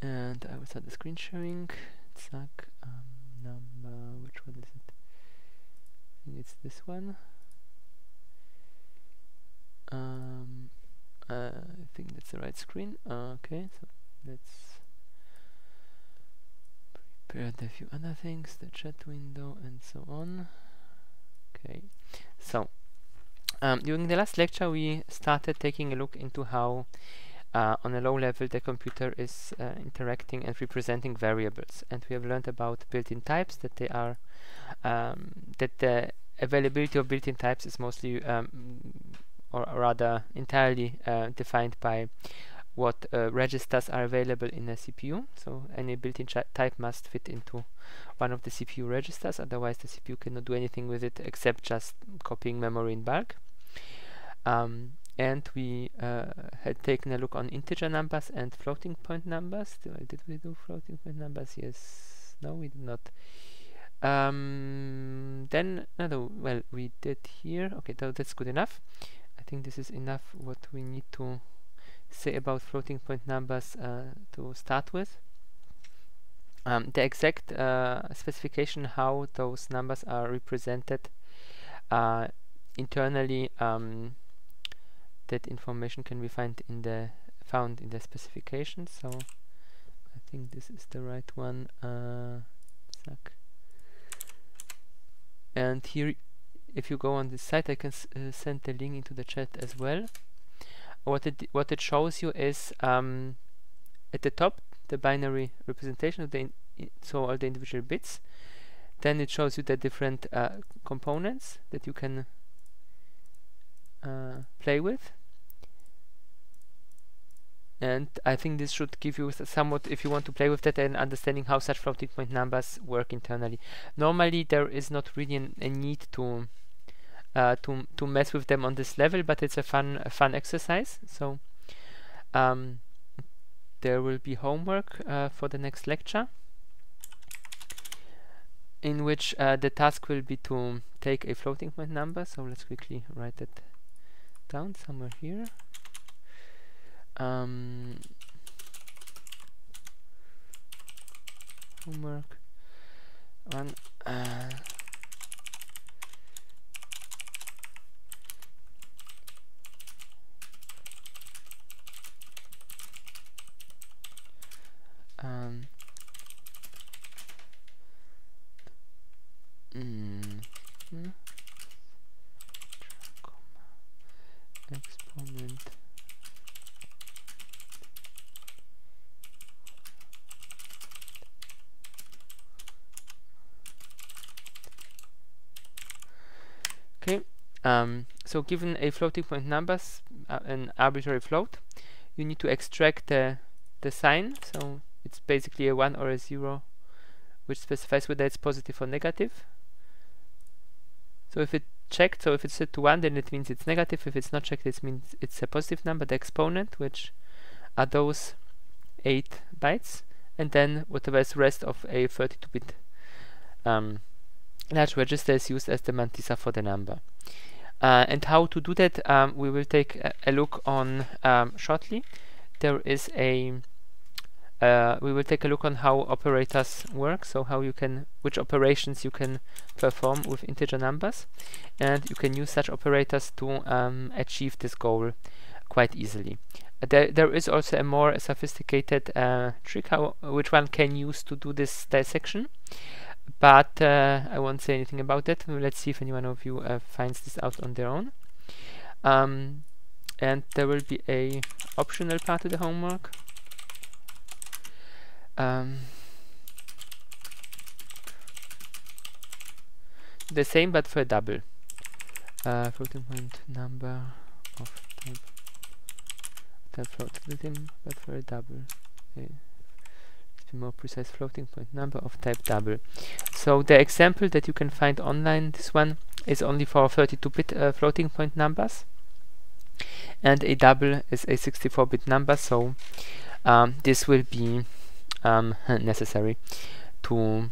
and I will start the screen sharing. Zack, um, number, which one is it? I think it's this one. Um, uh, I think that's the right screen. Uh, okay, so let's prepare a few other things, the chat window and so on. Okay, so um, during the last lecture we started taking a look into how uh, on a low level the computer is uh, interacting and representing variables. And we have learned about built-in types that they are um, that the availability of built-in types is mostly um, or rather entirely uh, defined by what uh, registers are available in a CPU so any built-in type must fit into one of the CPU registers. Otherwise the CPU cannot do anything with it except just copying memory in bulk. Um, and we uh, had taken a look on integer numbers and floating point numbers. Did we do floating point numbers? Yes. No, we did not. Um, then, no, well, we did here. Okay, so that's good enough. I think this is enough what we need to say about floating point numbers uh, to start with. Um, the exact uh, specification how those numbers are represented uh, internally um, that information can be found in the found in the specification so I think this is the right one uh, and here if you go on this site I can uh, send the link into the chat as well. What it what it shows you is um, at the top the binary representation of the so all the individual bits. Then it shows you the different uh, components that you can uh, play with and I think this should give you somewhat if you want to play with that and understanding how such floating point numbers work internally. Normally there is not really an, a need to uh, to to mess with them on this level but it's a fun a fun exercise. So um, there will be homework uh, for the next lecture in which uh, the task will be to take a floating point number. So let's quickly write it down somewhere here um, homework. One uh, um, mm, hmm? exponent Okay, um, so given a floating point numbers, uh, an arbitrary float, you need to extract the, the sign. So it's basically a 1 or a 0, which specifies whether it's positive or negative. So if it's checked, so if it's set to 1, then it means it's negative. If it's not checked, it means it's a positive number. The exponent, which are those 8 bytes, and then whatever is the rest of a 32-bit um, large register is used as the mantissa for the number. Uh, and how to do that um, we will take a, a look on um, shortly. There is a uh, we will take a look on how operators work, so how you can which operations you can perform with integer numbers, and you can use such operators to um, achieve this goal quite easily. Uh, there, there is also a more sophisticated uh, trick how which one can use to do this dissection but uh, I won't say anything about it. Let's see if anyone of you uh, finds this out on their own. Um, and there will be a optional part of the homework. Um, the same but for a double. Uh, floating point number of type, type float but for a double. Okay be more precise floating point number of type double. So the example that you can find online, this one is only for 32-bit uh, floating point numbers and a double is a 64-bit number so um, this will be um, necessary to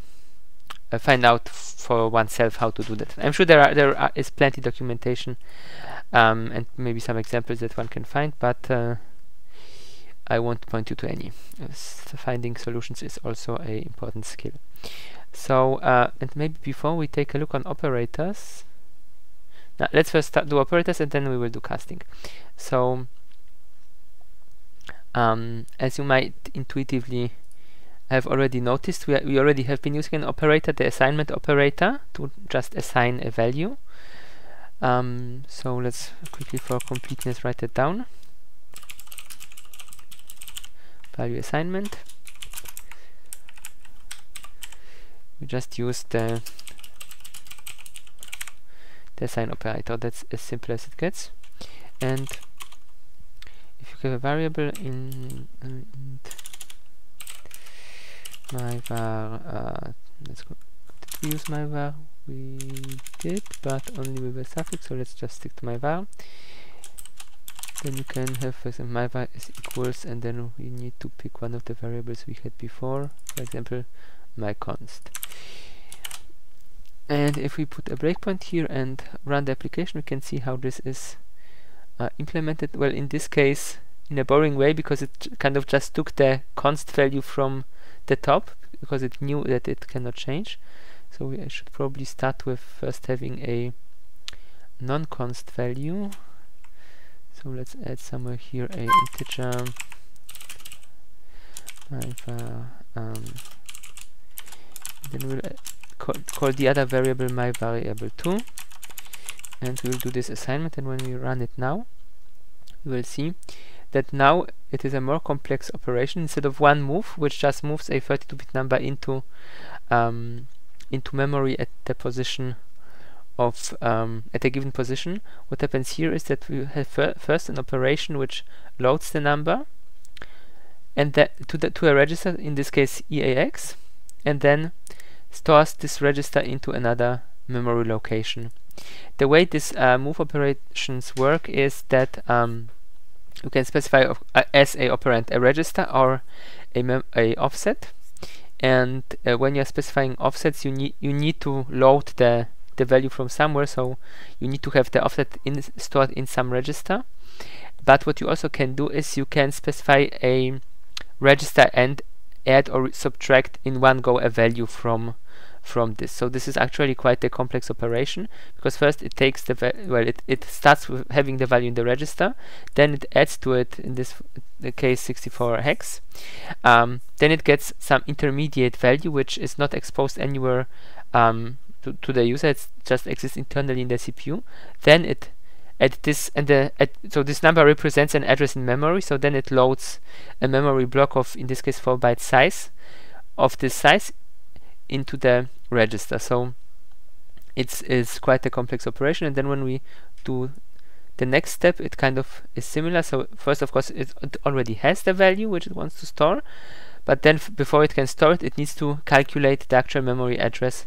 uh, find out for oneself how to do that. I'm sure there are there are, is plenty documentation um, and maybe some examples that one can find but uh, I won't point you to any. finding solutions is also a important skill. So, uh, and maybe before we take a look on operators, now let's first do operators and then we will do casting. So, um, as you might intuitively have already noticed, we, we already have been using an operator, the assignment operator, to just assign a value. Um, so let's quickly for completeness write it down. Value assignment. We just use the the assign operator. That's as simple as it gets. And if you have a variable in, uh, my var, uh, let's go. Did we use my var? We did, but only with a suffix. So let's just stick to my var. Then you can have, for example, my var is equals, and then we need to pick one of the variables we had before. For example, my const. And if we put a breakpoint here and run the application, we can see how this is uh, implemented. Well, in this case, in a boring way, because it kind of just took the const value from the top, because it knew that it cannot change. So we should probably start with first having a non-const value. So let's add somewhere here a integer. Um, then we'll call, call the other variable my variable 2 and we'll do this assignment and when we run it now we will see that now it is a more complex operation. Instead of one move which just moves a 32-bit number into um, into memory at the position of um, at a given position what happens here is that we have fir first an operation which loads the number and that to the to a register in this case EAX and then stores this register into another memory location. The way these uh, move operations work is that um, you can specify uh, as a operand a register or a, a offset and uh, when you're specifying offsets you need you need to load the the value from somewhere so you need to have the offset in stored in some register but what you also can do is you can specify a register and add or subtract in one go a value from from this. So this is actually quite a complex operation because first it takes the well it, it starts with having the value in the register, then it adds to it in this case 64 hex. Um, then it gets some intermediate value which is not exposed anywhere um, to, to the user. It just exists internally in the CPU. Then it at this and the at, so this number represents an address in memory so then it loads a memory block of in this case 4 byte size of this size into the register. So it's, it's quite a complex operation. And then when we do the next step, it kind of is similar. So first, of course, it, it already has the value which it wants to store. But then before it can store it, it needs to calculate the actual memory address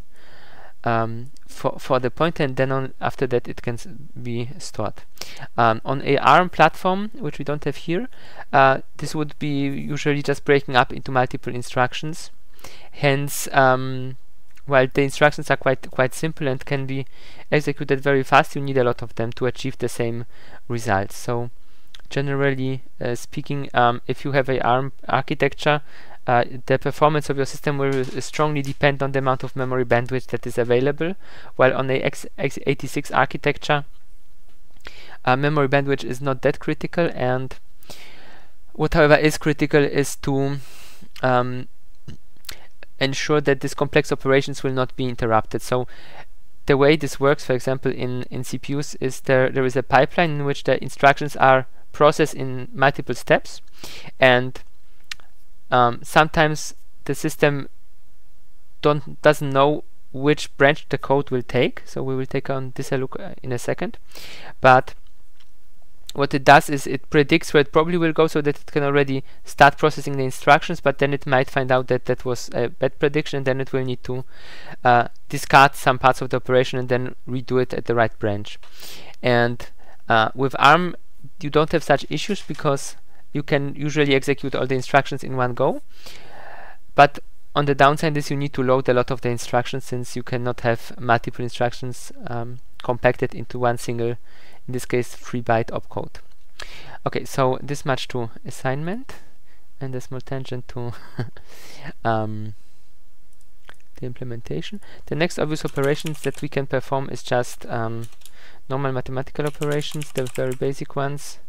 um, for, for the pointer and then on after that it can be stored. Um, on a ARM platform, which we don't have here, uh, this would be usually just breaking up into multiple instructions. Hence, um, while the instructions are quite quite simple and can be executed very fast, you need a lot of them to achieve the same results. So generally uh, speaking, um, if you have a ARM architecture, uh, the performance of your system will strongly depend on the amount of memory bandwidth that is available, while on X x86 architecture, uh, memory bandwidth is not that critical, and what however is critical is to um, ensure that these complex operations will not be interrupted. So the way this works, for example, in, in CPUs is there, there is a pipeline in which the instructions are processed in multiple steps and um, sometimes the system don't doesn't know which branch the code will take so we will take on this a look uh, in a second. But what it does is it predicts where it probably will go so that it can already start processing the instructions but then it might find out that that was a bad prediction and then it will need to uh, discard some parts of the operation and then redo it at the right branch. And uh, with ARM you don't have such issues because you can usually execute all the instructions in one go but on the downside is you need to load a lot of the instructions since you cannot have multiple instructions um, compacted into one single in this case 3 byte opcode okay so this much to assignment and a small tangent to um, the implementation. The next obvious operations that we can perform is just um, normal mathematical operations, the very basic ones.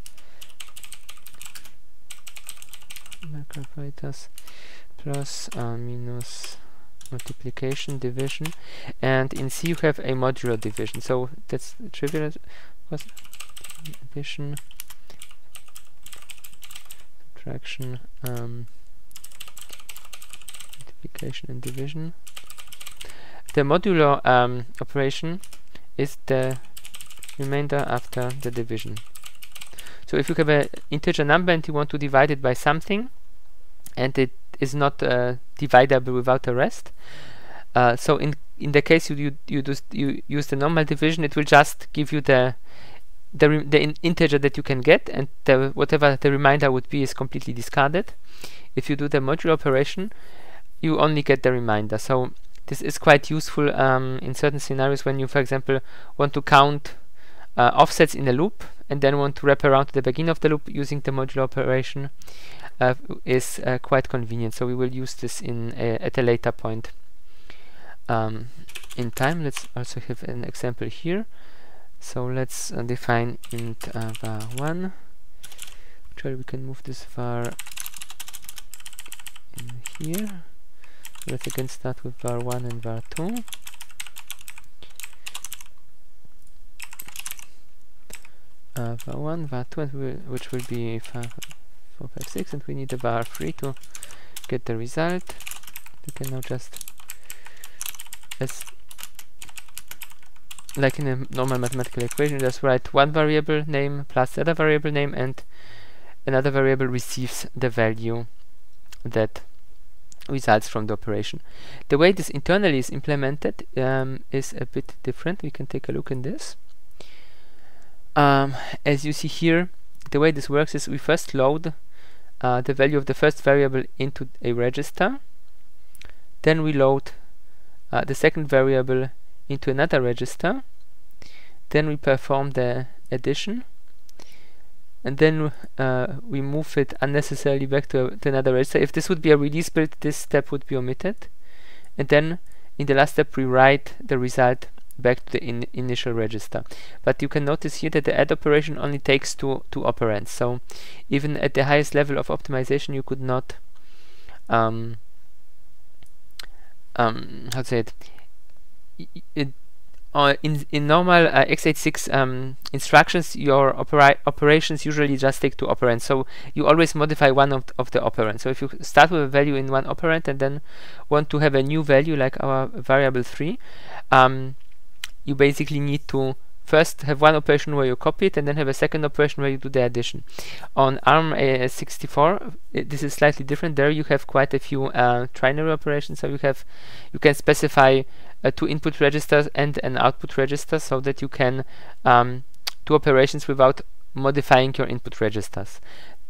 Operators plus uh, minus multiplication division. And in C you have a modular division. So that's trivial addition subtraction um, multiplication and division. The modular um, operation is the remainder after the division so if you have an integer number and you want to divide it by something and it is not uh, dividable without a rest. Uh, so in in the case you you you, you use the normal division, it will just give you the the, the in integer that you can get, and the, whatever the remainder would be is completely discarded. If you do the modular operation, you only get the remainder. So this is quite useful um, in certain scenarios when you, for example, want to count uh, offsets in a loop and then want to wrap around to the beginning of the loop using the modular operation uh, is uh, quite convenient. So we will use this in a, at a later point um, in time. Let's also have an example here. So let's uh, define int uh, var1. Actually, we can move this var in here. Let's again start with var1 and var2. Uh, var1, var2, which will be 4, 5, 6 and we need a var 3 to get the result. We can now just as like in a normal mathematical equation just write one variable name plus the other variable name and another variable receives the value that results from the operation. The way this internally is implemented um, is a bit different. We can take a look in this. Um, as you see here, the way this works is we first load uh, the value of the first variable into a register. Then we load uh, the second variable into another register. Then we perform the addition. And then uh, we move it unnecessarily back to, to another register. If this would be a release build, this step would be omitted. And then in the last step, we write the result back to the in initial register. But you can notice here that the add operation only takes two, two operands. So even at the highest level of optimization, you could not, um, um, how to say it, it uh, in in normal uh, x86 um, instructions, your opera operations usually just take two operands. So you always modify one of, of the operands. So if you start with a value in one operand and then want to have a new value like our variable 3, um, you basically need to first have one operation where you copy it and then have a second operation where you do the addition. On ARM64 this is slightly different. There you have quite a few uh, trinary operations so you have you can specify uh, two input registers and an output register so that you can um, do operations without modifying your input registers.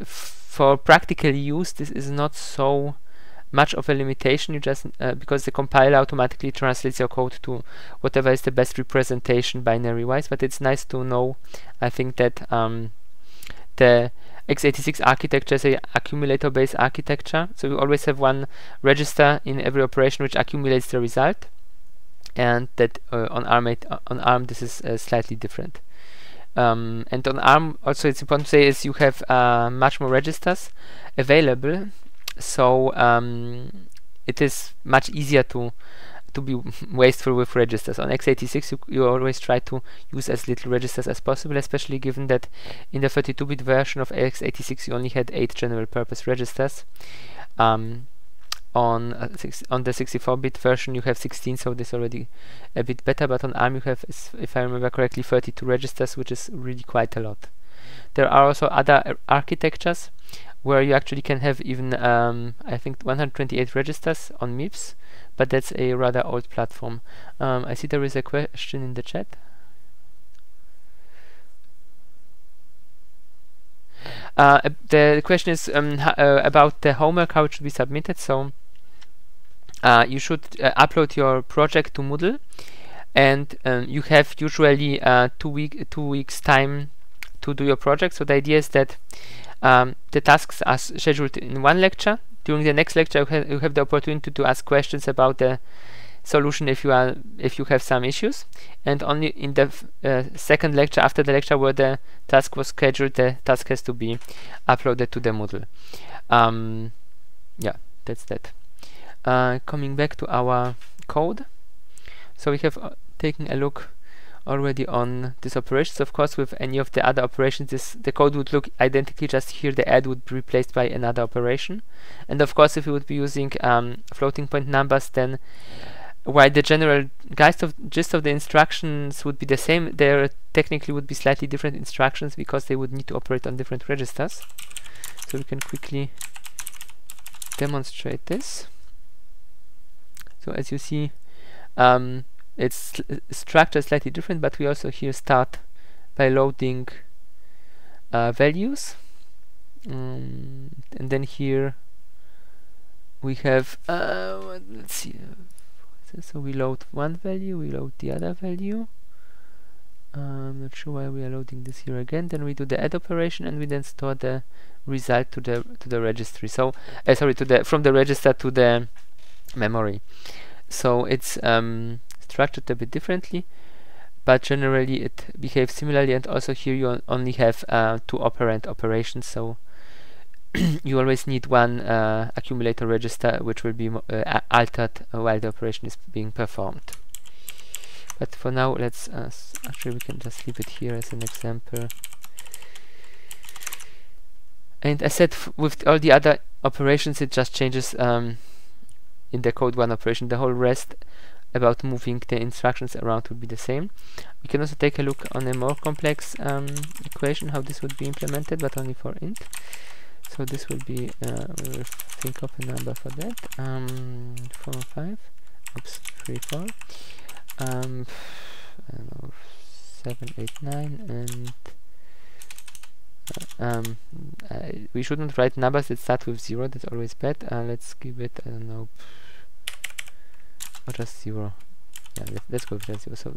F for practical use this is not so much of a limitation you just uh, because the compiler automatically translates your code to whatever is the best representation binary wise but it's nice to know I think that um, the x86 architecture is a accumulator based architecture. So you always have one register in every operation which accumulates the result and that uh, on ARM uh, on ARM this is uh, slightly different. Um, and on ARM also it's important to say is you have uh, much more registers available so um, it is much easier to to be wasteful with registers. On x86 you, you always try to use as little registers as possible, especially given that in the 32-bit version of x86 you only had 8 general purpose registers. Um, on uh, on the 64-bit version you have 16 so this already a bit better but on ARM you have if I remember correctly 32 registers which is really quite a lot. There are also other architectures where you actually can have even um, I think 128 registers on MIPS but that's a rather old platform. Um, I see there is a question in the chat. Uh, the question is um, uh, about the homework how it should be submitted. So uh, you should uh, upload your project to Moodle and um, you have usually uh, two week two weeks time to do your project. So the idea is that um, the tasks are scheduled in one lecture. During the next lecture, you, ha you have the opportunity to ask questions about the solution if you are if you have some issues. And only in the uh, second lecture after the lecture where the task was scheduled the task has to be uploaded to the Moodle. Um, yeah that's that. Uh, coming back to our code. So we have uh, taken a look already on these operations of course with any of the other operations this the code would look identically just here the add would be replaced by another operation and of course if we would be using um, floating point numbers then while the general gist of, gist of the instructions would be the same, there technically would be slightly different instructions because they would need to operate on different registers. So we can quickly demonstrate this. So as you see, um, its structure slightly different, but we also here start by loading uh, values. Um, and then here we have, uh, let's see, so we load one value, we load the other value. Uh, I'm not sure why we are loading this here again. Then we do the add operation and we then store the result to the to the registry. So uh, sorry, to the from the register to the memory. So it's um, structured a bit differently, but generally it behaves similarly. And also here you only have uh, two operand operations. So you always need one uh, accumulator register which will be uh, altered while the operation is being performed. But for now, let's uh, actually we can just leave it here as an example. And as said, with all the other operations, it just changes um, in the code one operation. The whole rest about moving the instructions around would be the same. We can also take a look on a more complex um, equation, how this would be implemented, but only for int. So this will be uh, we will think of a number for that. Um, 4 5 oops 3 4 um, know 7 8 9 and uh, um, uh, we shouldn't write numbers that start with 0 that's always bad. Uh, let's give it I don't know or just 0 yeah let, let's go with that 0 so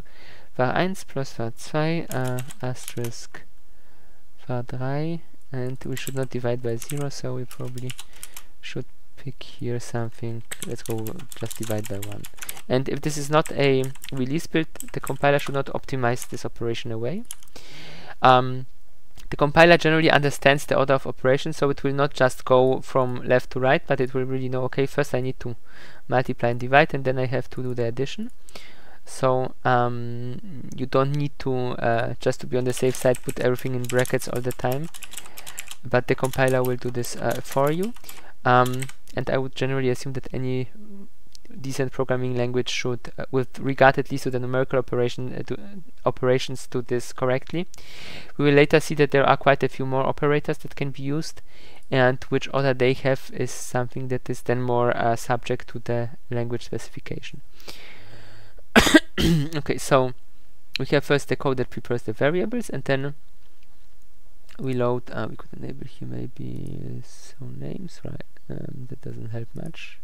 var 1 plus var 2 uh, asterisk var 3 and we should not divide by 0 so we probably should pick here something. Let's go just divide by 1 and if this is not a release build the compiler should not optimize this operation away. Um, the compiler generally understands the order of operations so it will not just go from left to right but it will really know okay first I need to multiply and divide and then I have to do the addition. So um, you don't need to uh, just to be on the safe side put everything in brackets all the time. But the compiler will do this uh, for you. Um, and I would generally assume that any decent programming language should, uh, with regard at least to the numerical operation uh, to, operations, do this correctly. We will later see that there are quite a few more operators that can be used, and which order they have is something that is then more uh, subject to the language specification. okay, so we have first the code that prepares the variables, and then we load uh, we could enable here maybe some names right um, that doesn't help much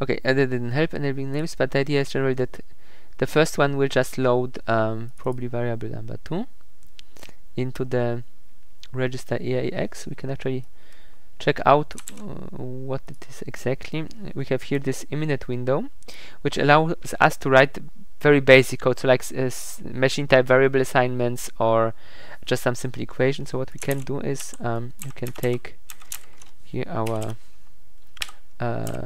okay uh, that didn't help enabling names but the idea is generally that the first one will just load um, probably variable number 2 into the register EAX we can actually check out uh, what it is exactly we have here this immediate window which allows us to write very basic code so like machine type variable assignments or just some simple equations. So what we can do is um, you can take here our uh,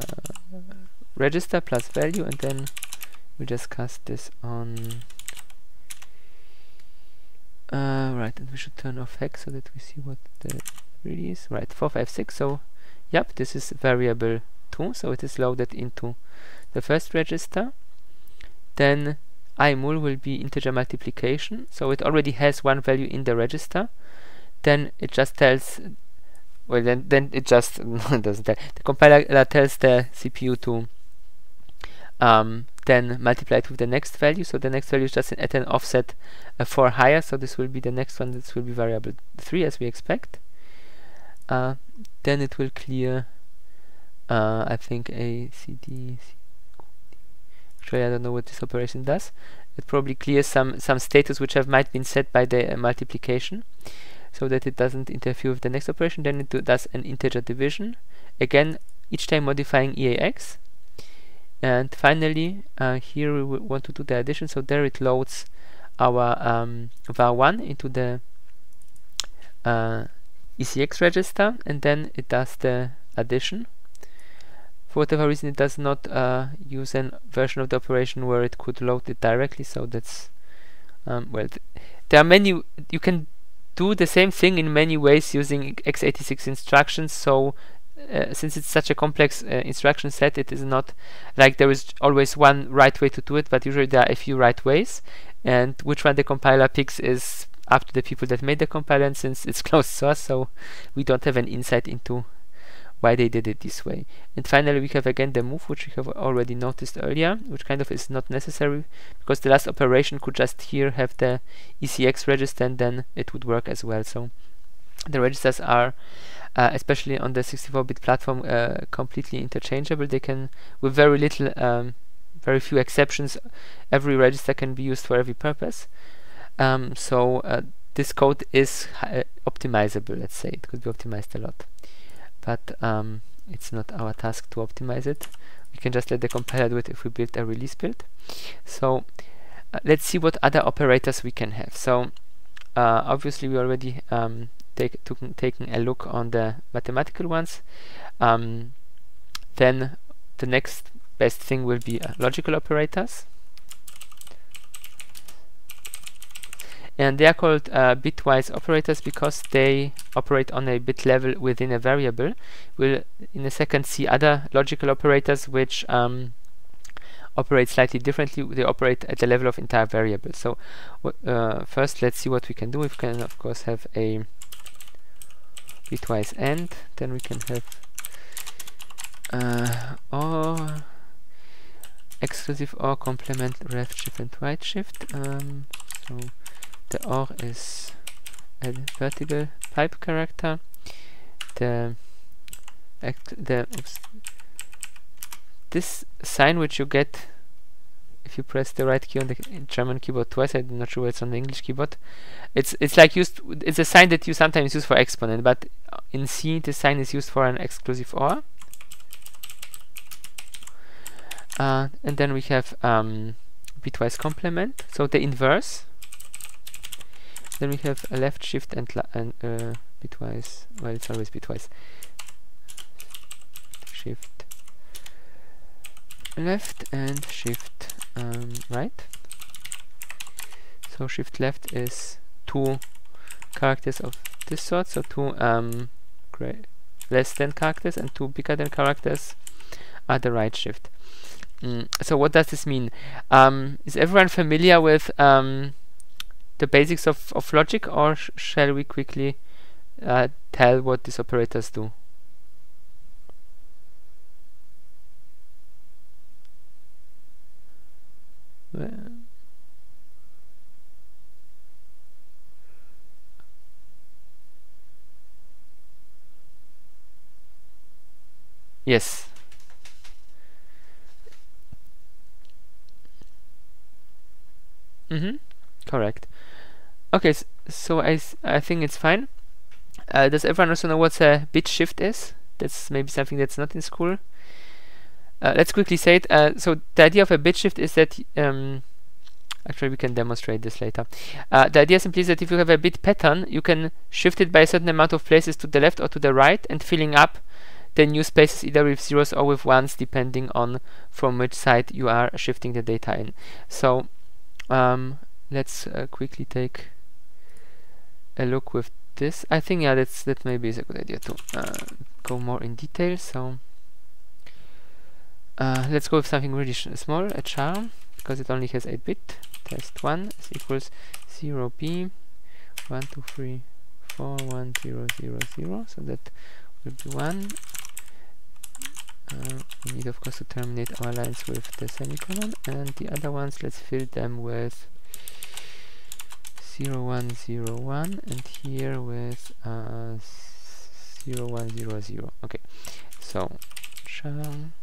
register plus value and then we just cast this on uh, right and we should turn off hex so that we see what the really is. Right 456 so yep this is variable 2 so it is loaded into the first register. Then imul will be integer multiplication so it already has one value in the register. Then it just tells well then then it just doesn't tell. The compiler tells the CPU to um, then multiply it with the next value so the next value is just at an offset uh, 4 higher so this will be the next one this will be variable 3 as we expect uh, then it will clear uh, I think a CD, Actually, I don't know what this operation does. It probably clears some some status which have might been set by the uh, multiplication. so that it doesn't interfere with the next operation then it do, does an integer division again each time modifying EAX and finally uh, here we want to do the addition. So there it loads our um, var1 into the uh, ECX register and then it does the addition. For whatever reason it does not uh, use a version of the operation where it could load it directly so that's um, well th there are many you can do the same thing in many ways using x86 instructions. So uh, since it's such a complex uh, instruction set it is not like there is always one right way to do it but usually there are a few right ways and which one the compiler picks is up to the people that made the compiler and since it's closed source so we don't have an insight into why they did it this way. And finally we have again the move which we have already noticed earlier which kind of is not necessary because the last operation could just here have the ECX register and then it would work as well. So the registers are uh, especially on the 64-bit platform uh, completely interchangeable. They can with very little um, very few exceptions every register can be used for every purpose. Um, so uh, this code is uh, optimizable let's say it could be optimized a lot but um, it's not our task to optimize it. We can just let the compiler do it if we build a release build. So uh, let's see what other operators we can have. So uh, obviously we already um, take, taken a look on the mathematical ones. Um, then the next best thing will be uh, logical operators. and they are called uh, bitwise operators because they operate on a bit level within a variable. We'll in a second see other logical operators which um, operate slightly differently. They operate at the level of entire variables. So uh, first let's see what we can do. We can of course have a bitwise AND, then we can have uh, or exclusive or complement left shift and right shift. Um, so the OR is a vertical pipe character. The the this sign which you get if you press the right key on the German keyboard twice, I'm not sure it's on the English keyboard. It's it's like used. It's a sign that you sometimes use for exponent, but in C the sign is used for an exclusive OR. Uh, and then we have um, bitwise complement. So the inverse then we have a left shift and, and uh, bitwise. Well, it's always bitwise. Shift left and shift um, right. So shift left is two characters of this sort, so two um, less than characters and two bigger than characters are the right shift. Mm, so what does this mean? Um, is everyone familiar with um, the basics of, of logic or sh shall we quickly uh, tell what these operators do? Well, yes. Mm-hmm. Correct. Okay, so I, I think it's fine. Uh, does everyone also know what a bit shift is? That's maybe something that's not in school. Uh, let's quickly say it. Uh, so the idea of a bit shift is that um, actually we can demonstrate this later. Uh, the idea simply is that if you have a bit pattern, you can shift it by a certain amount of places to the left or to the right, and filling up the new spaces either with zeros or with ones, depending on from which side you are shifting the data in. So um, let's uh, quickly take a look with this. I think yeah, that's that maybe is a good idea to uh, go more in detail. So uh, let's go with something really small, a char, because it only has 8 bit. Test one is equals zero b one two three four one zero zero zero. So that will be one. Uh, we need of course to terminate our lines with the semicolon, and the other ones let's fill them with 0101 and here with uh, 0100 okay so sham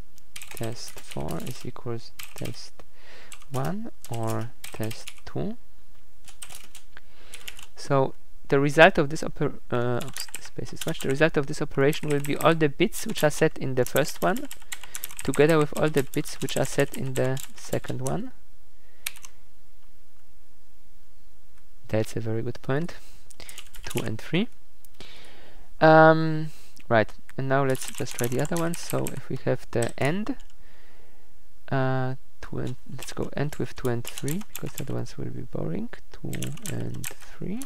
test 4 is equals test 1 or test 2 so the result of this oper uh, space is much. The result of this operation will be all the bits which are set in the first one, together with all the bits which are set in the second one. That's a very good point. Two and three. Um, right, and now let's just try the other one. So if we have the end, uh, two and let's go end with two and three because the other ones will be boring. Two and three.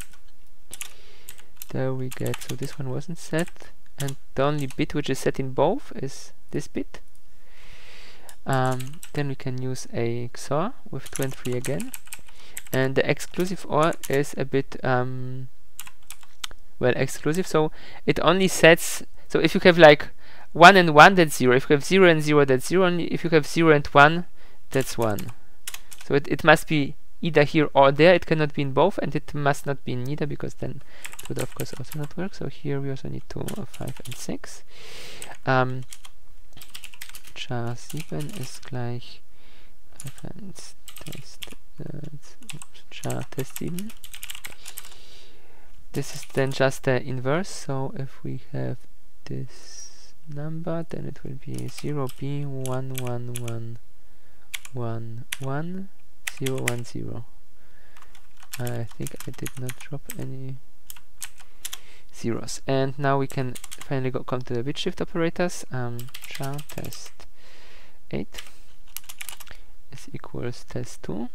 There we get. So this one wasn't set, and the only bit which is set in both is this bit. Um, then we can use a XOR with two and three again, and the exclusive OR is a bit um, well exclusive. So it only sets. So if you have like 1 and 1 that's 0 if you have 0 and 0 that's 0 only if you have 0 and 1 that's 1 so it, it must be either here or there. It cannot be in both and it must not be in neither because then it would of course also not work. So here we also need 2 uh, 5 and 6 um, char 7 is gleich test uh, char test 7 this is then just the inverse. So if we have this number then it will be 0 b 1 1 1 1 1 0 1 0 I think I did not drop any zeros. And now we can finally go come to the bit shift operators. Um, char test 8 is equals test 2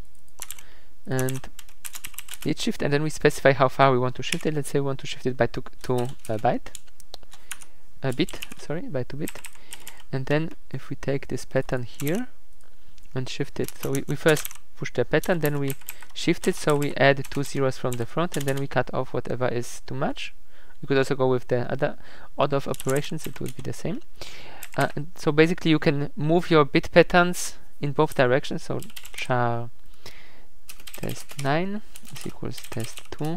and bit shift and then we specify how far we want to shift it. Let's say we want to shift it by 2, two uh, byte a bit sorry by 2 bit. And then if we take this pattern here and shift it so we, we first push the pattern then we shift it so we add two zeros from the front and then we cut off whatever is too much. You could also go with the other order of operations it would be the same. Uh, so basically you can move your bit patterns in both directions so char test 9 is equals test 2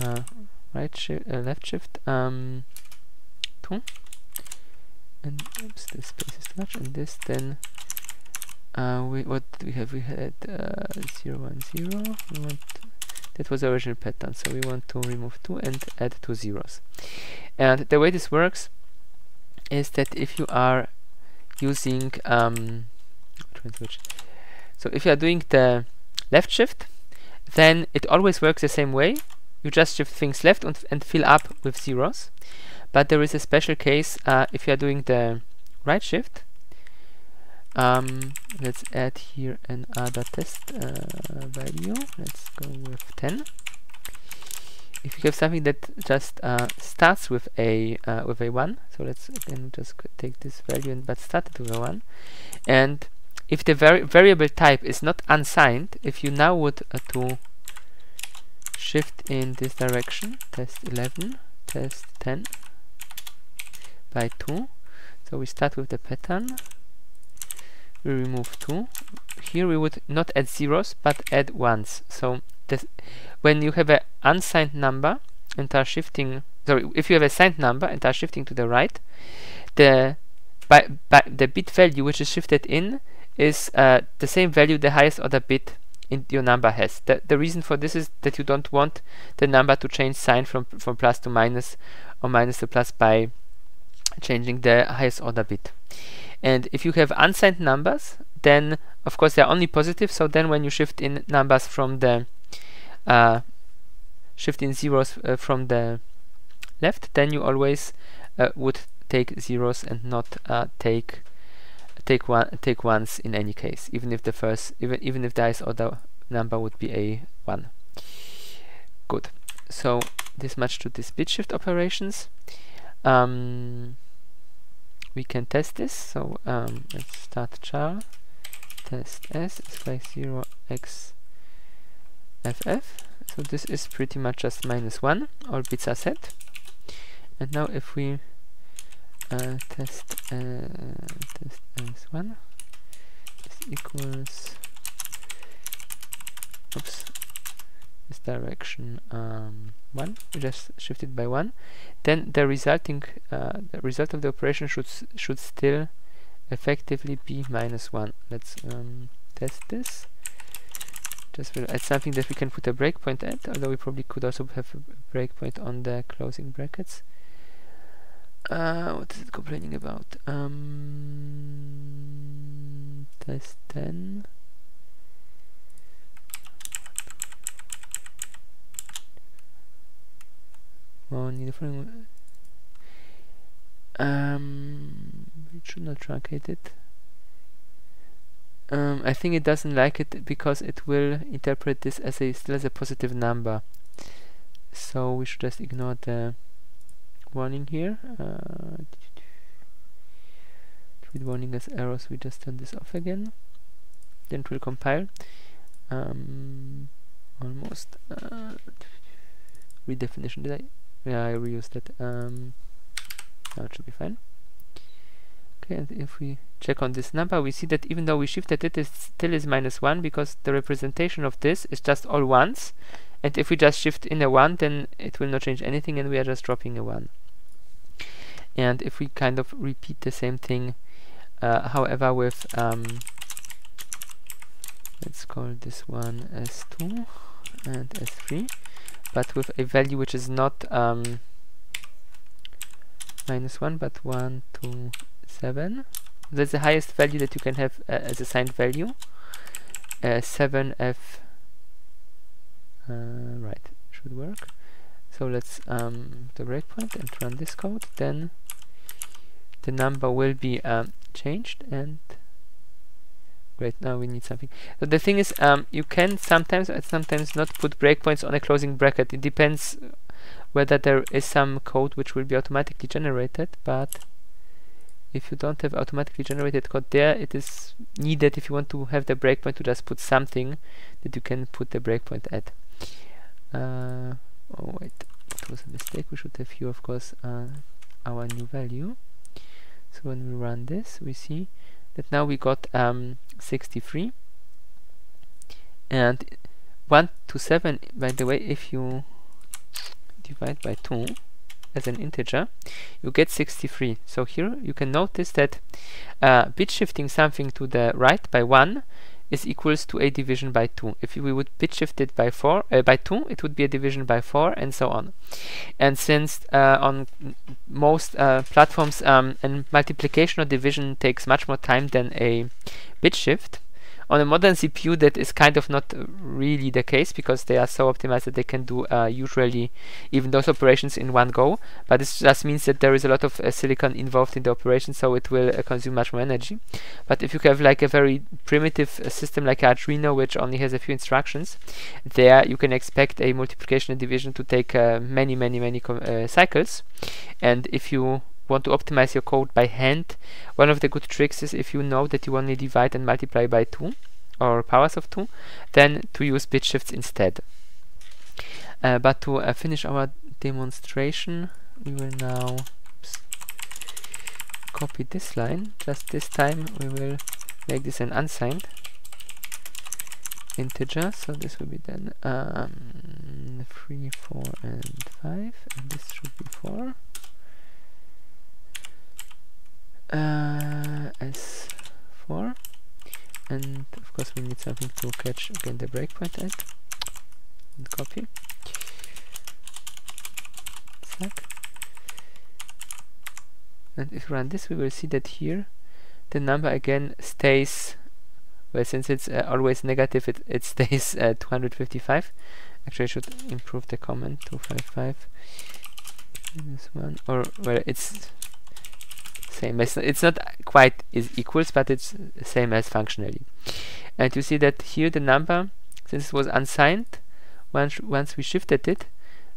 uh, right shift uh, left shift um, and oops the space is too much. And this then uh, we what we have we had uh, 0 1 0 we want that was the original pattern. So we want to remove 2 and add two zeros. And the way this works is that if you are using um, so if you are doing the left shift then it always works the same way. You just shift things left and, and fill up with zeros but there is a special case uh, if you are doing the right shift um, let's add here another test uh, value. Let's go with 10 if you have something that just uh, starts with a uh, with a 1 so let's again just take this value and but start it with a 1 and if the vari variable type is not unsigned if you now would uh, to shift in this direction test 11 test 10 by 2 so we start with the pattern. We remove 2 here we would not add zeros but add ones. So this when you have an unsigned number and are shifting sorry if you have a signed number and are shifting to the right the by, by the bit value which is shifted in is uh, the same value the highest order bit in your number has. The, the reason for this is that you don't want the number to change sign from, from plus to minus or minus to plus by changing the highest order bit. And if you have unsigned numbers, then of course they're only positive, so then when you shift in numbers from the uh, shift in zeros uh, from the left, then you always uh, would take zeros and not uh, take take one take ones in any case, even if the first even even if the highest order number would be a one. Good. So this much to this bit shift operations. Um, we can test this. So um, let's start char test s is like 0 x ff. So this is pretty much just minus 1. All bits are set. And now if we uh, test uh, test s1 is equals oops this direction um, 1 we just shifted by 1 then the resulting uh, the result of the operation should should still effectively be minus 1 let's um, test this just will add something that we can put a breakpoint at, although we probably could also have a breakpoint on the closing brackets. Uh, what is it complaining about? Um, test 10. One uniform. Um, it should not truncate it. Um, I think it doesn't like it because it will interpret this as a still as a positive number. So we should just ignore the warning here. Uh, treat warning as errors. We just turn this off again. Then it will compile. Um, almost. Uh, redefinition. Did I? Yeah, I reused that. Um, now it should be fine. Okay, and if we check on this number, we see that even though we shifted it, it still is minus 1 because the representation of this is just all ones. And if we just shift in a 1, then it will not change anything and we are just dropping a 1. And if we kind of repeat the same thing, uh, however, with, um, let's call this one S2 and S3, but with a value which is not um, minus 1, but 1, 2, 7 that's the highest value that you can have uh, as a signed value. Uh, 7f uh, right should work. So let's um, the breakpoint and run this code. Then the number will be um, changed and great now we need something. So the thing is um, you can sometimes and sometimes not put breakpoints on a closing bracket. It depends whether there is some code which will be automatically generated but if you don't have automatically generated code there it is needed if you want to have the breakpoint to just put something that you can put the breakpoint at. Uh, oh wait. It was a mistake. We should have here of course uh, our new value. So when we run this we see that now we got um, 63 and 1 to 7 by the way if you divide by 2 as an integer, you get 63. So here you can notice that uh, bit shifting something to the right by 1 is equals to a division by 2. If we would bit shift it by 4 uh, by 2, it would be a division by 4 and so on. And since uh, on most uh, platforms um, and multiplication or division takes much more time than a bit shift, on a modern CPU that is kind of not really the case because they are so optimized that they can do uh, usually even those operations in one go. But this just means that there is a lot of uh, silicon involved in the operation so it will uh, consume much more energy. But if you have like a very primitive uh, system like Arduino which only has a few instructions there you can expect a multiplication and division to take uh, many many many uh, cycles. And if you want to optimize your code by hand, one of the good tricks is if you know that you only divide and multiply by 2 or powers of 2, then to use bit shifts instead. Uh, but to uh, finish our demonstration, we will now copy this line. Just this time we will make this an unsigned integer. So this will be then um, 3, 4, and 5, and this should be 4. Uh, S4 and of course we need something to catch again the breakpoint at and copy. Zack. and if we run this we will see that here the number again stays well since it's uh, always negative it, it stays at 255 actually I should improve the comment 255 this one or well it's same as it's not quite is equals but it's same as functionally. And you see that here the number since it was unsigned once once we shifted it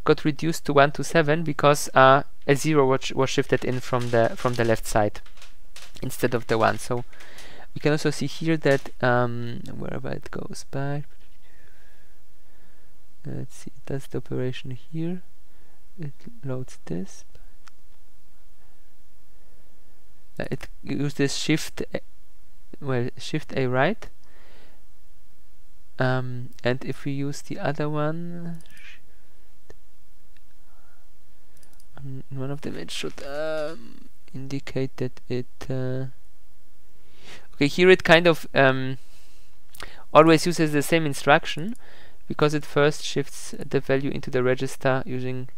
got reduced to 1 to 7 because uh, a 0 was, was shifted in from the from the left side instead of the 1 so we can also see here that um, wherever it goes by let's see that's the operation here it loads this uh, it uses shift a, well shift a right. Um, and if we use the other one um, one of them it should um, indicate that it uh, okay here it kind of um, always uses the same instruction because it first shifts the value into the register using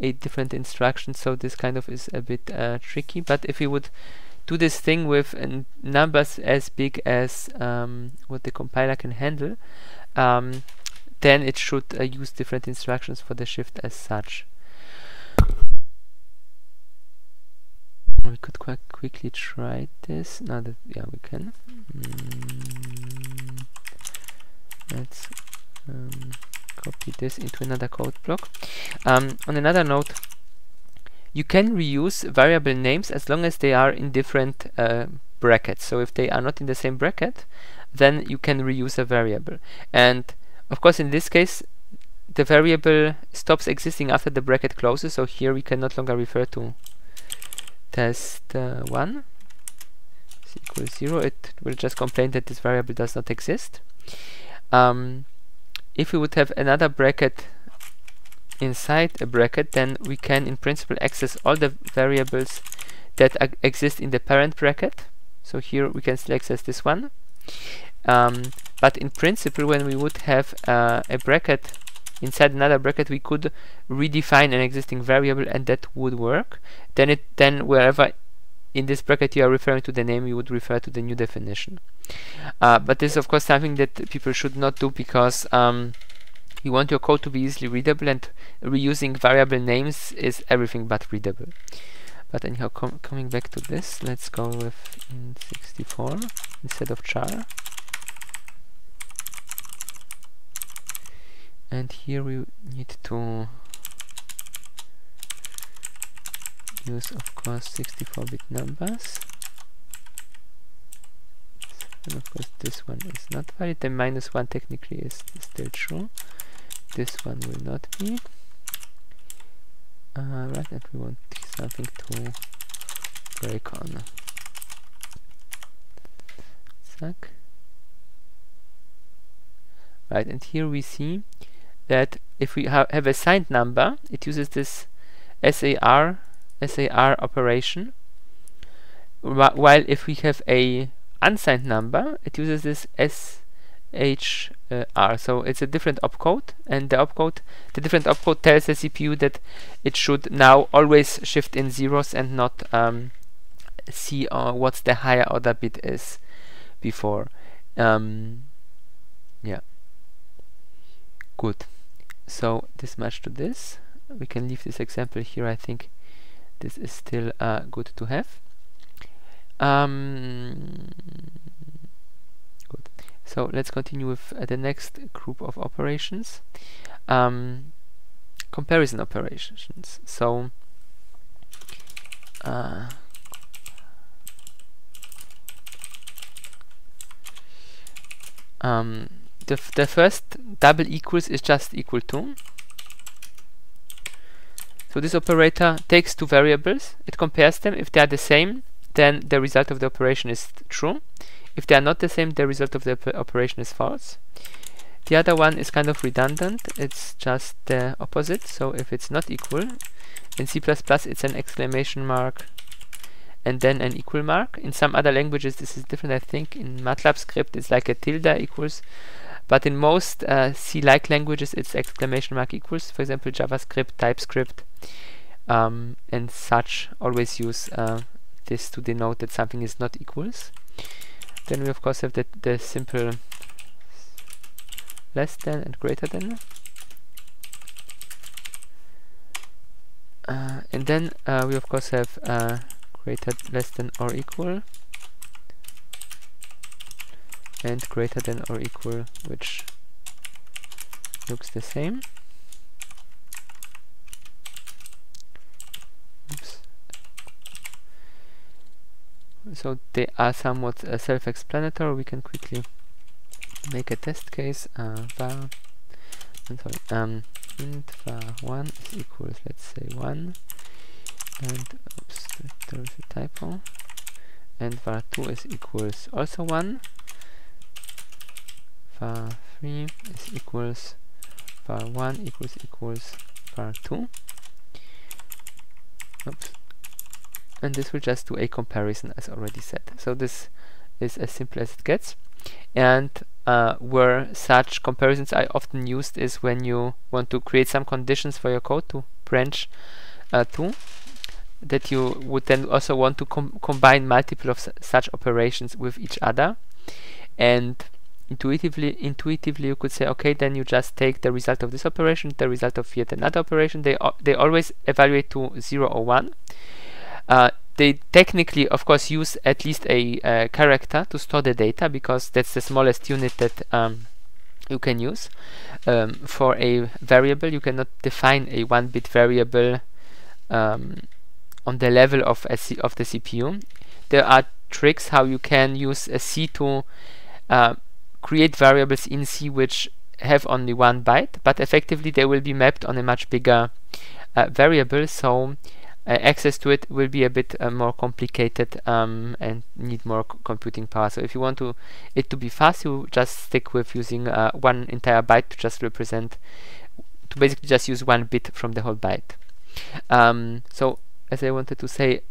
a different instruction so this kind of is a bit uh, tricky. But if we would do this thing with uh, numbers as big as um, what the compiler can handle um, then it should uh, use different instructions for the shift as such. We could quite quickly try this. Now that yeah we can. Mm, let's um, copy this into another code block. Um, on another note, you can reuse variable names as long as they are in different uh, brackets. So if they are not in the same bracket, then you can reuse a variable. And of course, in this case, the variable stops existing after the bracket closes. So here we can no longer refer to test1 uh, equals 0. It will just complain that this variable does not exist. Um, if we would have another bracket inside a bracket then we can in principle access all the variables that exist in the parent bracket. So here we can still access this one. Um, but in principle when we would have uh, a bracket inside another bracket we could redefine an existing variable and that would work. Then it then wherever in this bracket you are referring to the name you would refer to the new definition uh, but this is of course something that people should not do because um, you want your code to be easily readable and reusing variable names is everything but readable. But anyhow, com coming back to this, let's go with int64 instead of char. And here we need to use, of course, 64-bit numbers. And of course this one is not valid. The minus one technically is still true. This one will not be. Uh, right and we want something to break on. Zack. right and here we see that if we ha have a signed number it uses this SAR SAR operation Wh while if we have a unsigned number, it uses this SHR. So it's a different opcode, and the opcode, the different opcode tells the CPU that it should now always shift in zeros and not um, see uh, what's the higher order bit is before. Um, yeah. Good. So this much to this. We can leave this example here. I think this is still uh, good to have. Um, good. So let's continue with uh, the next group of operations. Um, comparison operations. So uh, um, the, the first double equals is just equal to. So this operator takes two variables, it compares them. If they are the same, then the result of the operation is true. If they are not the same, the result of the operation is false. The other one is kind of redundant. It's just the opposite. So if it's not equal, in C++ it's an exclamation mark and then an equal mark. In some other languages this is different. I think in MATLAB script it's like a tilde equals. But in most uh, C-like languages it's exclamation mark equals. For example, JavaScript, TypeScript, um, and such always use uh, this to denote that something is not equals. Then we of course have the, the simple less than and greater than. Uh, and then uh, we of course have uh, greater less than or equal and greater than or equal which looks the same. So they are somewhat uh, self-explanatory. We can quickly make a test case. Uh, var I'm sorry um int var1 is equals let's say 1 and oops there is a typo and var2 is equals also 1 var3 is equals var1 equals equals var2 oops. And this will just do a comparison as already said. So this is as simple as it gets. And uh, where such comparisons are often used is when you want to create some conditions for your code to branch uh, to that you would then also want to com combine multiple of such operations with each other. And intuitively intuitively you could say okay then you just take the result of this operation the result of yet another operation. They they always evaluate to 0 or 1 uh, they technically of course use at least a uh, character to store the data because that's the smallest unit that um, you can use. Um, for a variable you cannot define a one bit variable um, on the level of of the CPU there are tricks how you can use a C to uh, create variables in C which have only one byte, but effectively they will be mapped on a much bigger uh, variable, so uh, access to it will be a bit uh, more complicated um, and need more computing power. So if you want to it to be fast, you just stick with using uh, one entire byte to just represent, to basically just use one bit from the whole byte. Um, so as I wanted to say,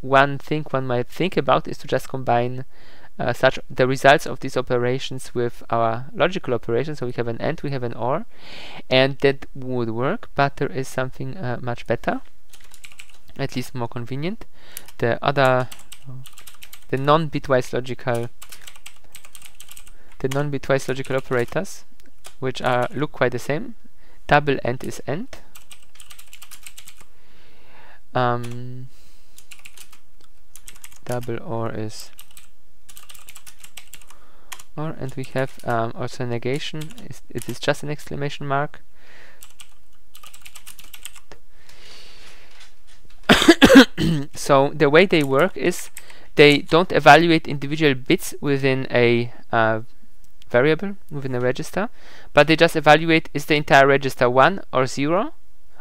one thing one might think about is to just combine uh, such the results of these operations with our logical operations. So we have an AND, we have an OR, and that would work, but there is something uh, much better, at least more convenient. The other, the non-bitwise logical, the non-bitwise logical operators, which are look quite the same. Double AND is AND. Um, double OR is or and we have um, also negation. It is just an exclamation mark. So the way they work is they don't evaluate individual bits within a uh, variable within a register but they just evaluate is the entire register 1 or 0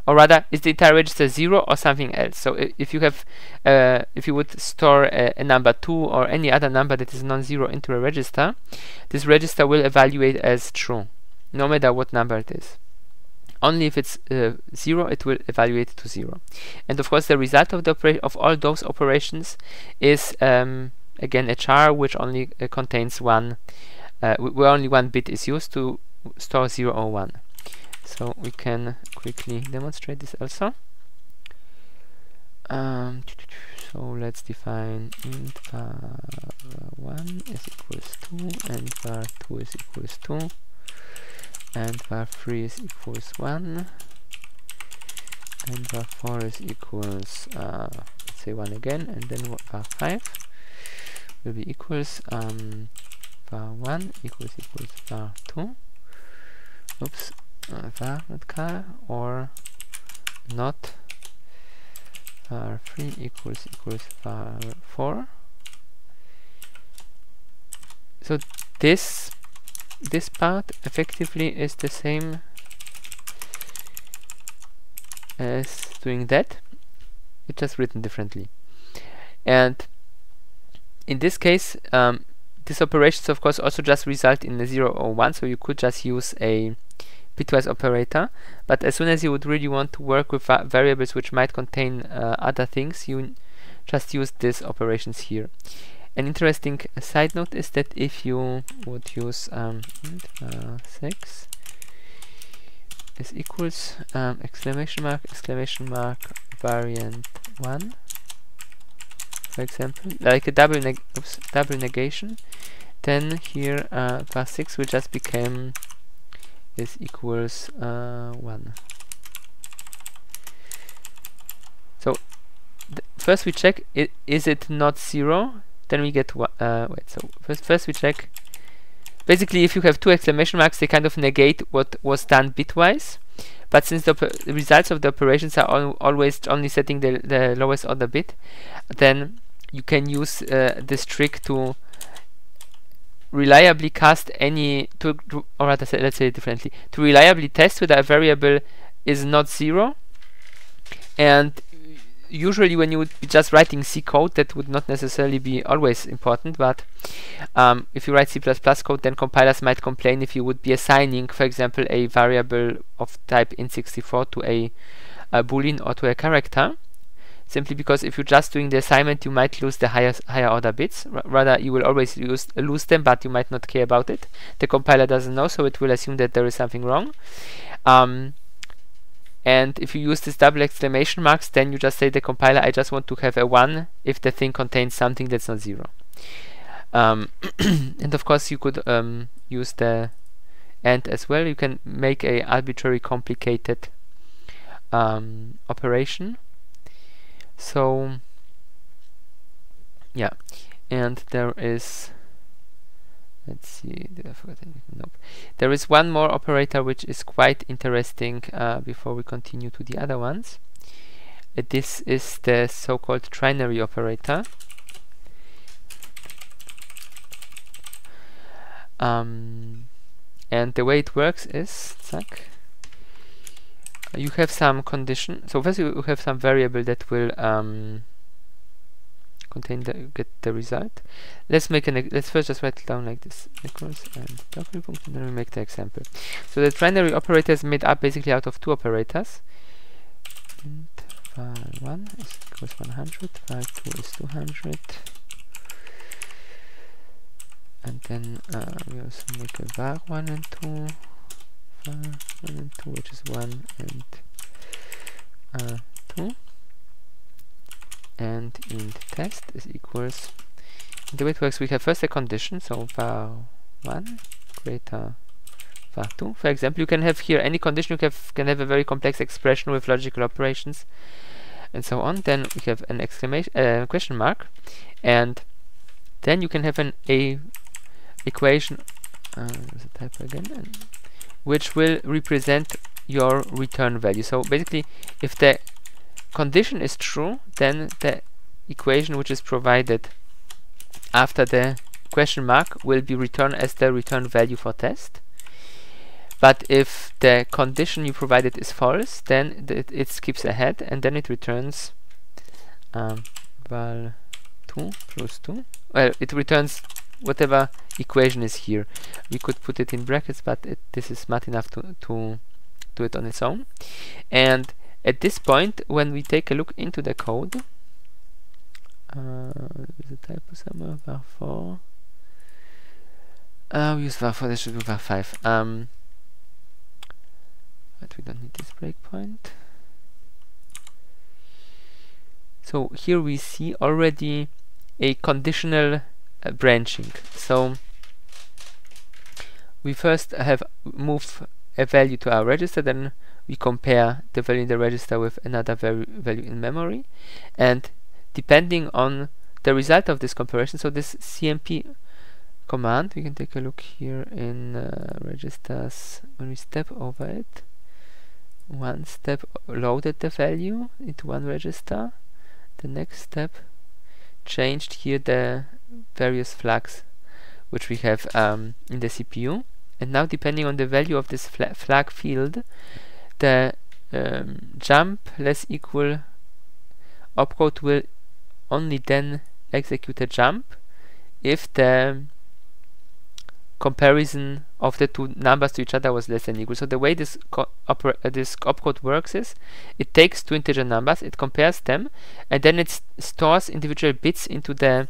or rather is the entire register 0 or something else? So if you have uh, if you would store a, a, number 2 or any other number that is non-zero into a register this register will evaluate as true no matter what number it is. Only if it's uh, 0 it will evaluate to 0 and of course the result of the of all those operations is um, again a char which only uh, contains one uh, where only one bit is used to store 0 or 1 so we can quickly demonstrate this also. Um, so let's define int var1 is equals 2 and var2 is equals 2 and var3 is equals 1 and var4 is equals uh, let's say 1 again and then var5 will be equals um, var1 equals equals var2 oops car or not. Var 3 equals equals var 4 so this this part effectively is the same as doing that. It's just written differently. And in this case um, these operations of course also just result in a 0 or 1 so you could just use a bitwise operator but as soon as you would really want to work with va variables which might contain uh, other things you just use these operations here. An interesting side note is that if you would use um, uh, 6 is equals um, exclamation mark exclamation mark variant 1 for example like a double neg oops, double negation then here uh, var 6 will just become is equals uh, 1. So first we check it, is it not 0 then we get uh, wait so first first we check. Basically if you have two exclamation marks they kind of negate what was done bitwise. But since the results of the operations are al always only setting the, the lowest order bit then you can use uh, this trick to reliably cast any to, to or rather say, let's say it differently to reliably test whether a variable is not zero. And usually when you would be just writing C code that would not necessarily be always important but um, if you write C++ code then compilers might complain if you would be assigning for example a variable of type int64 to a, a boolean or to a character simply because if you're just doing the assignment you might lose the higher higher order bits. R rather you will always use, lose them but you might not care about it. The compiler doesn't know so it will assume that there is something wrong. Um, and if you use this double exclamation marks then you just say the compiler I just want to have a 1 if the thing contains something that's not 0 um, and of course you could um, use the and as well. You can make a arbitrary complicated um, operation so yeah. And there is let's see did I forget anything? Nope. There is one more operator which is quite interesting uh, before we continue to the other ones. Uh, this is the so-called trinary operator. Um, and the way it works is zack, you have some condition so first you have some variable that will um, contain the get the result. Let's make an let's first just write it down like this equals and and then we make the example. So the trinary operator is made up basically out of two operators. And var1 is equals 100 var2 is 200 and then uh, we also make a var1 and 2 var1 and 2 which is 1 and uh, 2 and int test is equals the way it works we have first a condition so var1 greater var2 for example you can have here any condition you have, can have a very complex expression with logical operations and so on. Then we have an exclamation uh, question mark. And then you can have an a equation uh, there's a typo again which will represent your return value. So basically if the condition is true then the equation which is provided after the question mark will be returned as the return value for test. But if the condition you provided is false then it, it skips ahead and then it returns um, val 2 plus 2 well it returns whatever equation is here. We could put it in brackets, but it, this is smart enough to, to do it on its own. And at this point, when we take a look into the code, uh, there's a typo somewhere, var4. Uh, we use var4, this should be var5. Um, but we don't need this breakpoint. So here we see already a conditional uh, branching. So we first have move a value to our register, then we compare the value in the register with another value in memory, and depending on the result of this comparison, so this CMP command, we can take a look here in uh, registers when we step over it. One step loaded the value into one register. The next step changed here the various flags which we have um, in the CPU and now depending on the value of this fla flag field the um, jump less equal opcode will only then execute a jump if the comparison of the two numbers to each other was less than equal. So the way this uh, this opcode works is it takes two integer numbers, it compares them, and then it stores individual bits into the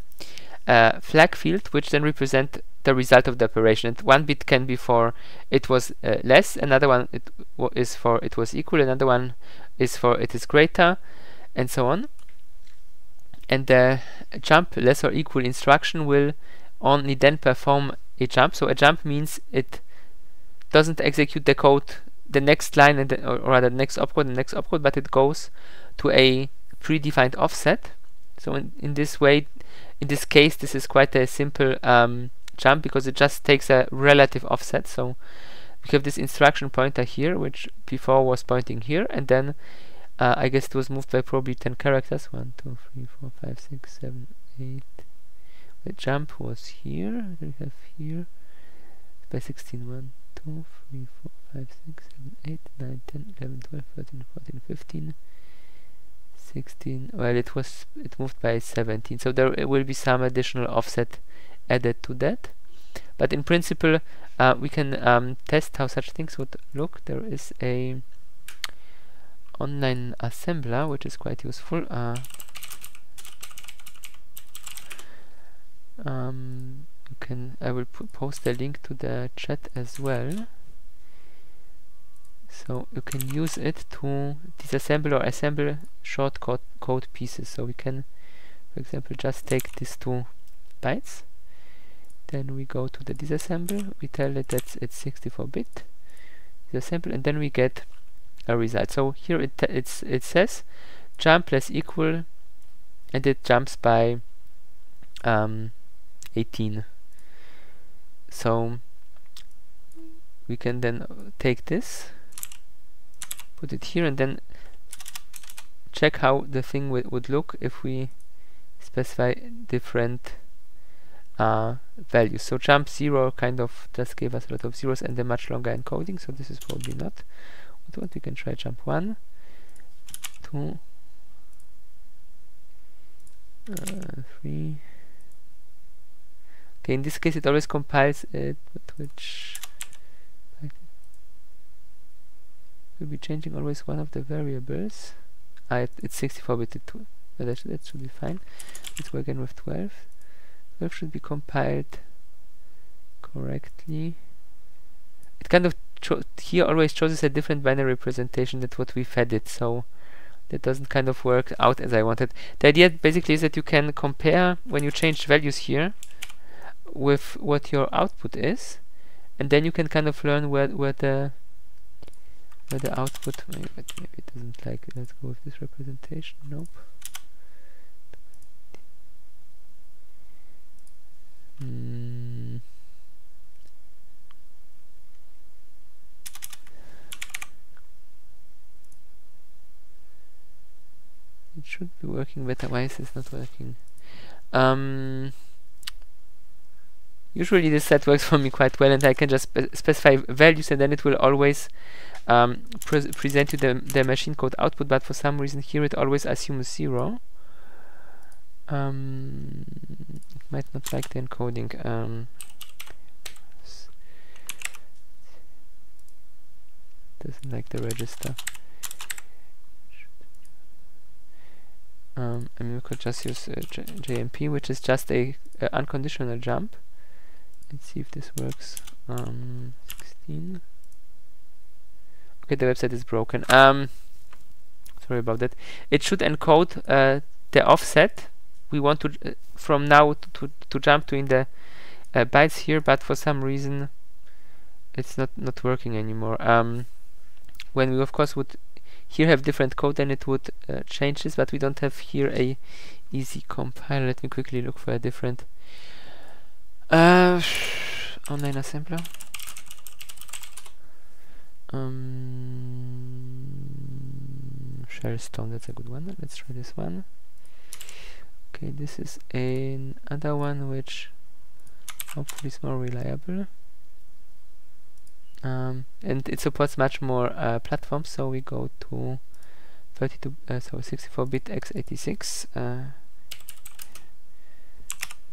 uh, flag field, which then represent the result of the operation. And one bit can be for it was uh, less, another one it is for it was equal, another one is for it is greater, and so on. And the jump less or equal instruction will only then perform a jump. So a jump means it doesn't execute the code the next line and the, or rather the next opcode, the next opcode, but it goes to a predefined offset. So in, in this way in this case, this is quite a simple um, jump because it just takes a relative offset. So we have this instruction pointer here, which before was pointing here, and then uh, I guess it was moved by probably 10 characters. 1, 2, 3, 4, 5, 6, 7, 8. The jump was here. We have here by 16. 1, 2, 3, 4, 5, 6, 7, 8, 9, 10, 11, 12, 13, 14, 15. 16 well it was it moved by 17 so there will be some additional offset added to that but in principle uh, we can um, test how such things would look there is a online assembler, which is quite useful. Uh, um, you can. I will post a link to the chat as well. So you can use it to disassemble or assemble short code, code pieces. So we can, for example, just take these two bytes. Then we go to the disassemble. We tell it that it's 64-bit disassemble, and then we get a result. So here it it says jump less equal, and it jumps by um, 18. So we can then take this, put it here, and then check how the thing would look if we specify different uh, values. So jump 0 kind of just gave us a lot of zeros and a much longer encoding, so this is probably not what we can try jump 1, 2, uh, 3. Okay, in this case it always compiles it, but which we'll be changing always one of the variables. Ah, it, it's 64 bit, but that, that should be fine. Let's go again with 12. 12 should be compiled correctly. It kind of here always chooses a different binary representation than what we fed it, so that doesn't kind of work out as I wanted. The idea basically is that you can compare when you change values here with what your output is, and then you can kind of learn where where the where the output maybe, maybe it doesn't like. Let's go with this representation. Nope. Mm. It should be working better. Why is this not working? Um, usually this set works for me quite well and I can just spe specify values and then it will always um, pre present you the, the machine code output but for some reason here it always assumes 0 um, it might not like the encoding. Um, doesn't like the register. Um, I mean, we could just use uh, JMP, which is just a, a, unconditional jump. Let's see if this works. Um, 16. Okay, the website is broken. Um, sorry about that. It should encode uh, the offset we want to uh, from now to, to, to jump to in the uh, bytes here but for some reason it's not not working anymore um, when we of course would here have different code then it would uh, change this but we don't have here a easy compiler let me quickly look for a different uh, online assembler um, Shell-Storm that's a good one. Let's try this one. Okay this is another one which hopefully is more reliable. Um, and it supports much more uh, platforms so we go to 32 uh, so 64 bit x86 uh,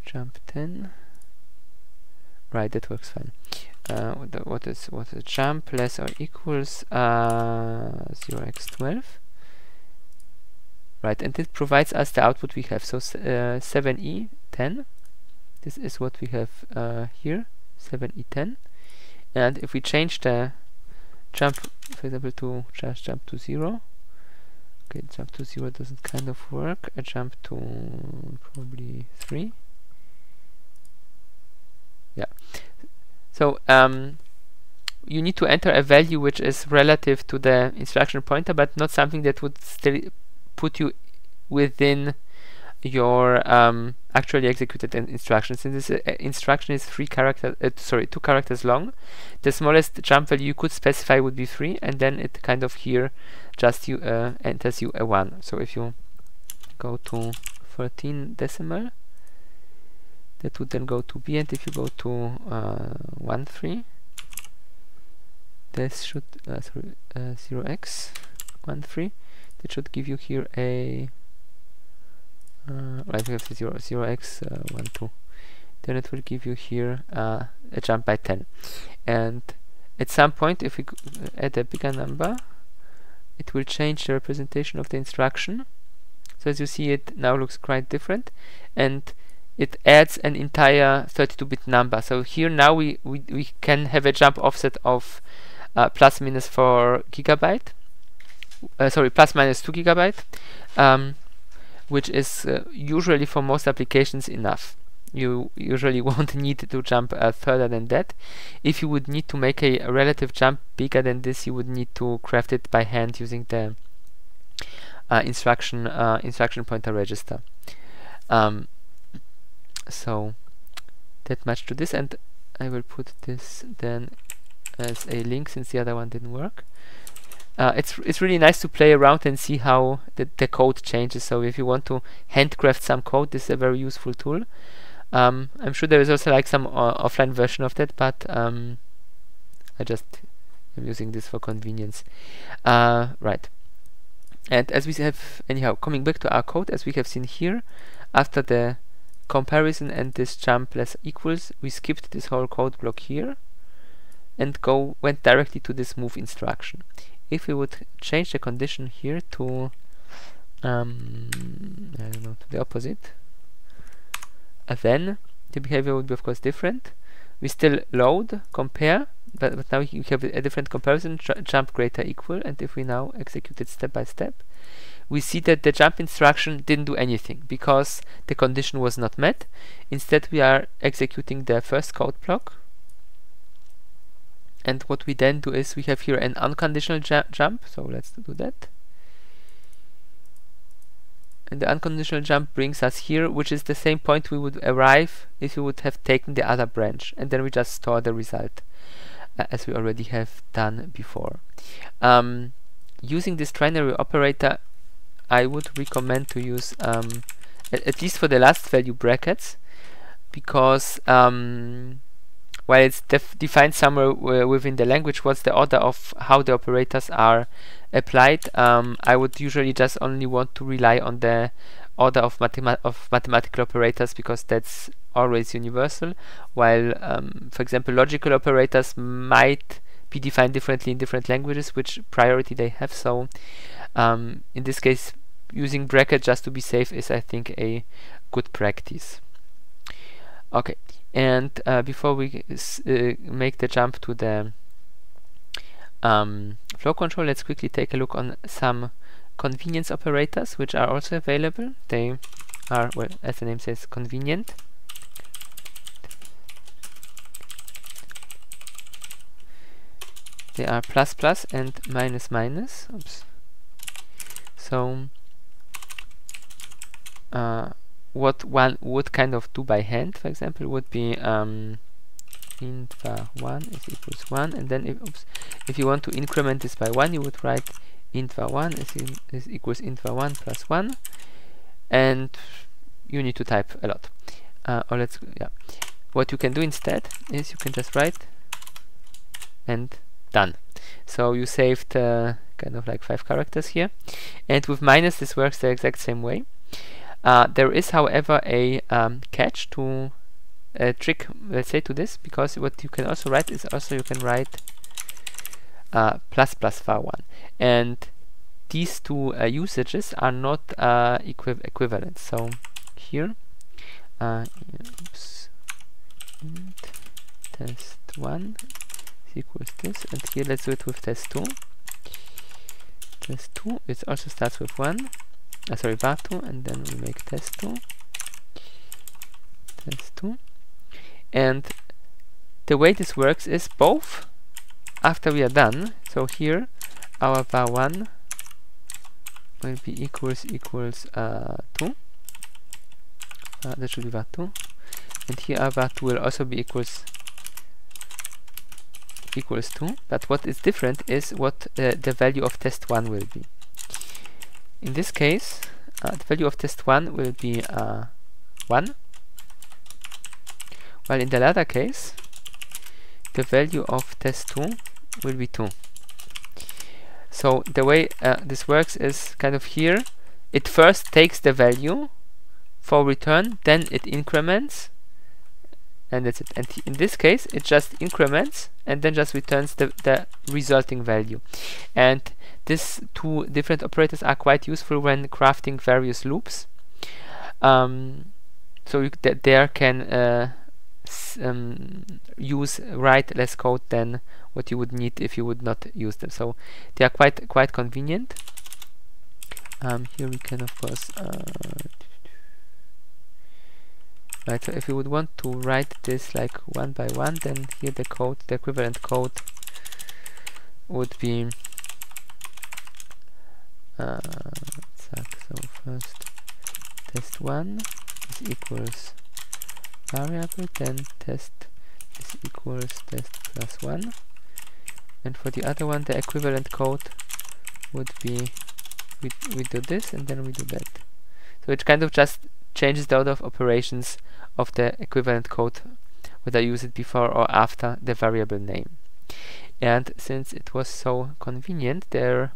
jump 10 right that works fine. Uh, what, is what is jump less or equals 0x12 uh, right and it provides us the output we have. So uh, 7e 10 this is what we have uh, here 7e10 and if we change the jump for example to just jump to 0 okay jump to 0 doesn't kind of work. A jump to probably 3 yeah so um, you need to enter a value which is relative to the instruction pointer but not something that would still put you within your um, actually executed instruction. Since this uh, instruction is three characters, uh, sorry, two characters long, the smallest jump value you could specify would be three, and then it kind of here just you uh, enters you a one. So if you go to 13 decimal, that would then go to B, and if you go to uh, one three, this should uh, sorry uh, zero x one three it should give you here a uh, right we have 0, 0 x uh, 1 2 then it will give you here uh, a jump by 10 and at some point if we add a bigger number it will change the representation of the instruction. So as you see it now looks quite different. And it adds an entire 32-bit number so here now we, we, we can have a jump offset of uh, plus minus 4 gigabyte uh, sorry plus minus 2 gigabyte um, which is uh, usually for most applications enough you usually won't need to jump uh, further than that. If you would need to make a, relative jump bigger than this, you would need to craft it by hand using the uh, instruction uh, instruction pointer register. Um, so that much to this, and I will put this then as a link since the other one didn't work. Uh, it's it's really nice to play around and see how the, the code changes. So if you want to handcraft some code, this is a very useful tool. Um, I'm sure there is also like some uh, offline version of that, but um, I just am using this for convenience. Uh, right. And as we have, anyhow, coming back to our code, as we have seen here, after the comparison and this jump less equals, we skipped this whole code block here and go went directly to this move instruction. If we would change the condition here to um, I don't know to the opposite, uh, then the behavior would be of course different. We still load, compare, but, but now we have a different comparison, jump greater equal, and if we now execute it step by step, we see that the jump instruction didn't do anything because the condition was not met. Instead, we are executing the first code block. And what we then do is we have here an unconditional ju jump, so let's do that and the unconditional jump brings us here which is the same point we would arrive if we would have taken the other branch and then we just store the result uh, as we already have done before um, using this trinary operator I would recommend to use um, at, at, least for the last value brackets because um, while it's defined somewhere within the language what's the order of how the operators are applied, um, I would usually just only want to rely on the order of, mathema of mathematical operators because that's always universal, while, um, for example, logical operators might be defined differently in different languages, which priority they have. So, um, in this case, using bracket just to be safe is, I think, a good practice. Okay, and uh, before we uh, make the jump to the um, flow control, let's quickly take a look on some convenience operators which are also available. They are, well, as the name says, convenient. They are plus plus and minus minus. Oops. So uh, what one would kind of do by hand, for example, would be um, int var1 is equals 1 and then if, oops, if you want to increment this by 1 you would write int var1 is, in, is equals int var1 plus 1 and you need to type a lot. Uh, or let's yeah. What you can do instead is you can just write and done so you saved uh, kind of like five characters here and with minus this works the exact same way uh, there is however a um, catch to a trick, let's say, to this, because what you can also write is also you can write uh, plus plus var1. And these two uh, usages are not uh, equi equivalent. So here, uh, oops, test1 equals this, and here let's do it with test2. Test2, it also starts with 1, uh, sorry, var2, and then we make test2. Test2 and the way this works is both after we are done so here our var1 will be equals equals uh, 2 uh, that should be var2 and here our var2 will also be equals equals 2 but what is different is what uh, the value of test1 will be. In this case uh, the value of test1 will be uh, 1 while in the latter case the value of test2 will be 2 so the way uh, this works is kind of here. It first takes the value for return then it increments and that's it and in this case it just increments and then just returns the, the resulting value and these two different operators are quite useful when crafting various loops. Um, so you th there can uh, um, use write less code than what you would need if you would not use them. So they are quite quite convenient. Um, here we can of course uh, right. So if you would want to write this like one by one, then here the code, the equivalent code would be uh, so first test one is equals variable then test is equals test plus 1 and for the other one the equivalent code would be we, we do this and then we do that so it kind of just changes the order of operations of the equivalent code whether I use it before or after the variable name. And since it was so convenient there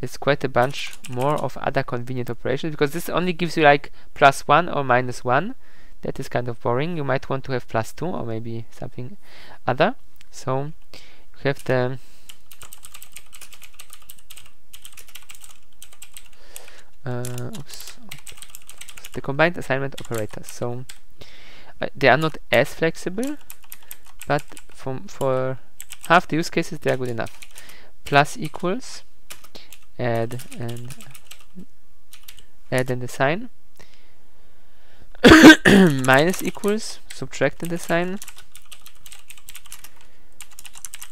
is quite a bunch more of other convenient operations because this only gives you like plus 1 or minus 1 that is kind of boring. You might want to have plus 2 or maybe something other. So you have the uh, oops, the combined assignment operators so uh, they are not as flexible but from for half the use cases they are good enough plus equals add and add and assign minus equals, subtract and assign.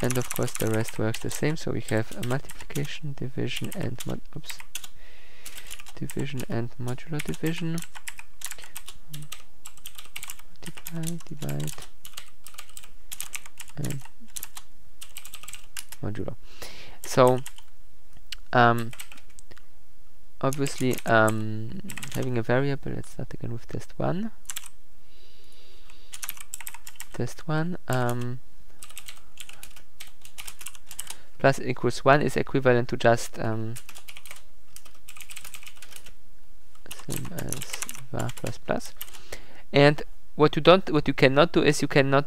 And of course the rest works the same, so we have a multiplication, division and oops, division and modular division. Multiply, divide, and modular. So um, obviously um, having a variable let's start again with test 1 test 1 um, plus equals 1 is equivalent to just um, same as var plus plus. And what you don't what you cannot do is you cannot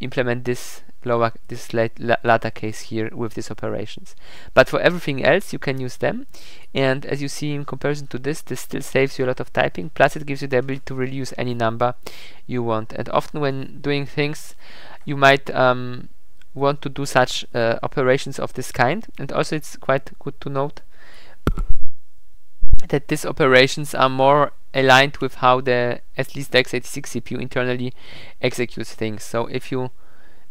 implement this lower this latter case here with these operations. But for everything else you can use them. And as you see in comparison to this this still saves you a lot of typing. Plus it gives you the ability to really use any number you want. And often when doing things you might um, want to do such uh, operations of this kind. And also it's quite good to note that these operations are more aligned with how the at least the x86 CPU internally executes things. So if you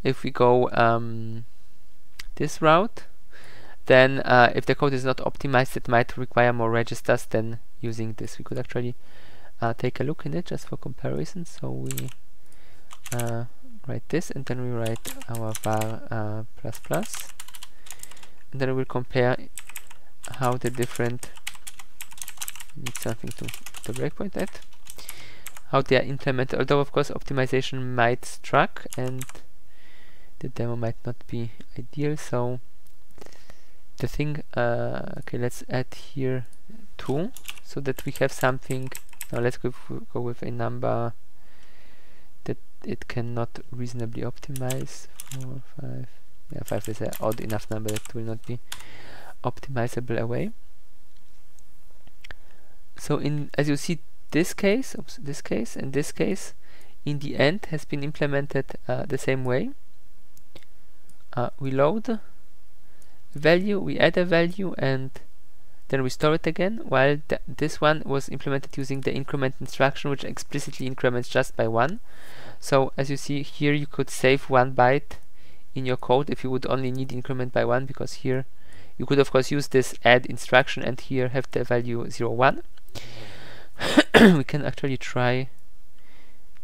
if we go um, this route then uh, if the code is not optimized it might require more registers than using this. We could actually uh, take a look in it just for comparison. So we uh, write this and then we write our var uh, plus plus. And then we'll compare how the different need something to the breakpoint at how they are implemented although of course optimization might struck and the demo might not be ideal so the thing uh, okay let's add here 2 so that we have something. Now let's go, go with a number that it cannot reasonably optimize. 4 5 yeah 5 is an odd enough number that will not be optimizable away so in as you see this case oops, this case and this case in the end has been implemented uh, the same way. Uh, we load value, we add a value and then we store it again while th this one was implemented using the increment instruction which explicitly increments just by one. So as you see here you could save one byte in your code if you would only need increment by one because here you could of course use this add instruction and here have the value 0 1 we can actually try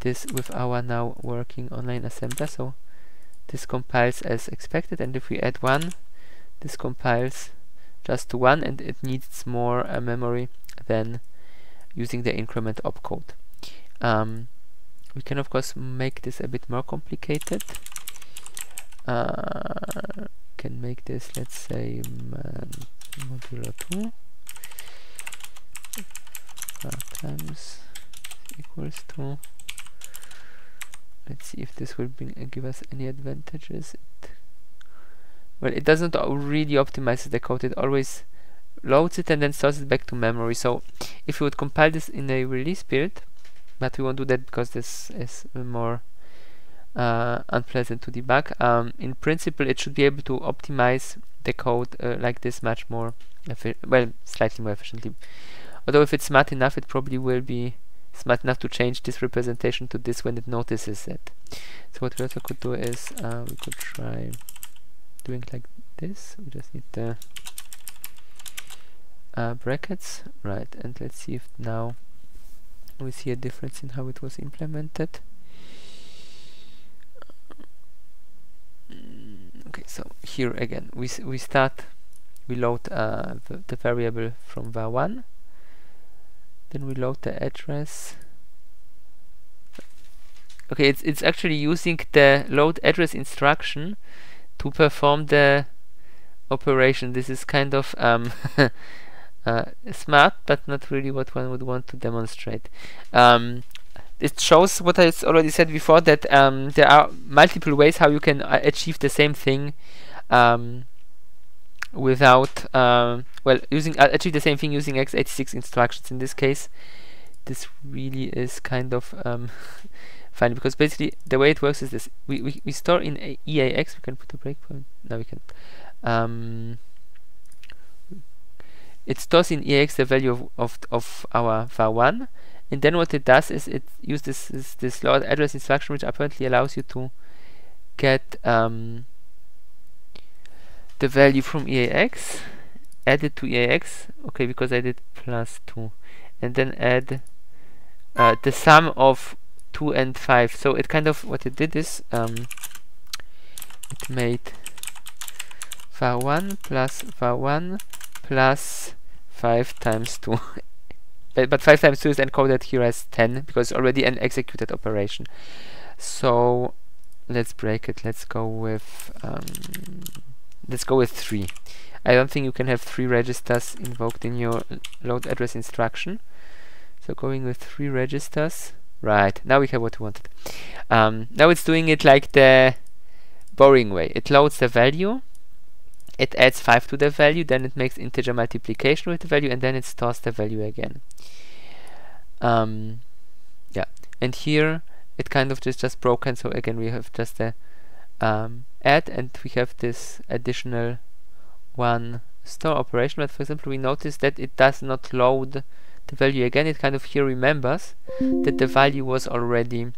this with our now working online assembler so this compiles as expected and if we add 1 this compiles just to 1 and it needs more uh, memory than using the increment opcode. Um, we can of course make this a bit more complicated. Uh, can make this let's say um, modulo 2 times equals to let's see if this will bring, uh, give us any advantages. It well it doesn't really optimize the code. It always loads it and then stores it back to memory. So if we would compile this in a release build but we won't do that because this is more uh, unpleasant to debug um, in principle it should be able to optimize the code uh, like this much more well slightly more efficiently although if it's smart enough it probably will be smart enough to change this representation to this when it notices it. So what we also could do is uh, we could try doing like this. We just need the uh, brackets. Right and let's see if now we see a difference in how it was implemented. Mm, okay so here again we we start we load uh, the, the, variable from var1 then we load the address. Okay it's it's actually using the load address instruction to perform the operation. This is kind of um, uh, smart but not really what one would want to demonstrate. Um, it shows what I already said before that um, there are multiple ways how you can uh, achieve the same thing um, without um, well using uh, achieve the same thing using x86 instructions in this case. This really is kind of um, funny because basically the way it works is this. We, we, we store in EAX we can put a breakpoint. No we can um, it stores in EAX the value of, of, of our var1 and then what it does is it uses this, this load address instruction which apparently allows you to get um, the value from EAX add it to EAX okay because I did plus 2 and then add uh, the sum of 2 and 5 so it kind of what it did is um, it made var1 plus var1 plus 5 times 2 but, but 5 times 2 is encoded here as 10 because it's already an executed operation. So let's break it. Let's go with um, let's go with 3 I don't think you can have three registers invoked in your load address instruction. So going with three registers. Right now we have what we wanted. Um, now it's doing it like the boring way. It loads the value it adds 5 to the value, then it makes integer multiplication with the value, and then it stores the value again. Um, yeah, and here it kind of just just broken, so again we have just a um, add, and we have this additional one store operation, but for example we notice that it does not load the value again, it kind of here remembers that the value was already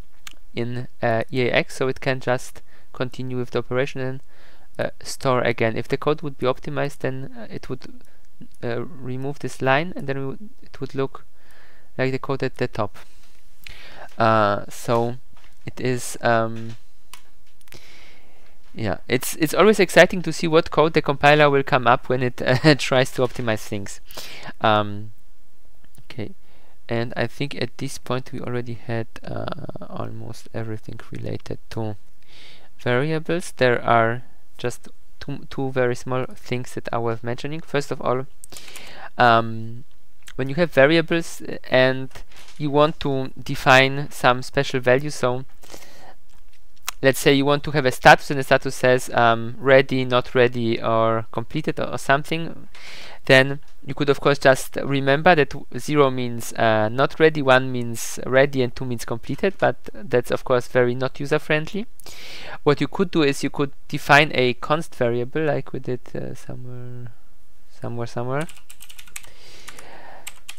in uh, EAX, so it can just continue with the operation and uh, store again. If the code would be optimized, then uh, it would uh, remove this line, and then it would look like the code at the top. Uh, so it is. Um, yeah, it's it's always exciting to see what code the compiler will come up when it uh, tries to optimize things. Um, okay, and I think at this point we already had uh, almost everything related to variables. There are just two, two very small things that are worth mentioning. First of all, um, when you have variables uh, and you want to define some special value, so let's say you want to have a status and the status says um, ready, not ready, or completed, or, or, something, then you could of course just remember that 0 means uh, not ready, 1 means ready, and 2 means completed, but that's of course very not user friendly. What you could do is you could define a const variable like we did uh, somewhere, somewhere, somewhere.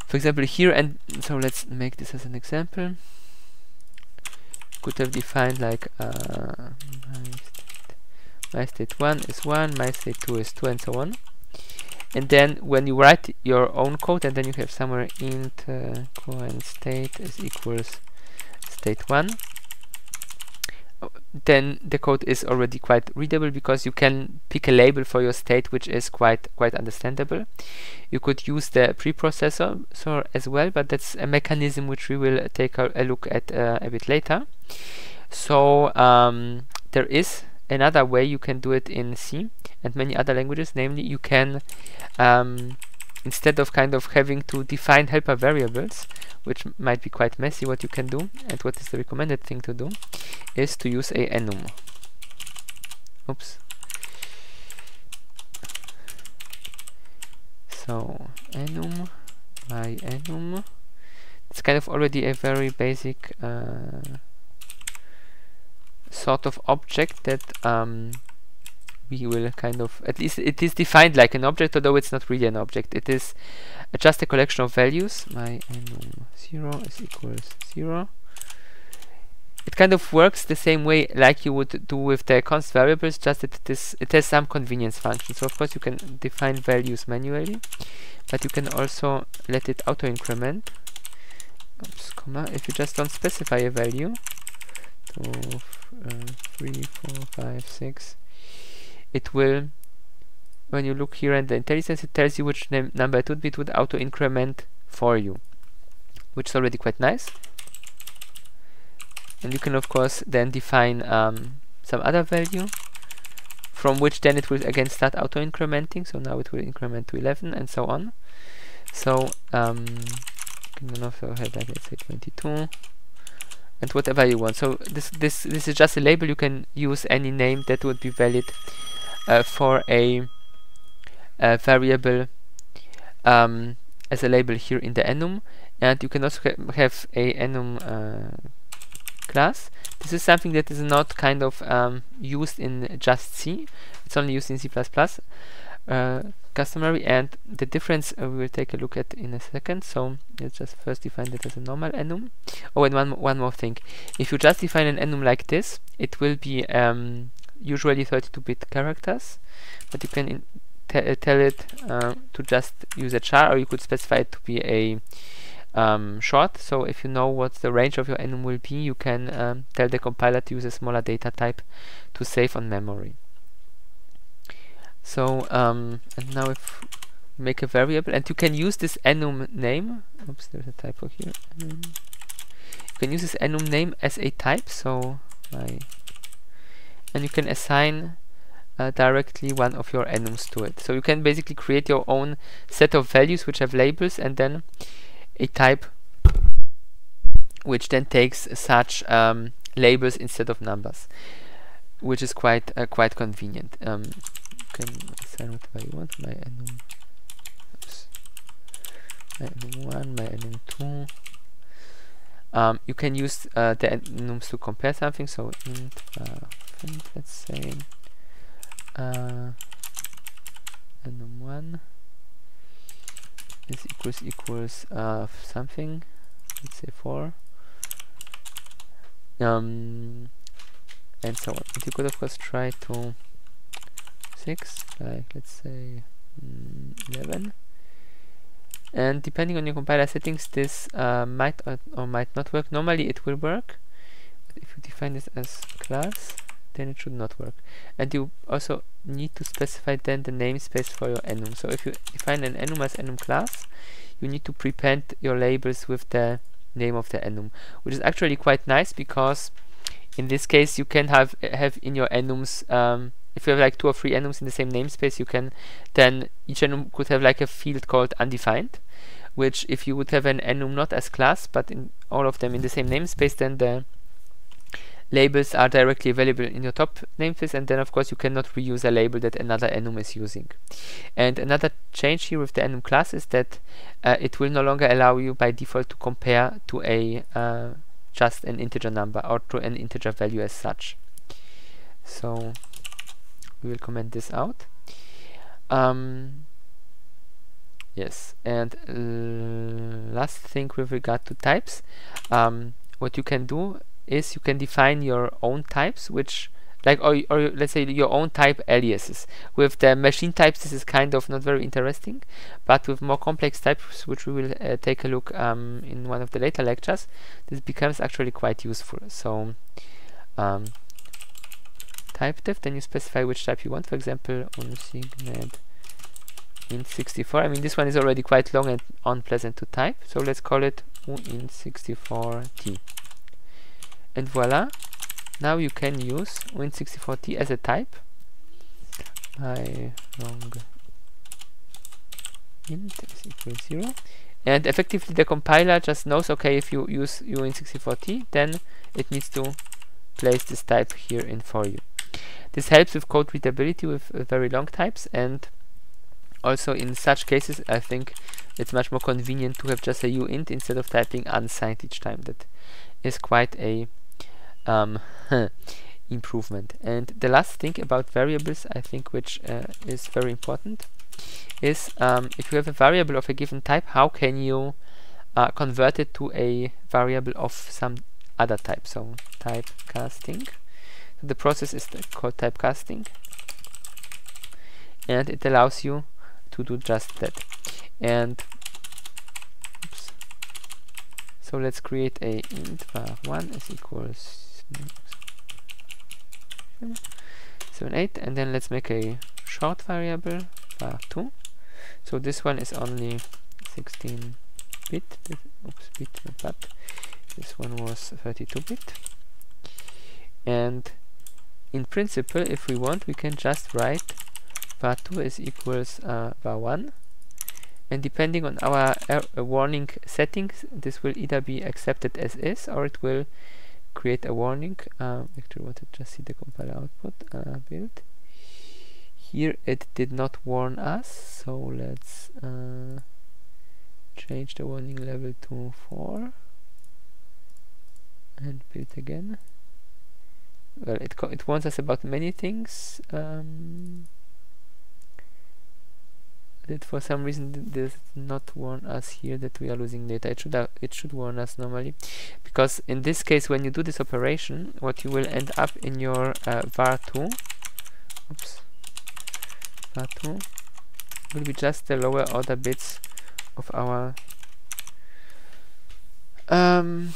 For example here, and so let's make this as an example could have defined like uh, my state 1 is 1, my state 2 is 2 and so on. And then when you write your own code and then you have somewhere int uh, current state is equals state 1 then the code is already quite readable because you can pick a label for your state which is quite quite understandable. You could use the preprocessor so as well, but that's a mechanism which we will take a, a look at uh, a bit later. So um, there is another way you can do it in C and many other languages, namely you can um, instead of kind of having to define helper variables, which might be quite messy what you can do, and what is the recommended thing to do, is to use a enum. Oops. So, enum my enum. It's kind of already a very basic uh, sort of object that um, we will kind of at least it is defined like an object although it's not really an object. It is just a collection of values. My enum 0 is equals 0 it kind of works the same way like you would do with the const variables just that it is it has some convenience function. So of course you can define values manually but you can also let it auto increment oops, comma. If you just don't specify a value two uh, three four five six it will when you look here at the IntelliSense it tells you which number it would be it would auto increment for you which is already quite nice. And you can of course then define um, some other value from which then it will again start auto incrementing. So now it will increment to 11 and so on. So um, can also have like let's say 22 and whatever you want. So this this this is just a label. You can use any name that would be valid for a, a variable um, as a label here in the enum and you can also ha have a enum uh, class. This is something that is not kind of um, used in just C. It's only used in C++ uh, customary and the difference uh, we will take a look at in a second. So let's just first define that as a normal enum. Oh, and one, one more thing. If you just define an enum like this, it will be um, usually 32-bit characters, but you can uh, tell it uh, to just use a char or you could specify it to be a um, short. So if you know what the range of your enum will be, you can um, tell the compiler to use a smaller data type to save on memory. So um, and now if make a variable and you can use this enum name. Oops, there's a typo here. You can use this enum name as a type. So I and you can assign uh, directly one of your enums to it. So you can basically create your own set of values which have labels and then a type which then takes such um, labels instead of numbers, which is quite uh, quite convenient. Um, you can assign whatever you want. My enum, oops, my enum one, my enum two. Um, you can use uh, the enums to compare something. So int, uh, int let's say uh, enum one is equals equals uh, something. Let's say 4 um, and so on. But you could of course try to 6 like let's say mm, 11 and depending on your compiler settings this uh, might or, might not work normally it will work but if you define this as class then it should not work. And you also need to specify then the namespace for your enum. So if you define an enum as enum class, you need to prepend your labels with the name of the enum, which is actually quite nice because in this case you can have have in your enums um, if you have like two or three enums in the same namespace you can then each enum could have like a field called undefined which if you would have an enum not as class but in all of them in the same namespace then the labels are directly available in your top namespace and then of course you cannot reuse a label that another enum is using. And another change here with the enum class is that uh, it will no longer allow you by default to compare to a uh, just an integer number or to an integer value as such. So we will comment this out. Um, yes, and uh, last thing with regard to types, um, what you can do is you can define your own types which like or, or let's say your own type aliases with the machine types this is kind of not very interesting but with more complex types which we will uh, take a look um, in one of the later lectures this becomes actually quite useful so um, type def then you specify which type you want. For example unsigned int64 I mean this one is already quite long and unpleasant to type. So let's call it int64t and voila. Now you can use uint64t as a type. By long int is equal to 0 and effectively the compiler just knows okay if you use uint64t then it needs to place this type here in for you this helps with code readability with uh, very long types and also in such cases I think it's much more convenient to have just a uint instead of typing unsigned each time. That is quite a um, improvement. And the last thing about variables I think which uh, is very important is um, if you have a variable of a given type how can you uh, convert it to a variable of some other type? So typecasting the process is called typecasting. And it allows you to do just that. And oops. so let's create a int var1 is equals 7 8 and then let's make a short variable var2 so this one is only 16 bit oops bit but this one was 32 bit. And in principle if we want we can just write var2 is equals uh, var1 and depending on our er warning settings this will either be accepted as is or it will create a warning. Uh, actually want to just see the compiler output uh, build. Here it did not warn us so let's uh, change the warning level to 4 and build again well it, it warns us about many things um, for some reason does not warn us here that we are losing data. It should uh, it should warn us normally, because in this case, when you do this operation, what you will end up in your uh, var2, oops, var2 will be just the lower order bits of our um,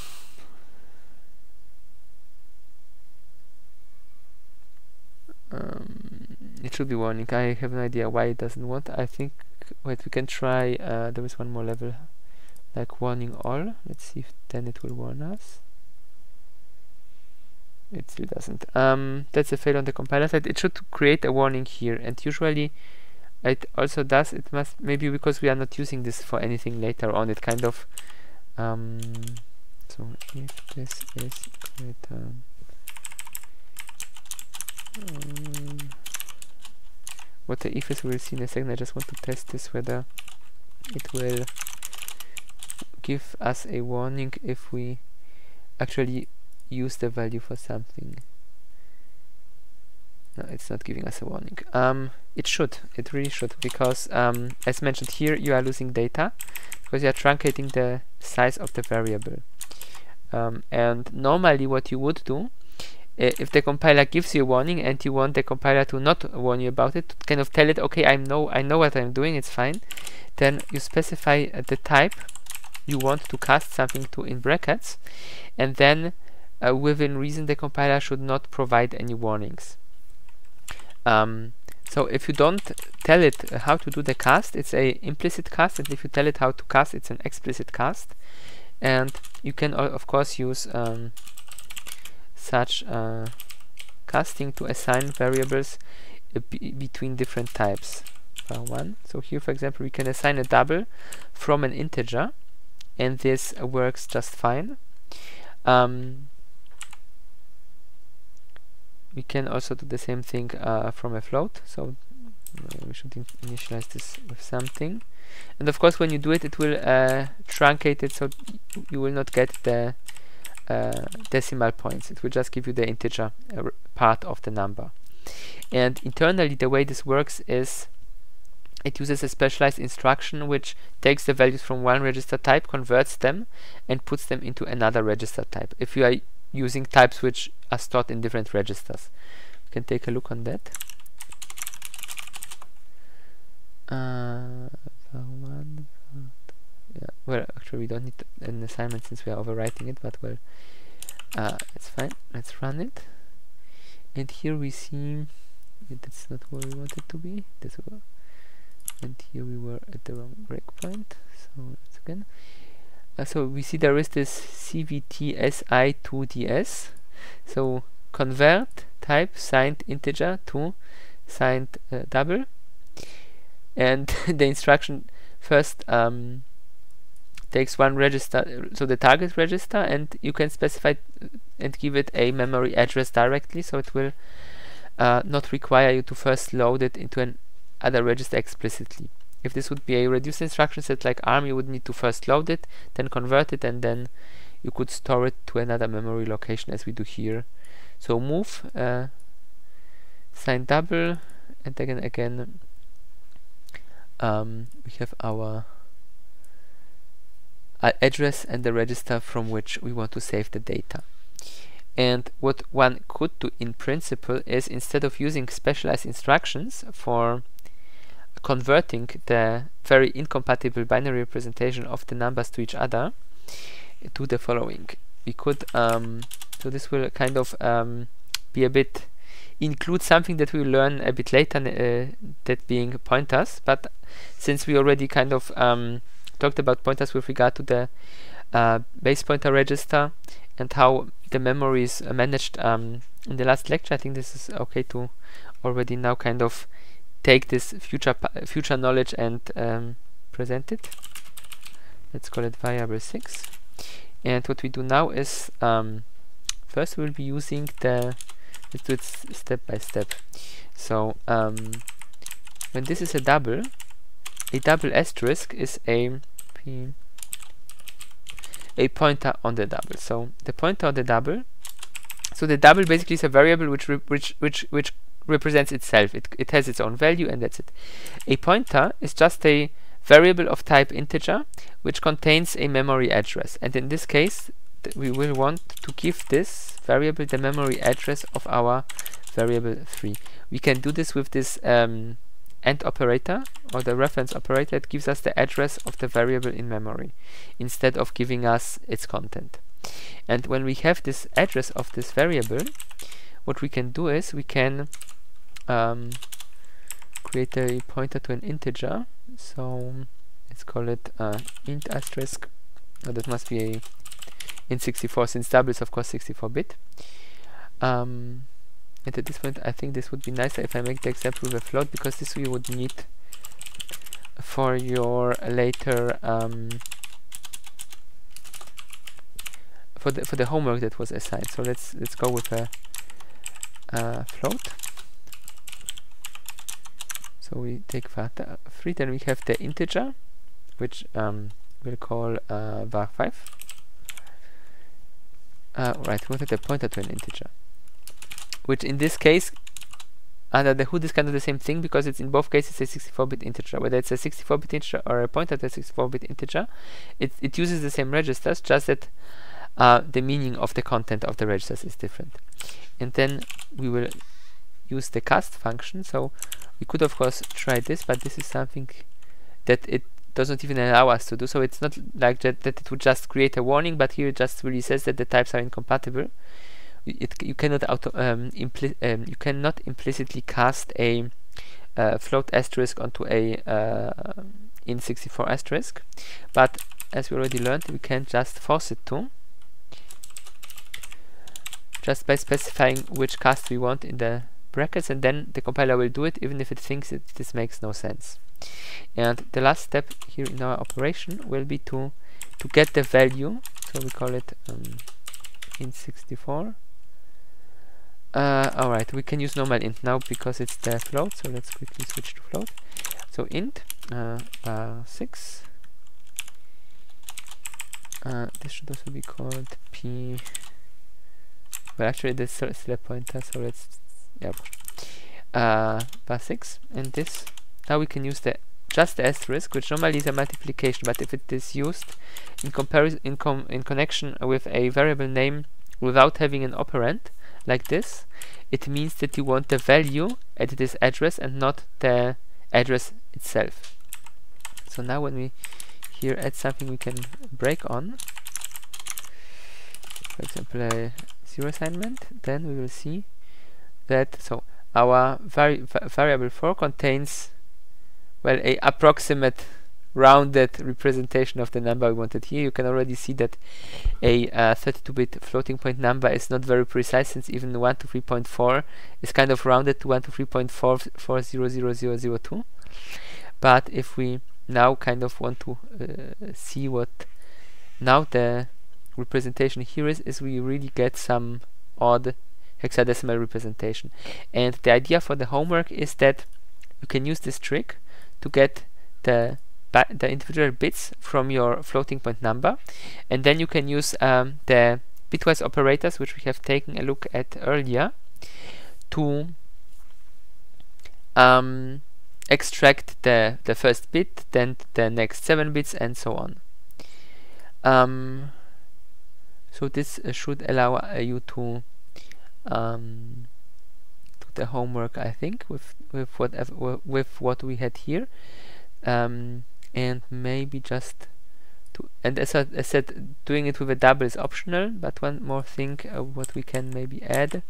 um, it should be warning. I have no idea why it doesn't want. I think, wait, we can try, uh, there is one more level, like warning all. Let's see if then it will warn us. It still doesn't. Um, that's a fail on the compiler side. It should create a warning here, and usually it also does. It must, maybe because we are not using this for anything later on, it kind of, um, so if this is greater um, what the if is we'll see in a second I just want to test this whether it will give us a warning if we actually use the value for something. No it's not giving us a warning. Um, it should. It really should because um, as mentioned here you are losing data because you are truncating the size of the variable. Um, and normally what you would do if the compiler gives you a warning and you want the compiler to not warn you about it, to kind of tell it, okay, I know I know what I'm doing, it's fine, then you specify uh, the type you want to cast something to in brackets, and then uh, within reason the compiler should not provide any warnings. Um, so if you don't tell it how to do the cast, it's a implicit cast, and if you tell it how to cast, it's an explicit cast. And you can of course use um, such uh, casting to assign variables uh, between different types. one. So here, for example, we can assign a double from an integer, and this uh, works just fine. Um, we can also do the same thing uh, from a float. So uh, we should in initialize this with something. And of course, when you do it, it will uh, truncate it, so you will not get the uh, decimal points. It will just give you the integer uh, part of the number. And internally, the way this works is it uses a specialized instruction which takes the values from one register type, converts them, and puts them into another register type. If you are using types which are stored in different registers, we can take a look on that. Uh, one, yeah, well, actually, we don't need an assignment since we are overwriting it, but well, uh, it's fine. Let's run it. And here we see that's not where we want it to be. That's where. And here we were at the wrong breakpoint. So let's again. Uh, so we see there is this cvtsi2ds. So convert type signed integer to signed uh, double. And the instruction first um, takes one register, so the target register, and you can specify and give it a memory address directly, so it will uh, not require you to first load it into an other register explicitly. If this would be a reduced instruction set like ARM, you would need to first load it, then convert it, and then you could store it to another memory location as we do here. So move, uh, sign double, and again, again, um, we have our address and the register from which we want to save the data. And what one could do in principle is instead of using specialized instructions for converting the very incompatible binary representation of the numbers to each other, do the following. We could, um, so this will kind of um, be a bit, include something that we learn a bit later, uh, that being pointers, but since we already kind of um, talked about pointers with regard to the uh, base pointer register and how the memory is uh, managed um, in the last lecture, I think this is okay to already now kind of take this future future knowledge and um, present it. Let's call it variable 6. And what we do now is um, first we'll be using the let's do it step by step. So um, when this is a double, a double asterisk is a a pointer on the double. So the pointer on the double. So the double basically is a variable which which which which represents itself. It it has its own value and that's it. A pointer is just a variable of type integer which contains a memory address. And in this case, we will want to give this variable the memory address of our variable 3. We can do this with this um, AND operator or the reference operator. It gives us the address of the variable in memory instead of giving us its content. And when we have this address of this variable, what we can do is we can um, create a pointer to an integer. So let's call it uh, int asterisk. Oh, that must be a int 64 since double is of course 64 bit. Um, and at this point I think this would be nicer if I make the example with a float because this we would need for your later um, for the for the homework that was assigned. So let's let's go with a float. So we take that free, then we have the integer, which um, we'll call uh, var5. Uh, right, we wanted the pointer to an integer which in this case under the hood is kind of the same thing because it's in both cases a 64-bit integer. Whether it's a 64-bit integer or a pointer to a 64-bit integer, it, it uses the same registers, just that uh, the meaning of the content of the registers is different. And then we will use the cast function. So we could of course try this, but this is something that it does not even allow us to do. So it's not like that, that it would just create a warning, but here it just really says that the types are incompatible it, you cannot auto um, um, you cannot implicitly cast a uh, float asterisk onto a uh, int64 asterisk but as we already learned we can just force it to just by specifying which cast we want in the brackets and then the compiler will do it even if it thinks that this makes no sense. And the last step here in our operation will be to to get the value so we call it um, int64 uh, Alright, we can use normal int now because it's the float, so let's quickly switch to float. So int uh, uh, 6. Uh, this should also be called p. Well, actually, this is a pointer, so let's yeah. Uh, bar 6, and this now we can use the just the asterisk, which normally is a multiplication, but if it is used in comparison in com in connection with a variable name without having an operand, like this, it means that you want the value at this address and not the address itself. So now when we here add something we can break on, for example a zero assignment, then we will see that so our vari variable 4 contains well a approximate rounded representation of the number we wanted here. You can already see that a 32-bit uh, floating point number is not very precise since even 1 to 3.4 is kind of rounded to 1 to 3.4400002. But if we now kind of want to uh, see what now the representation here is, is we really get some odd hexadecimal representation. And the idea for the homework is that you can use this trick to get the the individual bits from your floating point number and then you can use um, the bitwise operators which we have taken a look at earlier to um, extract the, the first bit, then the next 7 bits and so on. Um, so this uh, should allow uh, you to um, do the homework I think with with whatever with what we had here um, and maybe just to and as I, as said doing it with a double is optional but one more thing uh, what we can maybe add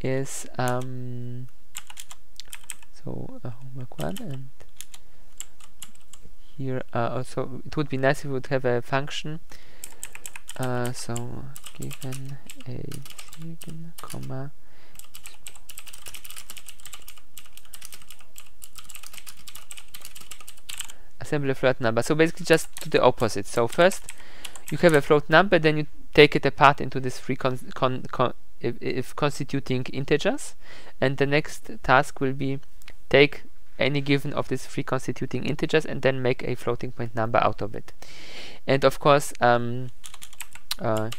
is um, so uh, homework one and here uh, also it would be nice if we would have a function uh, so given a second comma assembly float number so basically just do the opposite so first you have a float number then you take it apart into these three con, con, con if, if constituting integers and the next task will be take any given of these three constituting integers and then make a floating point number out of it. And of course, um, uh,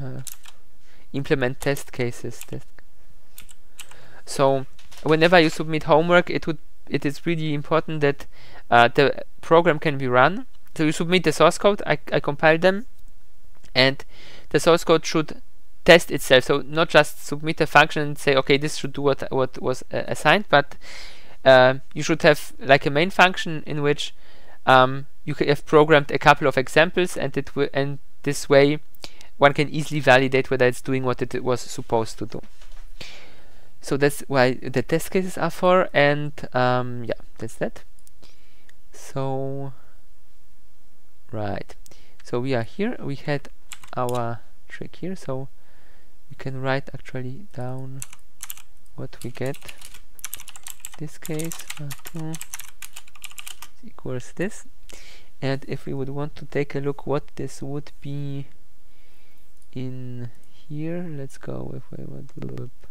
uh, implement test cases. So whenever you submit homework, it would it is really important that uh, the program can be run. So you submit the source code, I, I compile them, and the source code should test itself. So not just submit a function and say, okay, this should do what what was uh, assigned, but uh, you should have like a main function in which um, you have programmed a couple of examples, and it will and this way one can easily validate whether it's doing what it was supposed to do. So that's why the test cases are for, and um, yeah, that's that. So right, so we are here. We had our trick here. So we can write actually down what we get this case uh, equals this and if we would want to take a look what this would be in here let's go if I want to loop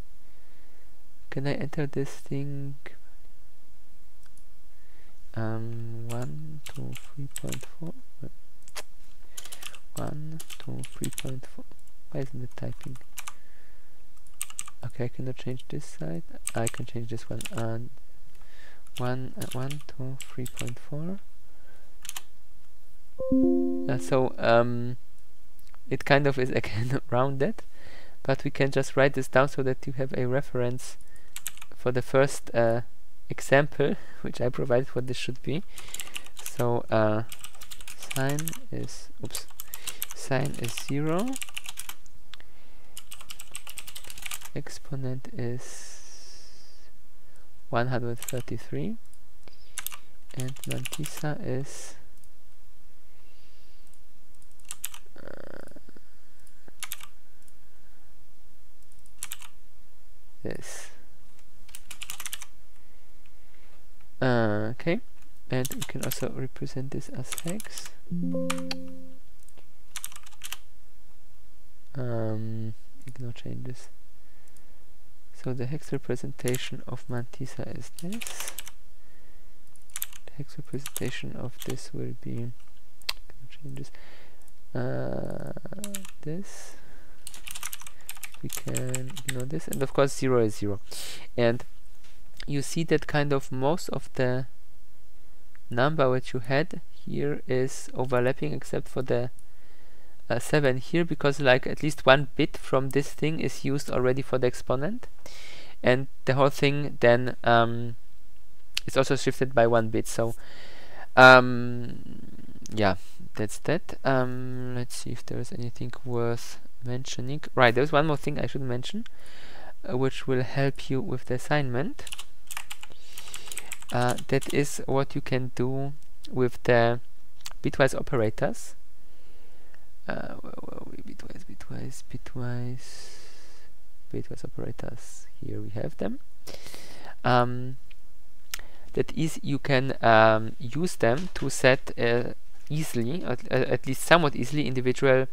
can I enter this thing? Um 1 to 3.4 1 to 3.4 why isn't it typing? Okay I cannot change this side. I can change this one. And one uh, one two three point four. Uh, so um, it kind of is again rounded. But we can just write this down so that you have a reference for the first uh, example which I provided what this should be. So uh, sign is oops sign is zero. Exponent is 133 and mantissa is uh, this uh, okay and we can also represent this as hex um, ignore changes so the hex representation of Mantissa is this. The hex representation of this will be changes uh, this. We can ignore this, and of course zero is zero. And you see that kind of most of the number which you had here is overlapping except for the uh, 7 here because like at least one bit from this thing is used already for the exponent. And the whole thing then um, is also shifted by one bit. So um, yeah that's that. Um, let's see if there is anything worth mentioning. Right there's one more thing I should mention uh, which will help you with the assignment uh, that is what you can do with the bitwise operators uh, where we? Bitwise, bitwise, bitwise, bitwise operators. Here we have them. Um, that is, you can um, use them to set uh, easily, at, at, least somewhat easily, individual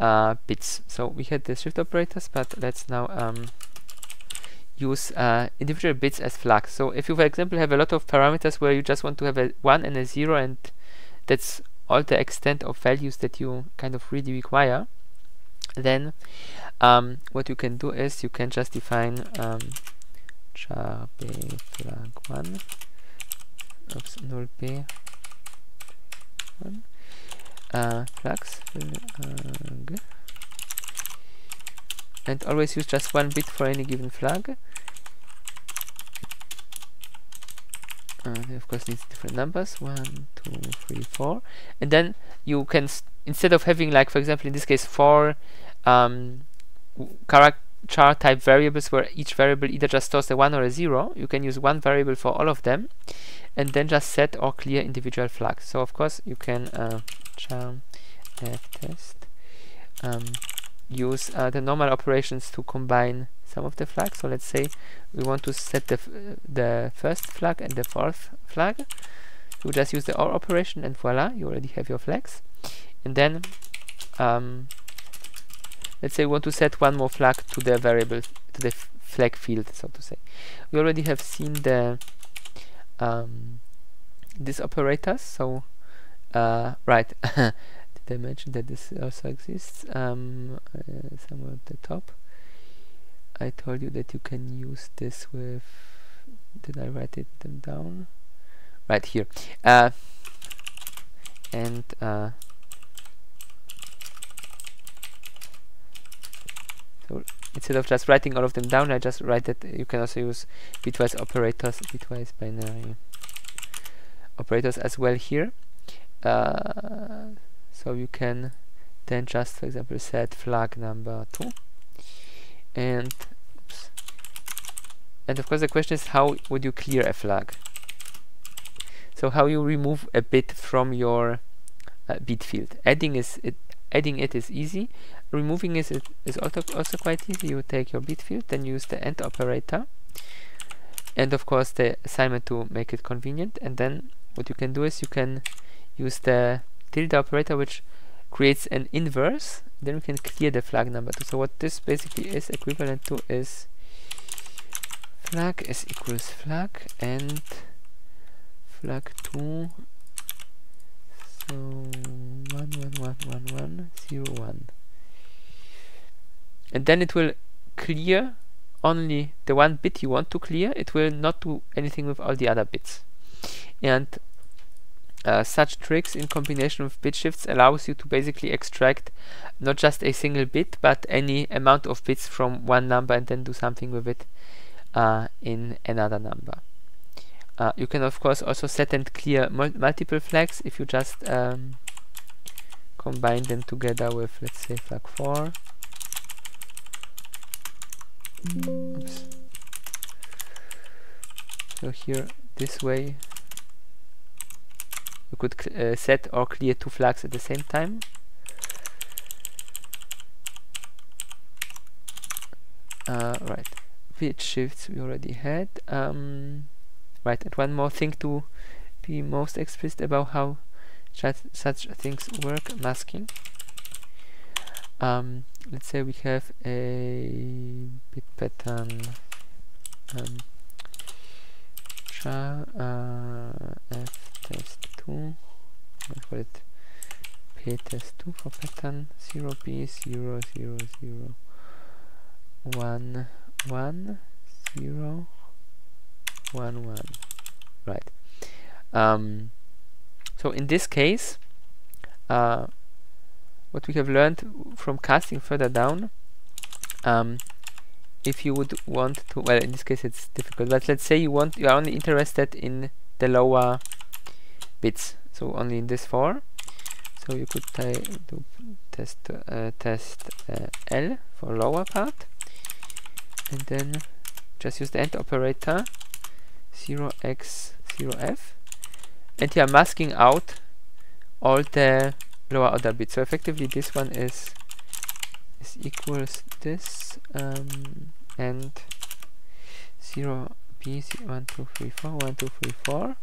uh, bits. So we had the shift operators, but let's now um, use uh, individual bits as flags. So if you, for example, have a lot of parameters where you just want to have a 1 and a 0 and that's all the extent of values that you kind of really require, then um, what you can do is you can just define um, char b flag 1 oops, null b 1 uh, flags flag and always use just one bit for any given flag. Uh, of course needs different numbers. One two three four. And then you can instead of having like for example in this case four um, character char type variables where each variable either just stores a 1 or a 0 you can use one variable for all of them and then just set or clear individual flags. So of course you can uh, char test um, use uh, the normal operations to combine some of the flags. So let's say we want to set the, the first flag and the fourth flag. You just use the OR operation and voila, you already have your flags. And then um, let's say we want to set one more flag to the variable, to the flag field, so to say. We already have seen the um, these operators, so uh, right. I mention that this also exists um, uh, somewhere at the top? I told you that you can use this with did I write it them down? Right here. Uh, and uh, so instead of just writing all of them down I just write that you can also use bitwise operators bitwise binary operators as well here. Uh, so you can then just for example set flag number 2 and oops, and of course the question is how would you clear a flag? So how you remove a bit from your uh, bit field. Adding is it adding it is easy. Removing is it is also also quite easy. You take your bit field then use the AND operator. And of course the assignment to make it convenient. And then what you can do is you can use the tilde operator which creates an inverse then we can clear the flag number. Two. so what this basically is equivalent to is flag is equals flag and flag 2 so 1 1 1 1 1 0 1 and then it will clear only the one bit you want to clear. It will not do anything with all the other bits. And uh, such tricks in combination with bit shifts allows you to basically extract not just a single bit but any amount of bits from one number and then do something with it uh, in another number. Uh, you can of course also set and clear mul multiple flags if you just um, combine them together with let's say flag 4 Oops. so here this way you could uh, set or clear two flags at the same time. Uh, right. Bit shifts we already had. Um, right and one more thing to be most explicit about how such things work masking. Um, let's say we have a bit pattern um, uh, f test 2 let's call it. P test 2 for pattern. 0 b 0 0 0 1 1 0 1 1 right. Um, so in this case uh, what we have learned from casting further down um, if you would want to well in this case it's difficult but let's say you want you are only interested in the lower bits. So only in this four so you could do test uh, test uh, L for lower part. And then just use the AND operator 0x 0f and you are masking out all the lower order bits. So effectively this one is is equals this um, and 0 b 1 2 3 4 1 2 3 4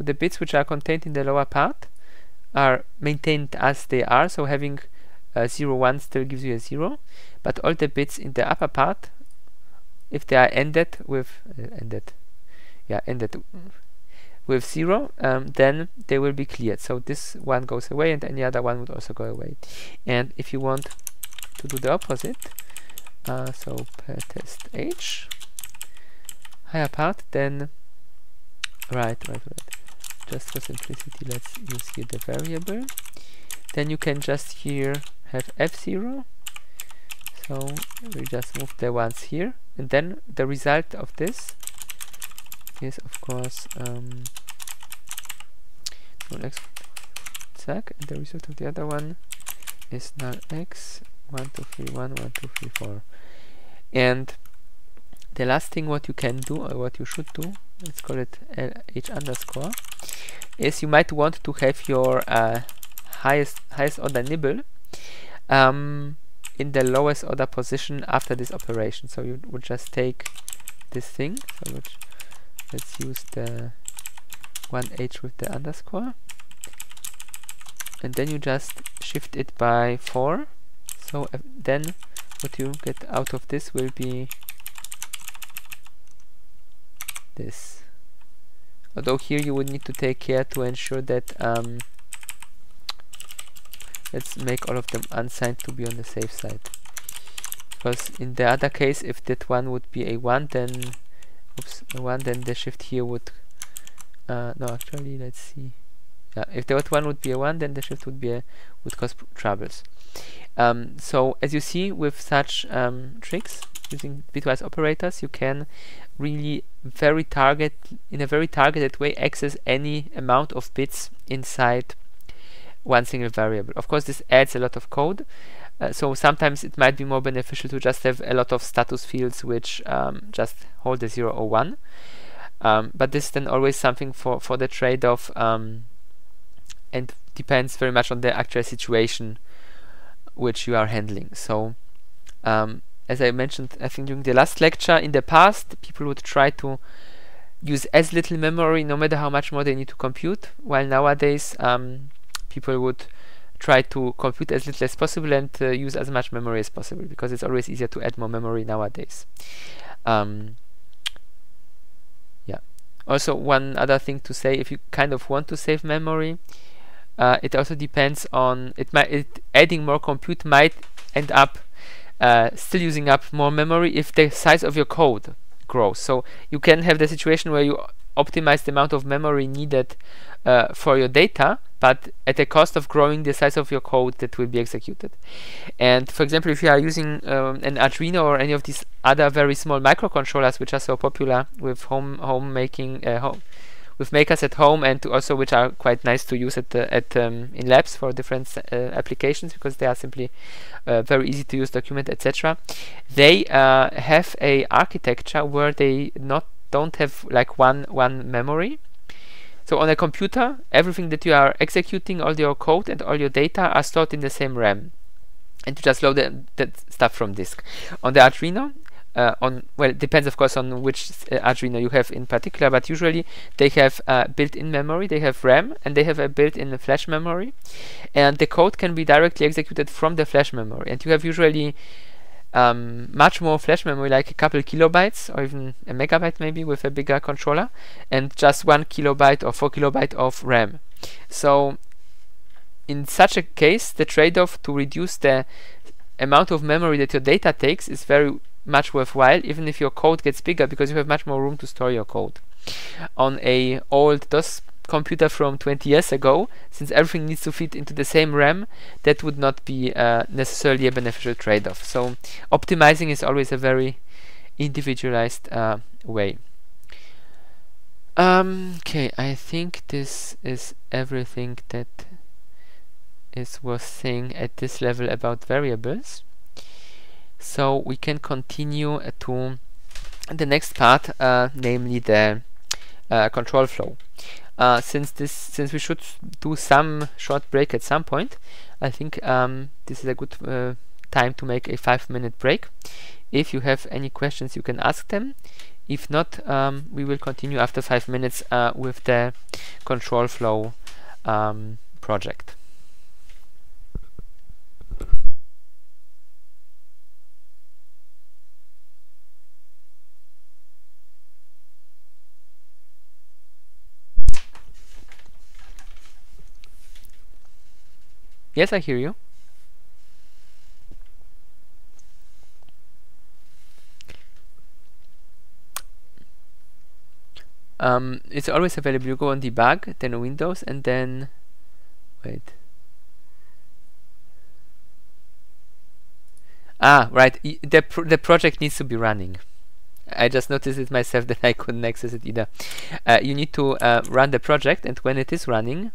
so the bits which are contained in the lower part are maintained as they are so having a 0 1 still gives you a 0 but all the bits in the upper part if they are ended with uh, ended yeah ended with zero um, then they will be cleared. So this one goes away and any other one would also go away. And if you want to do the opposite uh, so per test h higher part then right right right just for simplicity let's use here the variable. Then you can just here have f0 so we just move the ones here. And then the result of this is of course um, x zack. And the result of the other one is null x 1 2 3 1 1 2 3 4 and the last thing what you can do or what you should do let's call it h underscore is you might want to have your uh, highest highest order nibble um, in the lowest order position after this operation. So you would just take this thing so which let's use the 1h with the underscore. And then you just shift it by 4 so uh, then what you get out of this will be this. Although here you would need to take care to ensure that um, let's make all of them unsigned to be on the safe side. Because in the other case if that one would be a 1 then oops a 1 then the shift here would uh, no actually let's see. Yeah if that one would be a 1 then the shift would be a would cause troubles. Um, so as you see with such um, tricks using bitwise operators you can really very target in a very targeted way access any amount of bits inside one single variable. Of course this adds a lot of code uh, so sometimes it might be more beneficial to just have a lot of status fields which um, just hold a 0 or 1 um, but this is then always something for, for the trade-off um, and depends very much on the actual situation which you are handling. So um, as I mentioned, I think during the last lecture, in the past, people would try to use as little memory, no matter how much more they need to compute, while nowadays um, people would try to compute as little as possible and uh, use as much memory as possible, because it's always easier to add more memory nowadays. Um, yeah. Also, one other thing to say, if you kind of want to save memory, uh, it also depends on it might adding more compute might end up uh, still using up more memory if the size of your code grows. So you can have the situation where you optimize the amount of memory needed uh, for your data but at the cost of growing the size of your code that will be executed. And for example if you are using um, an Arduino or any of these other very small microcontrollers which are so popular with home making uh, home with makers at home and also which are quite nice to use at the, at um, in labs for different uh, applications because they are simply uh, very easy to use document etc they uh, have a architecture where they not don't have like one one memory. So on a computer everything that you are executing all your code and all your data are stored in the same RAM. And you just load the, that stuff from disk. On the Arduino uh, on well it depends of course on which uh, Arduino you have in particular but usually they have uh, built-in memory they have RAM and they have a built-in flash memory. And the code can be directly executed from the flash memory. And you have usually um, much more flash memory like a couple kilobytes or even a megabyte maybe with a bigger controller and just one kilobyte or four kilobyte of RAM. So in such a case the trade-off to reduce the amount of memory that your data takes is very much worthwhile even if your code gets bigger because you have much more room to store your code. On a old DOS computer from 20 years ago, since everything needs to fit into the same RAM, that would not be uh, necessarily a beneficial trade-off. So optimizing is always a very individualized uh, way. Um, okay, I think this is everything that is worth saying at this level about variables so we can continue to the next part uh, namely the uh, control flow. Uh, since this since we should do some short break at some point I think um, this is a good time to make a five minute break. If you have any questions you can ask them. If not um, we will continue after five minutes uh, with the control flow um, project Yes, I hear you. Um, it's always available. You go on debug, then Windows, and then wait. Ah, right. the pro the project needs to be running. I just noticed it myself that I couldn't access it either. Uh, you need to uh, run the project, and when it is running,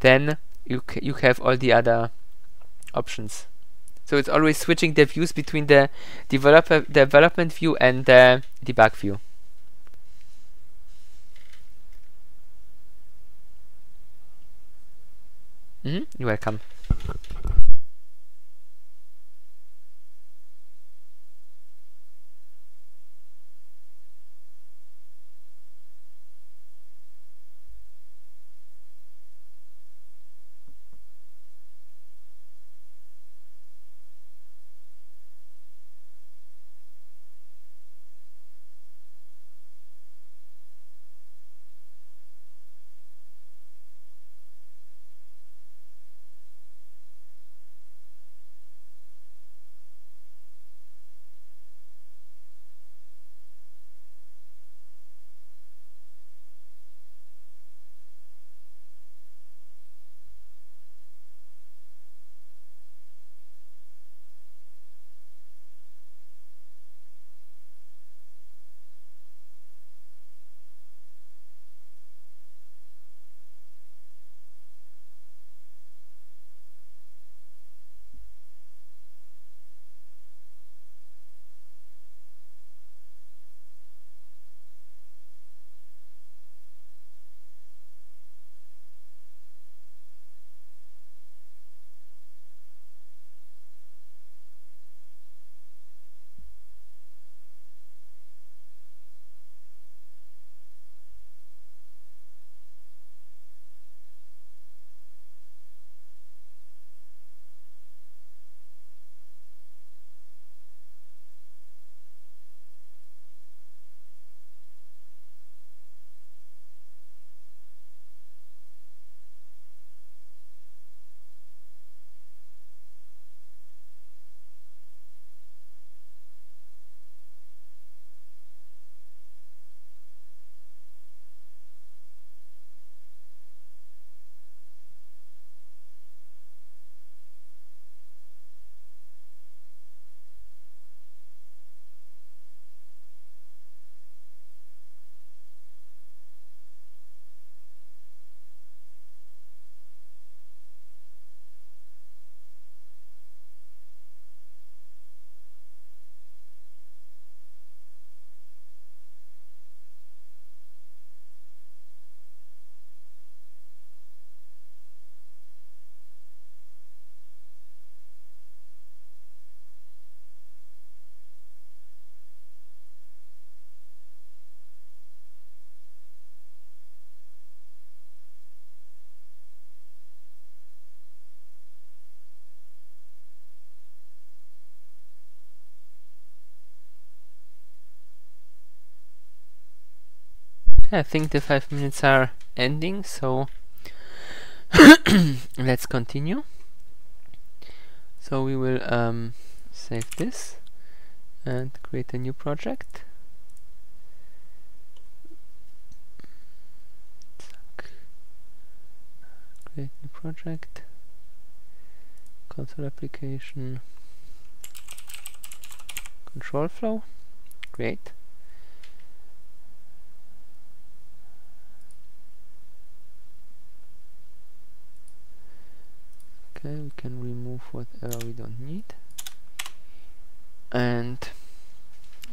then you you have all the other options. So it's always switching the views between the developer development view and the debug view. Mm -hmm. You're welcome. I think the five minutes are ending, so let's continue. So we will um, save this and create a new project. Create new project. Console application. Control flow. Great. Okay we can remove whatever we don't need. And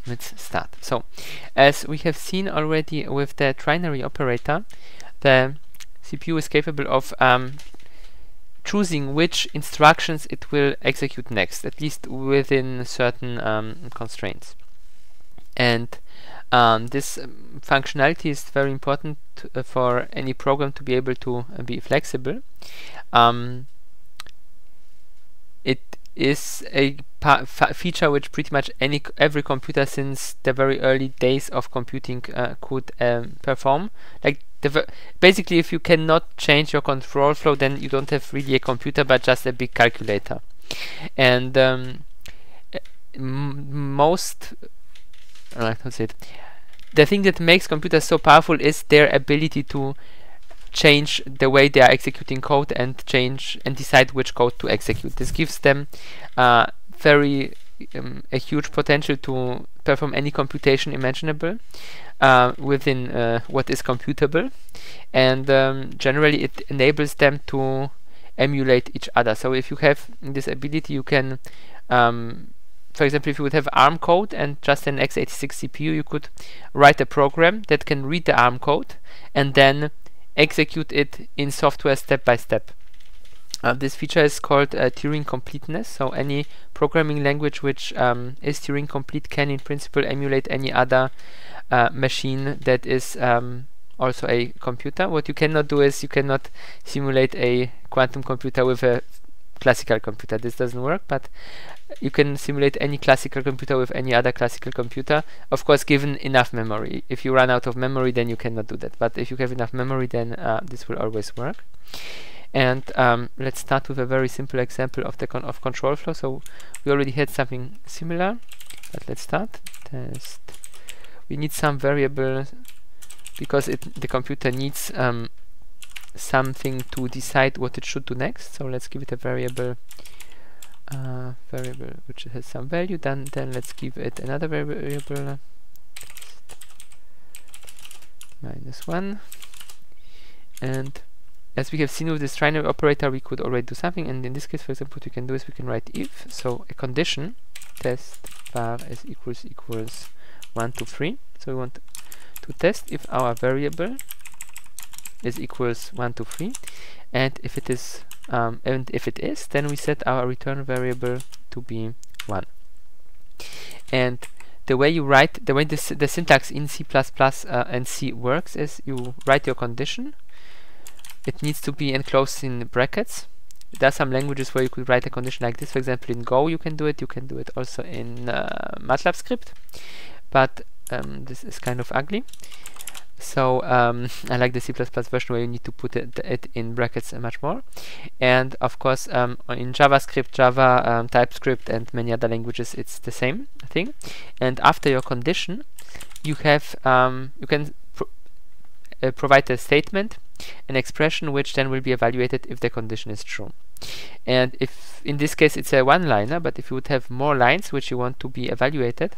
let's start. So as we have seen already with the trinary operator the CPU is capable of um, choosing which instructions it will execute next at least within certain um, constraints. And um, this um, functionality is very important uh, for any program to be able to uh, be flexible. Um, it is a feature which pretty much any every computer since the very early days of computing uh, could um, perform. Like basically, if you cannot change your control flow, then you don't have really a computer, but just a big calculator. And um, most, uh, that's it. The thing that makes computers so powerful is their ability to change the way they are executing code and change and decide which code to execute. This gives them uh, very um, a huge potential to perform any computation imaginable uh, within uh, what is computable and um, generally it enables them to emulate each other so if you have this ability you can um, for example if you would have ARM code and just an x86 CPU you could write a program that can read the ARM code and then execute it in software step by step. Uh, this feature is called uh, Turing completeness. So any programming language which um, is Turing complete can in principle emulate any other uh, machine that is um, also a computer. What you cannot do is you cannot simulate a quantum computer with a classical computer. This doesn't work, but you can simulate any classical computer with any other classical computer. Of course given enough memory. If you run out of memory then you cannot do that. But if you have enough memory then uh, this will always work. And um, let's start with a very simple example of the con of control flow. So we already had something similar but let's start. Test. We need some variable because it the computer needs um, something to decide what it should do next. So let's give it a variable uh, variable which has some value then then let's give it another variable. Minus 1 and as we have seen with this trinary operator we could already do something. And in this case for example what we can do is we can write if. So a condition test var is equals equals 1 to 3 so we want to test if our variable is equals 1 to 3 and if it is um, and if it is then we set our return variable to be 1 and the way you write the way this, the syntax in C++ uh, and C works is you write your condition. It needs to be enclosed in brackets. There are some languages where you could write a condition like this. For example in Go you can do it. You can do it also in uh, MATLAB script. But um, this is kind of ugly so um, I like the C++ version where you need to put it, it in brackets much more. And of course, um, in JavaScript, Java, um, TypeScript, and many other languages, it's the same thing. And after your condition, you have um, you can pro uh, provide a statement, an expression, which then will be evaluated if the condition is true. And if in this case it's a one-liner, but if you would have more lines which you want to be evaluated,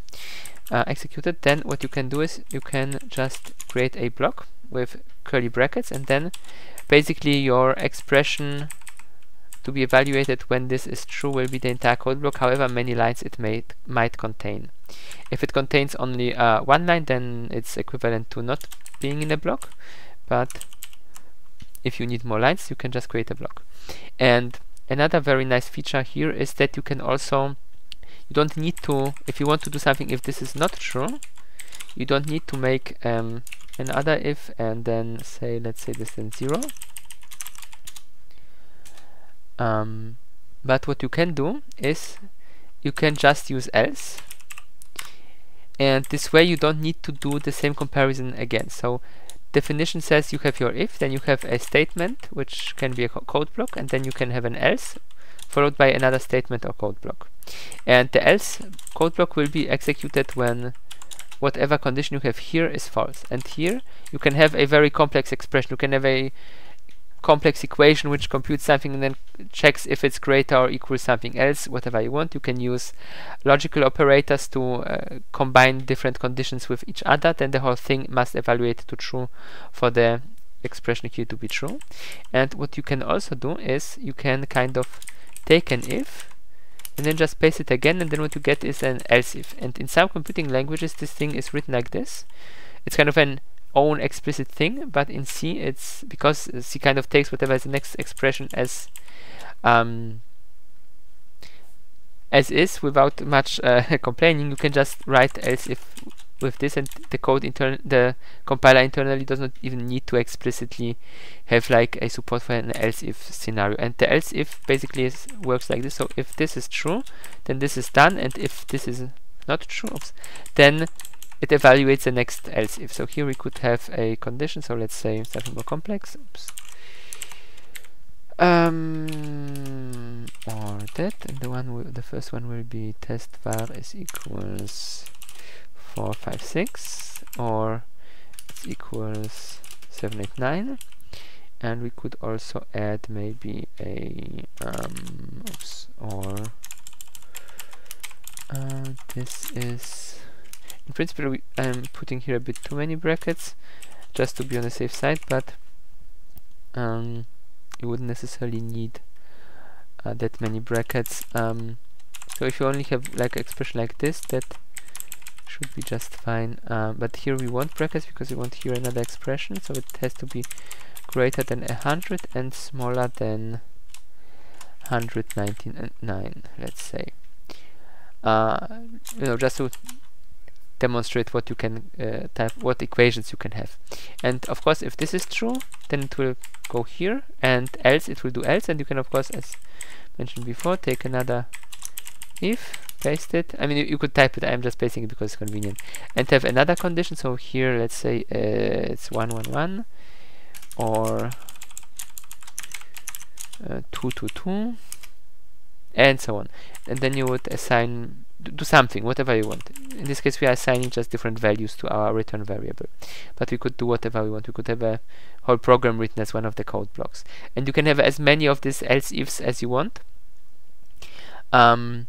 uh, executed, then what you can do is you can just create a block with curly brackets and then basically your expression to be evaluated when this is true will be the entire code block, however many lines it may might contain. If it contains only uh, one line, then it's equivalent to not being in a block, but if you need more lines, you can just create a block. And another very nice feature here is that you can also you don't need to if you want to do something if this is not true you don't need to make um, another if and then say let's say this is zero. Um, but what you can do is you can just use else. And this way you don't need to do the same comparison again. So definition says you have your if then you have a statement which can be a co code block and then you can have an else followed by another statement or code block. And the else code block will be executed when whatever condition you have here is false. And here you can have a very complex expression. You can have a complex equation which computes something and then checks if it's greater or equal something else, whatever you want. You can use logical operators to uh, combine different conditions with each other. Then the whole thing must evaluate to true for the expression here to be true. And what you can also do is you can kind of take an if and then just paste it again and then what you get is an else if. And in some computing languages this thing is written like this. It's kind of an own explicit thing but in C it's because C kind of takes whatever is the next expression as um, as is without much uh, complaining. You can just write else if with this and the code intern the compiler internally does not even need to explicitly have like a support for an else if scenario. And the else if basically is, works like this. So if this is true then this is done. And if this is not true oops, then it evaluates the next else if so here we could have a condition. So let's say something more complex. Oops. Um, or that. And the one the first one will be test var is equals 456 or it's equals 789 and we could also add maybe a um, oops, or uh, this is in principle we, I'm putting here a bit too many brackets just to be on the safe side but um, you wouldn't necessarily need uh, that many brackets. Um, so if you only have like expression like this that should be just fine. Uh, but here we want brackets because we want here another expression, so it has to be greater than 100 and smaller than 199, let's say. Uh, you know, just to demonstrate what you can uh, type, what equations you can have. And of course, if this is true, then it will go here, and else it will do else, and you can of course, as mentioned before, take another if paste it. I mean, you, you, could type it. I'm just pasting it because it's convenient. And have another condition. So here, let's say uh, it's 111 or uh, 222 and so on. And then you would assign do something, whatever you want. In this case, we are assigning just different values to our return variable. But we could do whatever we want. We could have a whole program written as one of the code blocks. And you can have as many of these else ifs as you want. Um,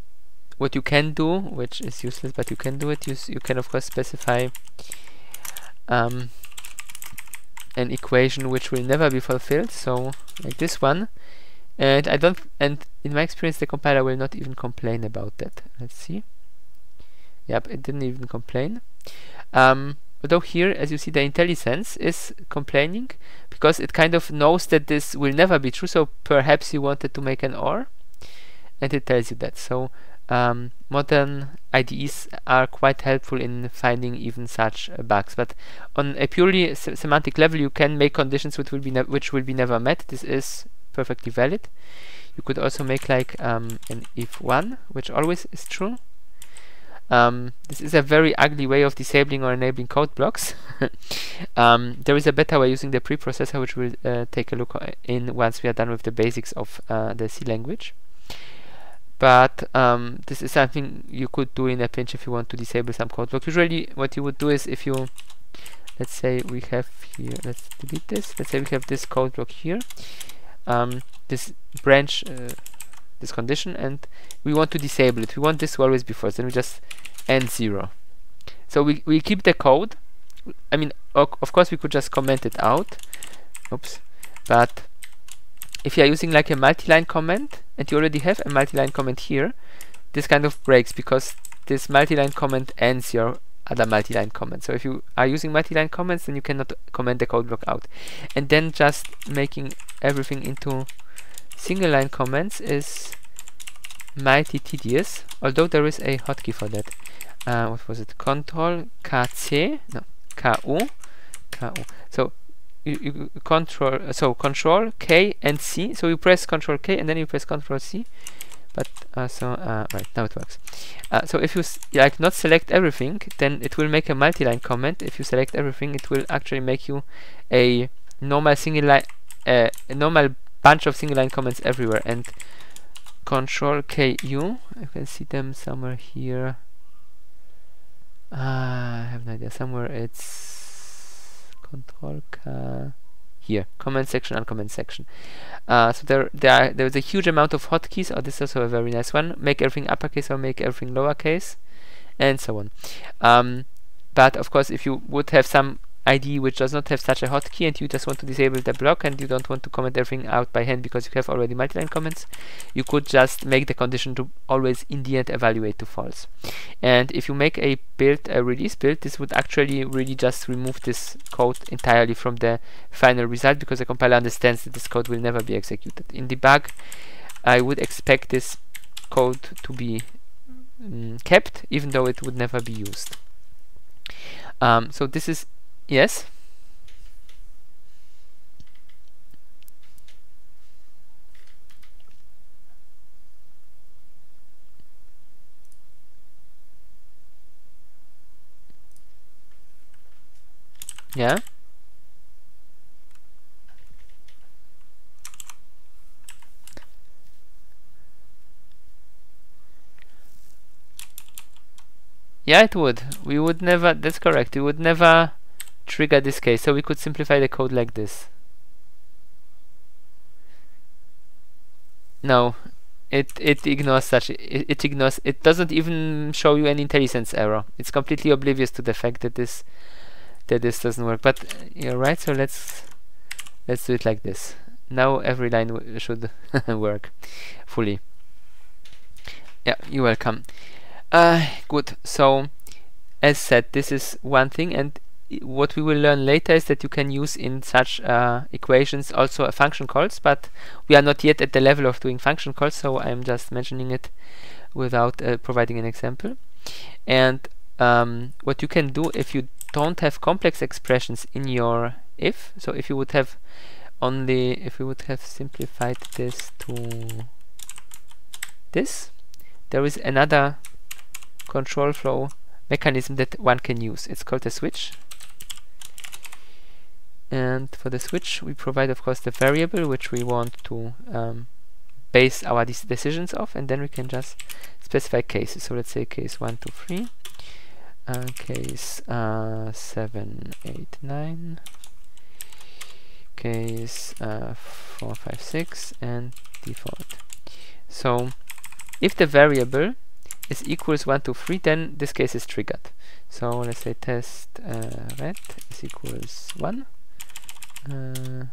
what you can do, which is useless, but you can do it, you, you can of course specify um, an equation which will never be fulfilled, so like this one. And I don't, and in my experience, the compiler will not even complain about that. Let's see. Yep, it didn't even complain. Um, although here, as you see, the IntelliSense is complaining because it kind of knows that this will never be true. So perhaps you wanted to make an OR, and it tells you that. So um, modern IDEs are quite helpful in finding even such uh, bugs. But on a purely se semantic level, you can make conditions which will be which will be never met. This is perfectly valid. You could also make like um, an if one, which always is true. Um, this is a very ugly way of disabling or enabling code blocks. um, there is a better way using the preprocessor, which we'll uh, take a look uh, in once we are done with the basics of uh, the C language but um, this is something you could do in a pinch if you want to disable some code. Block. Usually what you would do is if you let's say we have here let's delete this. Let's say we have this code block here um, this branch uh, this condition and we want to disable it. We want this to always be false then we just end zero. So we, we keep the code. I mean of course we could just comment it out. Oops. But if you are using like a multi-line comment and you already have a multi-line comment here, this kind of breaks because this multi-line comment ends your other multi-line comment. So if you are using multi-line comments, then you cannot comment the code block out. And then just making everything into single line comments is mighty tedious, although there is a hotkey for that. Uh, what was it? Control KC, no, KU, KU. So you, you control so control K and C. So you press control K and then you press control C. But uh, so uh, right now it works. Uh, so if you like not select everything then it will make a multi-line comment. If you select everything it will actually make you a normal single line a normal bunch of single line comments everywhere. And control KU you can see them somewhere here. Uh, I have no idea. Somewhere it's control here comment section and comment section. Uh, so there there are, there's a huge amount of hotkeys. Oh this is also a very nice one. Make everything uppercase or make everything lowercase and so on. Um, but of course if you would have some IDE which does not have such a hotkey and you just want to disable the block and you don't want to comment everything out by hand because you have already multi-line comments, you could just make the condition to always in the end evaluate to false. And if you make a build, a release build, this would actually really just remove this code entirely from the final result because the compiler understands that this code will never be executed. In debug, I would expect this code to be mm, kept even though it would never be used. Um, so this is yes. Yeah. Yeah, it would. We would never, that's correct, we would never trigger this case, so we could simplify the code like this. No, it it ignores such, it, it ignores, it doesn't even show you an IntelliSense error. It's completely oblivious to the fact that this that this doesn't work. But you're right, so let's let's do it like this. Now every line should work fully. Yeah, you're welcome. Uh, good. So, as said, this is one thing, and what we will learn later is that you can use in such uh, equations also a function calls, but we are not yet at the level of doing function calls, so I'm just mentioning it without uh, providing an example. And um, what you can do if you don't have complex expressions in your if, so if you would have only, if we would have simplified this to this, there is another control flow mechanism that one can use. It's called a switch. And for the switch, we provide, of course, the variable which we want to um, base our decisions off, and then we can just specify cases. So let's say case 1, 2, 3, uh, case uh, 7, 8, 9, case uh, 4, 5, 6, and default. So if the variable is equals 1 to 3, then this case is triggered. So let's say test uh, red is equals 1. Uh,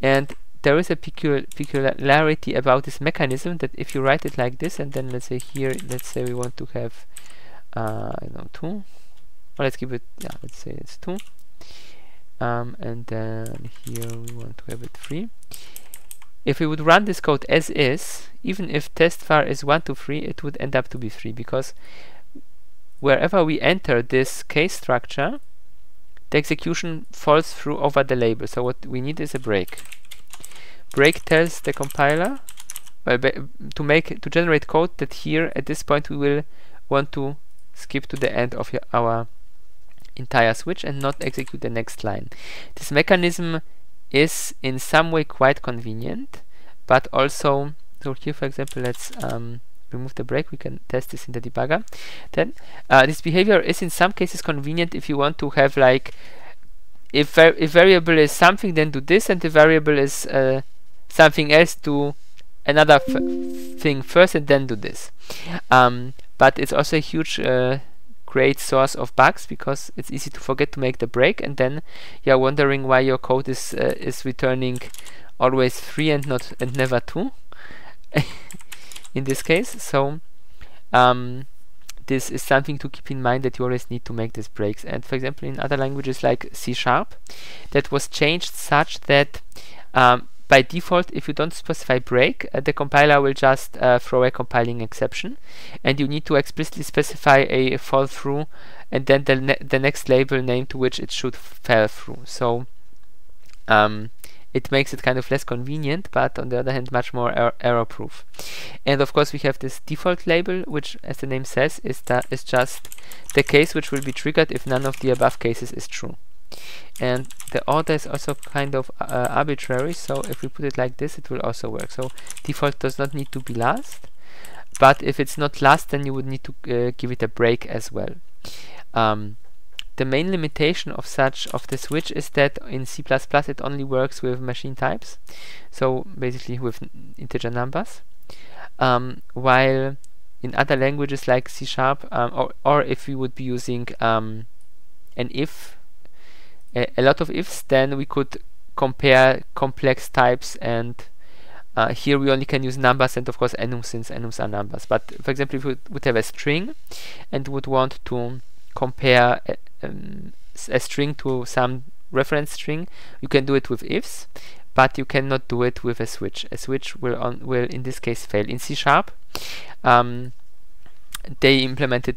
and there is a peculiarity about this mechanism that if you write it like this and then let's say here let's say we want to have uh, I don't know 2 well, let's give it yeah let's say it's 2 um, and then here we want to have it 3 if we would run this code as is, even if test var is 1 to 3, it would end up to be 3 because wherever we enter this case structure, the execution falls through over the label. So what we need is a break. Break tells the compiler well, to make to generate code that here at this point we will want to skip to the end of our entire switch and not execute the next line. This mechanism is in some way quite convenient, but also, so here for example, let's um, remove the break, we can test this in the debugger. Then uh, this behavior is in some cases convenient if you want to have like, if, var if variable is something, then do this, and the variable is uh, something else, do another thing first and then do this. Um, but it's also a huge uh, great source of bugs because it's easy to forget to make the break and then you're wondering why your code is uh, is returning always 3 and not and never 2 in this case. So um, this is something to keep in mind that you always need to make these breaks. And for example in other languages like C sharp that was changed such that um, by default, if you don't specify break, uh, the compiler will just uh, throw a compiling exception, and you need to explicitly specify a fall through, and then the ne the next label name to which it should fall through. So um, it makes it kind of less convenient, but on the other hand, much more er error proof. And of course, we have this default label, which, as the name says, is is just the case which will be triggered if none of the above cases is true. And the order is also kind of uh, arbitrary so if we put it like this it will also work. So default does not need to be last but if it's not last then you would need to uh, give it a break as well. Um, the main limitation of such of the switch is that in C++ it only works with machine types so basically with integer numbers um, while in other languages like C sharp um, or, or if we would be using um, an if a, a lot of ifs, then we could compare complex types and uh, here we only can use numbers and of course enums since enums are numbers. But for example, if we would have a string and would want to compare a, um, a string to some reference string, you can do it with ifs, but you cannot do it with a switch. A switch will on will in this case fail. In C sharp, um, they implemented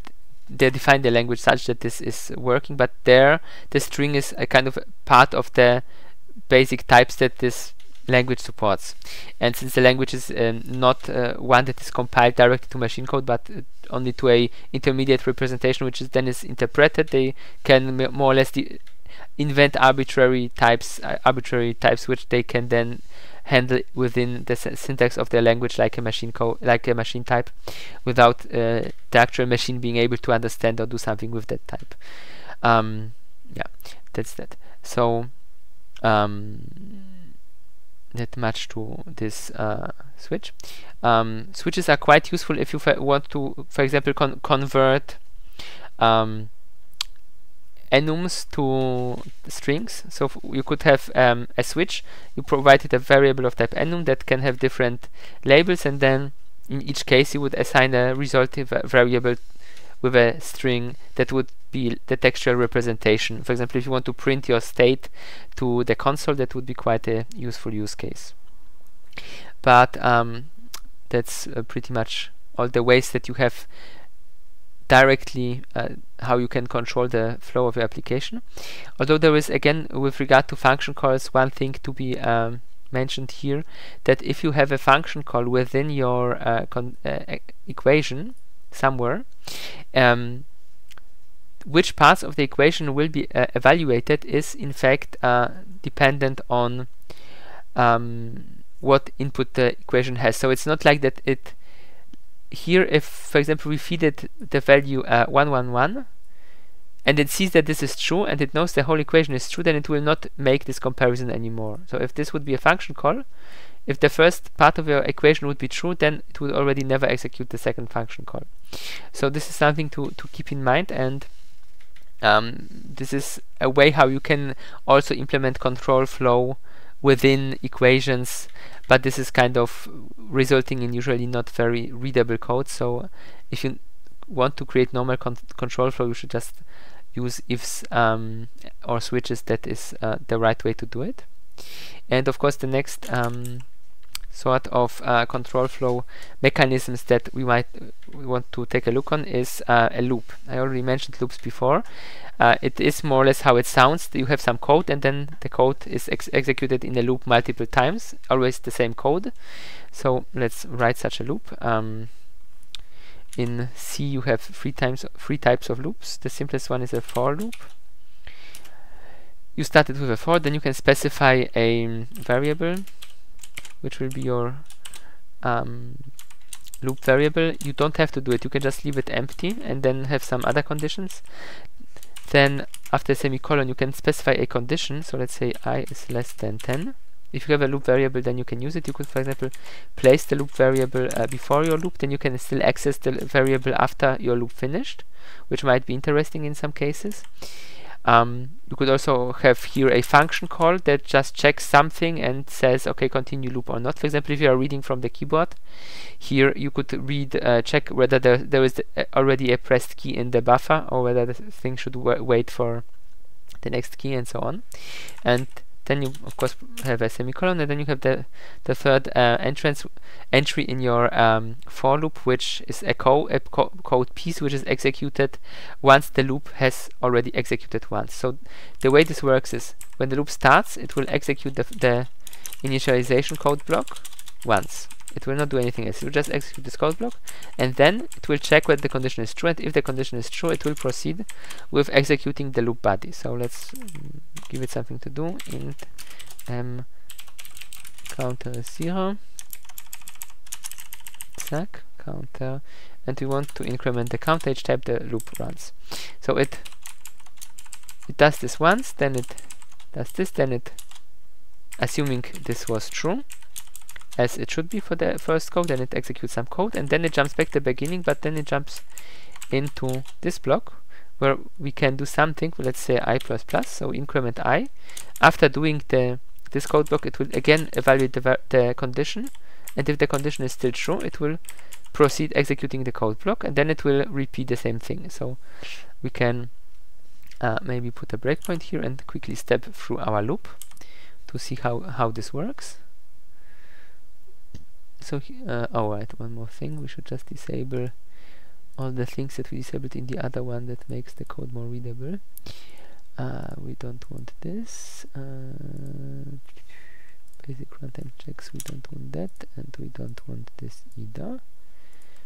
they defined the language such that this is working but there the string is a kind of part of the basic types that this language supports. And since the language is um, not uh, one that is compiled directly to machine code but uh, only to a intermediate representation which is then is interpreted they can more or less invent arbitrary types uh, arbitrary types which they can then handle within the syntax of their language like a machine code like a machine type without uh, the actual machine being able to understand or do something with that type. Um, yeah that's that. So um, that match to this uh, switch um, switches are quite useful if you want to for example con convert um, enums to strings. So you could have um, a switch, you provided a variable of type enum that can have different labels and then in each case you would assign a resulting variable with a string that would be the textual representation. For example, if you want to print your state to the console, that would be quite a useful use case. But um, that's uh, pretty much all the ways that you have directly uh, how you can control the flow of your application. Although there is again with regard to function calls one thing to be um, mentioned here that if you have a function call within your uh, uh, equation somewhere um, which parts of the equation will be uh, evaluated is in fact uh, dependent on um, what input the equation has. So it's not like that it here if for example we feed it the value uh, 111 and it sees that this is true and it knows the whole equation is true then it will not make this comparison anymore. So if this would be a function call if the first part of your equation would be true then it would already never execute the second function call so this is something to, to keep in mind and um, this is a way how you can also implement control flow within equations but this is kind of resulting in usually not very readable code. So if you want to create normal con control flow you should just use ifs um, or switches. That is uh, the right way to do it. And of course the next um, sort of uh, control flow mechanisms that we might want to take a look on is uh, a loop. I already mentioned loops before. Uh, it is more or less how it sounds. You have some code and then the code is ex executed in a loop multiple times, always the same code. So let's write such a loop. Um, in C you have three times three types of loops. The simplest one is a for loop. You started with a for, then you can specify a variable which will be your um, loop variable. You don't have to do it. You can just leave it empty and then have some other conditions. Then after semicolon you can specify a condition. So let's say i is less than 10 if you have a loop variable then you can use it. You could for example place the loop variable uh, before your loop. Then you can still access the variable after your loop finished which might be interesting in some cases um, you could also have here a function call that just checks something and says, okay, continue loop or not. For example, if you are reading from the keyboard, here you could read, uh, check whether there, there is already a pressed key in the buffer or whether the thing should wait for the next key and so on. And then you of course have a semicolon and then you have the the third uh, entrance entry in your um, for loop which is a, co a co code piece which is executed once the loop has already executed once. So the way this works is when the loop starts it will execute the, the initialization code block once it will not do anything else. It will just execute this code block and then it will check whether the condition is true and if the condition is true it will proceed with executing the loop body. So let's mm, give it something to do int m counter 0 zack counter and we want to increment the counter each time the loop runs. So it it does this once, then it does this, then it assuming this was true as it should be for the first code, then it executes some code, and then it jumps back to the beginning, but then it jumps into this block where we can do something, let's say i++, plus so increment i. After doing the this code block, it will again evaluate the, the condition, and if the condition is still true, it will proceed executing the code block, and then it will repeat the same thing. So we can uh, maybe put a breakpoint here and quickly step through our loop to see how, how this works so uh, oh right one more thing we should just disable all the things that we disabled in the other one that makes the code more readable. Uh, we don't want this. Uh, basic runtime checks, we don't want that, and we don't want this either.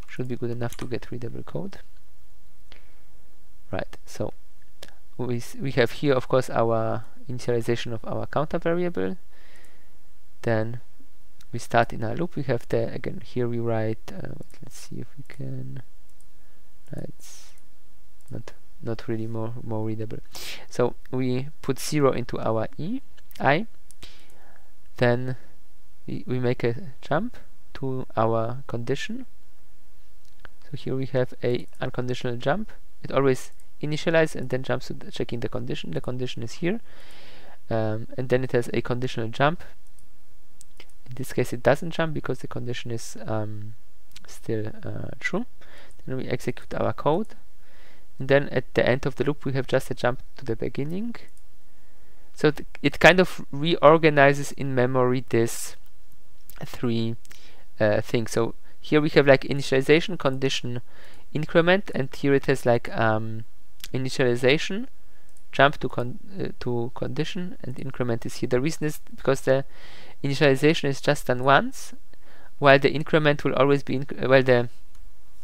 Should be good enough to get readable code. Right, so we, we have here, of course, our initialization of our counter variable. Then we start in our loop. We have the, again, here we write, uh, let's see if we can, it's not not really more more readable. So we put 0 into our e, i, then we, we make a jump to our condition. So here we have a unconditional jump. It always initializes and then jumps to the checking the condition. The condition is here. Um, and then it has a conditional jump. In this case it doesn't jump because the condition is um, still uh, true. Then we execute our code. And then at the end of the loop we have just a jump to the beginning so it kind of reorganizes in memory this three uh, things. So here we have like initialization, condition, increment, and here it has like um, initialization, jump to con uh, to condition, and increment is here. The reason is because the initialization is just done once, while the increment will always be uh, while the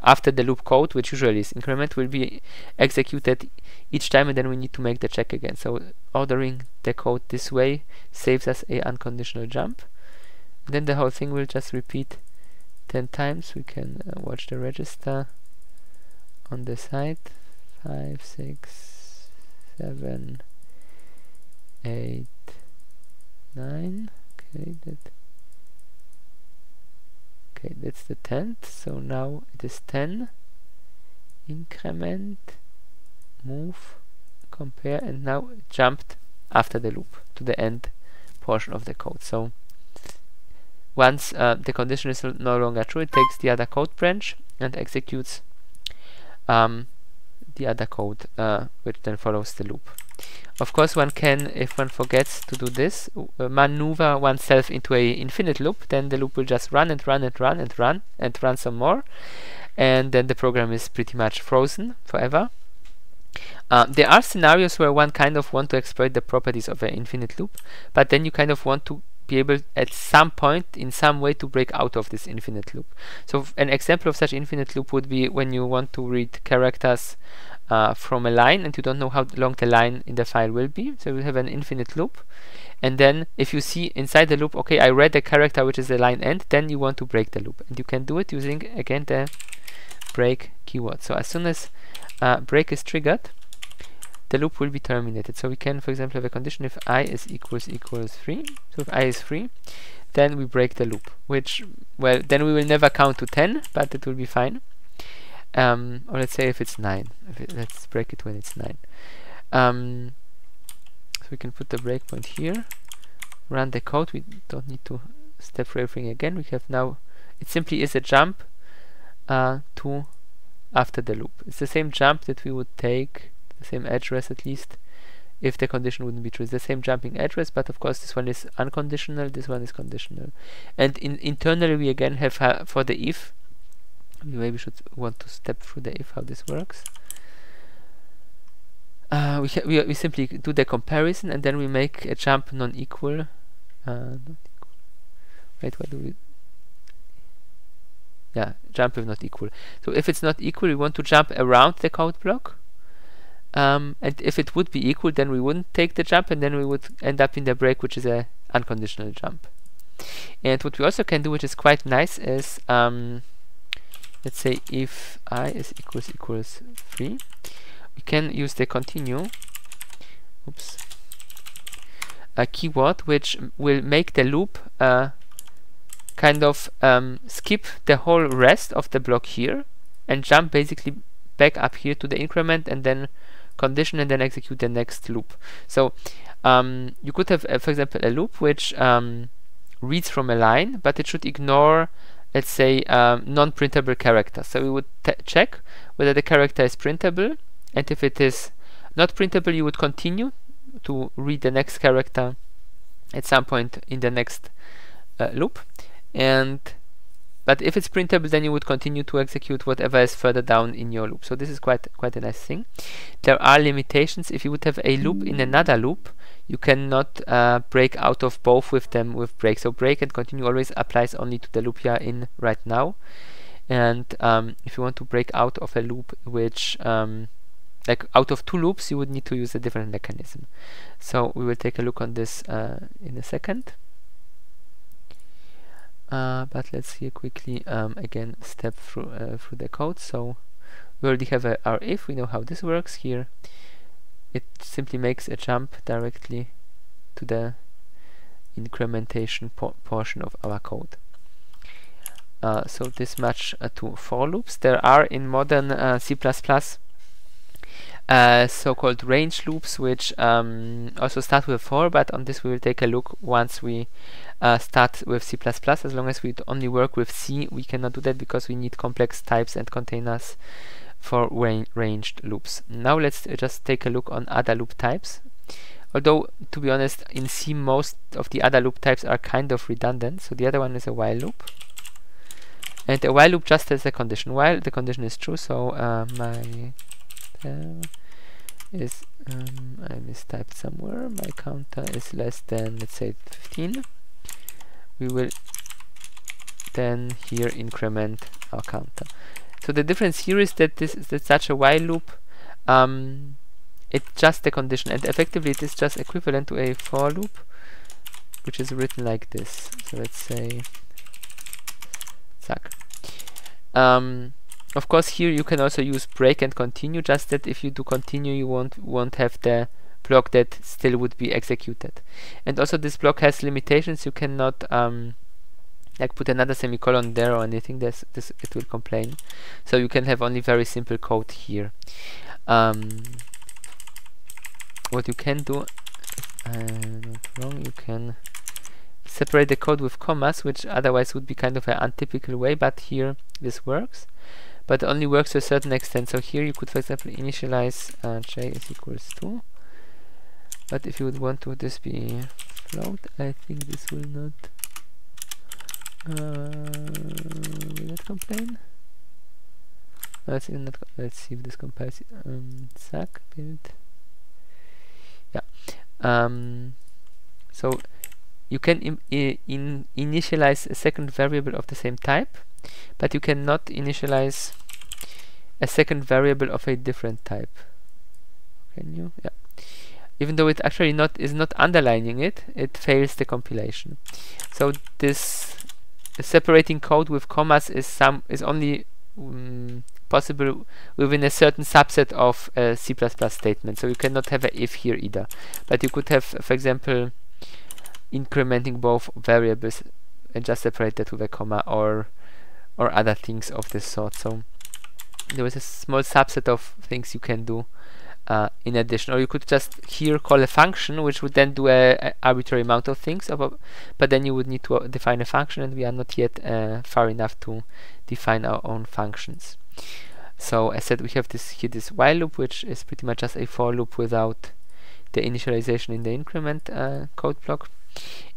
after the loop code, which usually is increment, will be executed each time and then we need to make the check again. So ordering the code this way saves us a unconditional jump. Then the whole thing will just repeat 10 times. We can uh, watch the register on the side. 5, 6, 7, 8, 9. Okay, that okay that's the 10th so now it is 10 increment move compare and now it jumped after the loop to the end portion of the code. So once uh, the condition is no longer true it takes the other code branch and executes um, the other code uh, which then follows the loop of course, one can, if one forgets to do this, uh, maneuver oneself into a infinite loop, then the loop will just run and run and run and run and run some more, and then the program is pretty much frozen forever. Uh, there are scenarios where one kind of want to exploit the properties of an infinite loop, but then you kind of want to be able at some point in some way to break out of this infinite loop. So an example of such infinite loop would be when you want to read characters uh, from a line and you don't know how long the line in the file will be. So we have an infinite loop. And then if you see inside the loop, okay, I read the character which is the line end, then you want to break the loop. And you can do it using, again, the break keyword. So as soon as uh, break is triggered, the loop will be terminated. So we can, for example, have a condition if i is equals equals 3. So if i is 3, then we break the loop, which, well, then we will never count to 10, but it will be fine um, or let's say if it's 9 if it, let's break it when it's 9 um, so we can put the breakpoint here. Run the code. We don't need to step through everything again. We have now it simply is a jump uh, to after the loop. It's the same jump that we would take the same address at least if the condition wouldn't be true. It's the same jumping address, but of course this one is unconditional, this one is conditional. And in internally we again have uh, for the if we maybe should want to step through the if how this works. Uh, we, we, we simply do the comparison and then we make a jump non-equal. Uh, Wait, what do we? Yeah, jump if not equal. So if it's not equal, we want to jump around the code block. Um, and if it would be equal, then we wouldn't take the jump, and then we would end up in the break, which is a unconditional jump. And what we also can do, which is quite nice, is um, let's say if i is equals equals 3 we can use the continue. Oops. A keyword which will make the loop uh, kind of um, skip the whole rest of the block here and jump basically back up here to the increment and then condition and then execute the next loop. So um, you could have uh, for example a loop which um, reads from a line but it should ignore let's say um, non-printable character. So we would check whether the character is printable and if it is not printable you would continue to read the next character at some point in the next uh, loop. And but if it's printable then you would continue to execute whatever is further down in your loop. So this is quite quite a nice thing. There are limitations. If you would have a loop in another loop you cannot uh, break out of both with them with break. So break and continue always applies only to the loop you are in right now. And um, if you want to break out of a loop which um, like out of two loops you would need to use a different mechanism. So we will take a look on this uh, in a second. Uh, but let's here quickly um, again step through uh, through the code. So we already have a, our if. We know how this works here it simply makes a jump directly to the incrementation po portion of our code. Uh, so this match uh, to for loops. There are in modern uh, C++ uh, so-called range loops which um, also start with for but on this we will take a look once we uh, start with C++ as long as we only work with C we cannot do that because we need complex types and containers for ranged loops. Now let's uh, just take a look on other loop types. Although to be honest in C most of the other loop types are kind of redundant so the other one is a while loop. And a while loop just has a condition. While the condition is true so uh, my is um, I mistyped somewhere. My counter is less than let's say 15 we will then here increment our counter so the difference here is that this is that such a while loop um, it's just a condition. And effectively it is just equivalent to a for loop which is written like this. So let's say zack um, of course here you can also use break and continue just that if you do continue you won't won't have the block that still would be executed. And also this block has limitations. You cannot um, like put another semicolon there or anything this this it will complain so you can have only very simple code here um, what you can do not wrong you can separate the code with commas which otherwise would be kind of an untypical way but here this works but only works to a certain extent. So here you could, for example, initialize uh, j is equals to. But if you would want to this be float, I think this will not uh, will not complain. Let's see, not let's see if this compiles. Um, build. Yeah. Um, so you can in initialize a second variable of the same type, but you cannot initialize a second variable of a different type. Can you? Yeah. Even though it actually not is not underlining it, it fails the compilation. So this separating code with commas is some is only um, possible within a certain subset of uh, C++ statements. So you cannot have a if here either. But you could have, for example, incrementing both variables and just separate that with a comma or or other things of this sort. So there is a small subset of things you can do uh, in addition or you could just here call a function which would then do a, a arbitrary amount of things but then you would need to uh, define a function and we are not yet uh, far enough to define our own functions. So as said we have this here this while loop which is pretty much just a for loop without the initialization in the increment uh, code block.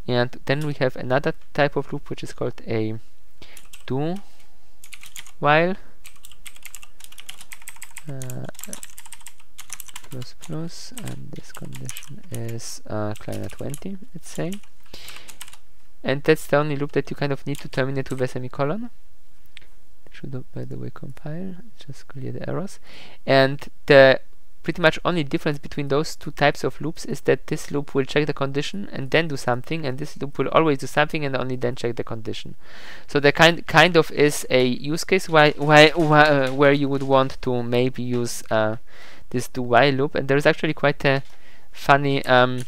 And then we have another type of loop which is called a do while uh, and this condition is uh, kleiner 20 let's say. And that's the only loop that you kind of need to terminate with a semicolon. Should by the way compile just clear the errors. And the pretty much only difference between those two types of loops is that this loop will check the condition and then do something and this loop will always do something and only then check the condition. So there kind kind of is a use case why, why, why uh, where you would want to maybe use uh, this do while loop and there's actually quite a funny um,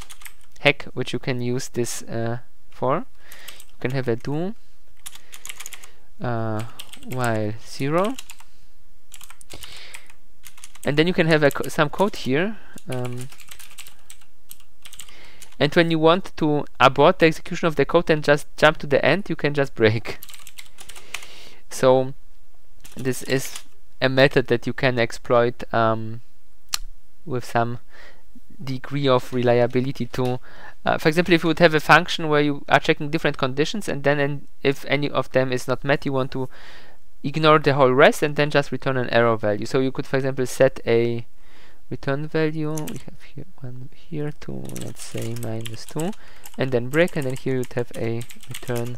hack which you can use this uh, for. You can have a do uh, while zero. And then you can have co some code here um, and when you want to abort the execution of the code and just jump to the end you can just break. So this is a method that you can exploit um, with some degree of reliability to uh, for example, if you would have a function where you are checking different conditions and then if any of them is not met, you want to ignore the whole rest and then just return an error value. So you could, for example, set a return value. We have here one here to let's say minus two, and then break, and then here you'd have a return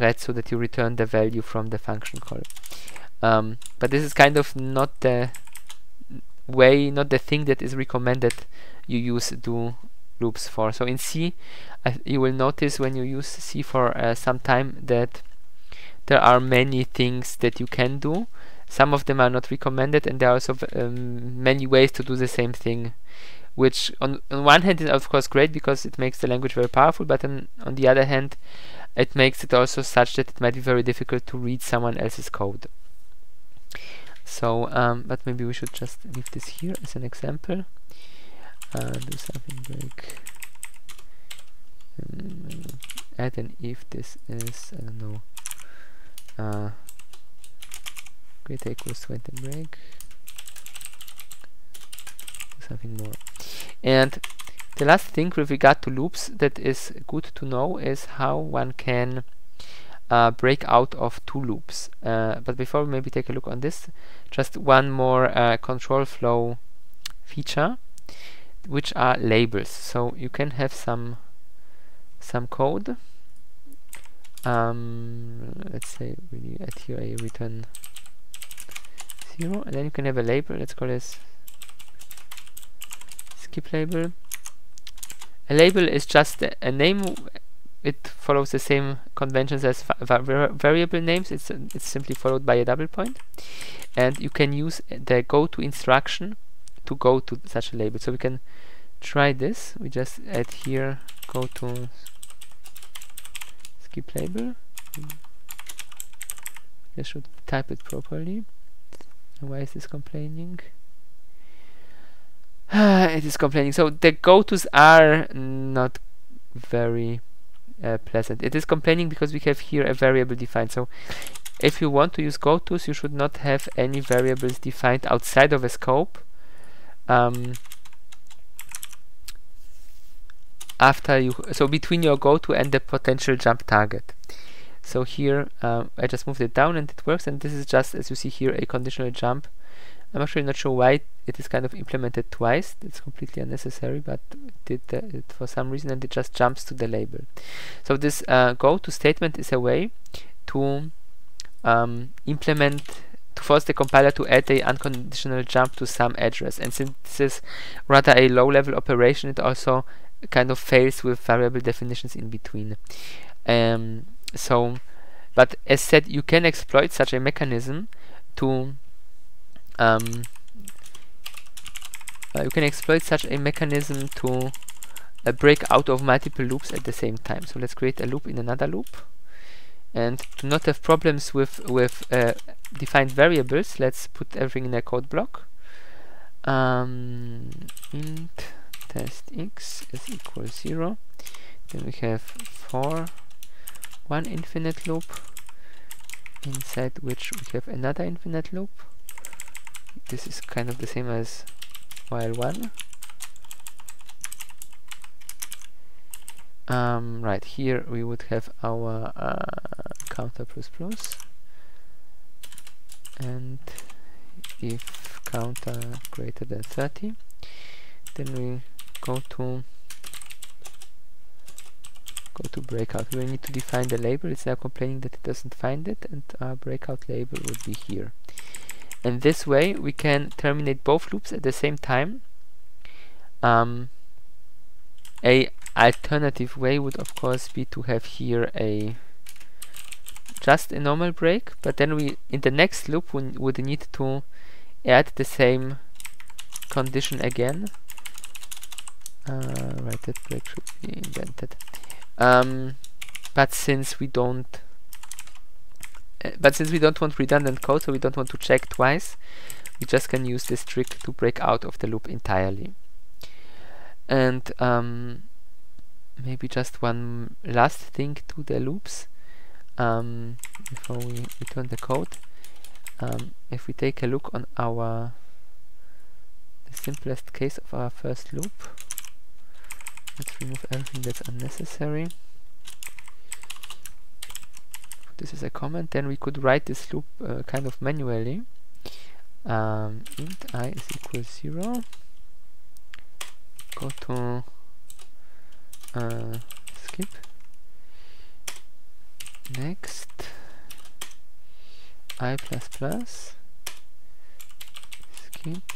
red so that you return the value from the function call. Um, but this is kind of not the way, not the thing that is recommended you use do loops for. So in C, you will notice when you use C for uh, some time that there are many things that you can do. Some of them are not recommended, and there are also um, many ways to do the same thing. Which, on, on one hand, is of course great because it makes the language very powerful, but on, on the other hand, it makes it also such that it might be very difficult to read someone else's code. So, um, but maybe we should just leave this here as an example. Uh, do something like Um, add an if this is, I don't know, uh, greater equals 20 break. Do something more. And the last thing with regard to loops that is good to know is how one can uh, break out of two loops. Uh, but before we maybe take a look on this, just one more uh, control flow feature, which are labels. So you can have some some code. Um, let's say we add here a return zero, and then you can have a label. Let's call this skip label a label is just a, a name. It follows the same conventions as variable names. It's it's simply followed by a double point, and you can use the go to instruction to go to such a label. So we can try this. We just add here go to skip label. I should type it properly. Why is this complaining? it is complaining. So the go-tos are not very uh, pleasant. It is complaining because we have here a variable defined. So if you want to use go-tos, you should not have any variables defined outside of a scope. Um, after you, so between your go-to and the potential jump target. So here um, I just moved it down and it works. And this is just, as you see here, a conditional jump I'm actually not sure why it is kind of implemented twice. It's completely unnecessary, but it did uh, it for some reason and it just jumps to the label. So this uh, go to statement is a way to um, implement to force the compiler to add a unconditional jump to some address. And since this is rather a low level operation, it also kind of fails with variable definitions in between. Um, so, but as said, you can exploit such a mechanism to um, uh, you can exploit such a mechanism to uh, break out of multiple loops at the same time. So let's create a loop in another loop. And to not have problems with, with uh, defined variables, let's put everything in a code block. Um, int test x is equal 0. Then we have for one infinite loop, inside which we have another infinite loop this is kind of the same as while one. Um, right here we would have our uh, counter plus plus. And if counter greater than 30 then we go to go to breakout. We need to define the label. It's now complaining that it doesn't find it and our breakout label would be here and this way we can terminate both loops at the same time. Um, a alternative way would of course be to have here a just a normal break. But then we in the next loop we would need to add the same condition again. Uh, right that break should be indented. Um, but since we don't but since we don't want redundant code, so we don't want to check twice, we just can use this trick to break out of the loop entirely. And um, maybe just one last thing to the loops um, before we return the code. Um, if we take a look on our the simplest case of our first loop, let's remove everything that's unnecessary this is a comment then we could write this loop uh, kind of manually. Um, int i is equal 0 go to uh, skip. Next. i plus plus. Skip.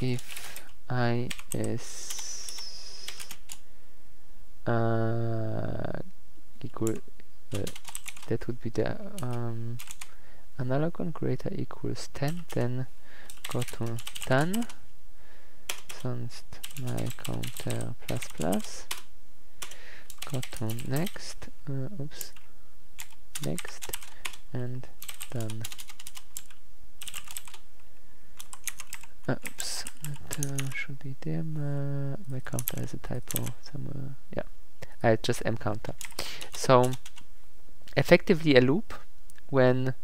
If i is uh, equal uh, that would be the um, analog on greater equals 10 then go to done sonst my counter plus plus. Go to next uh, oops. Next and done. Oops that uh, should be there my, my counter has a typo somewhere. Yeah I just m counter. So effectively a loop when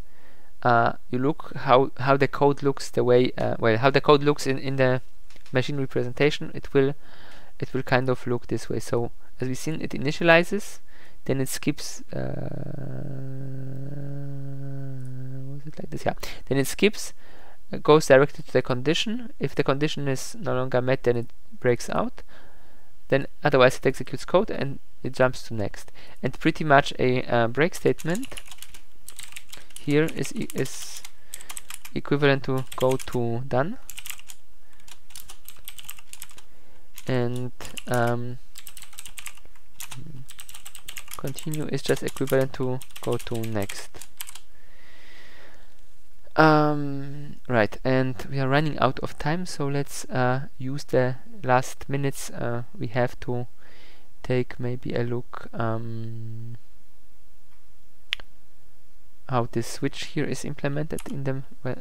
uh, you look how how the code looks the way uh, well how the code looks in in the machine representation it will it will kind of look this way. So as we've seen it initializes then it skips uh, was it like this? Yeah. Then it skips uh, goes directly to the condition. If the condition is no longer met then it breaks out then otherwise it executes code and it jumps to next. And pretty much a uh, break statement here is e is equivalent to go to done. And um, continue is just equivalent to go to next um, right and we are running out of time so let's uh, use the last minutes uh, we have to take maybe a look um, how this switch here is implemented in the uh,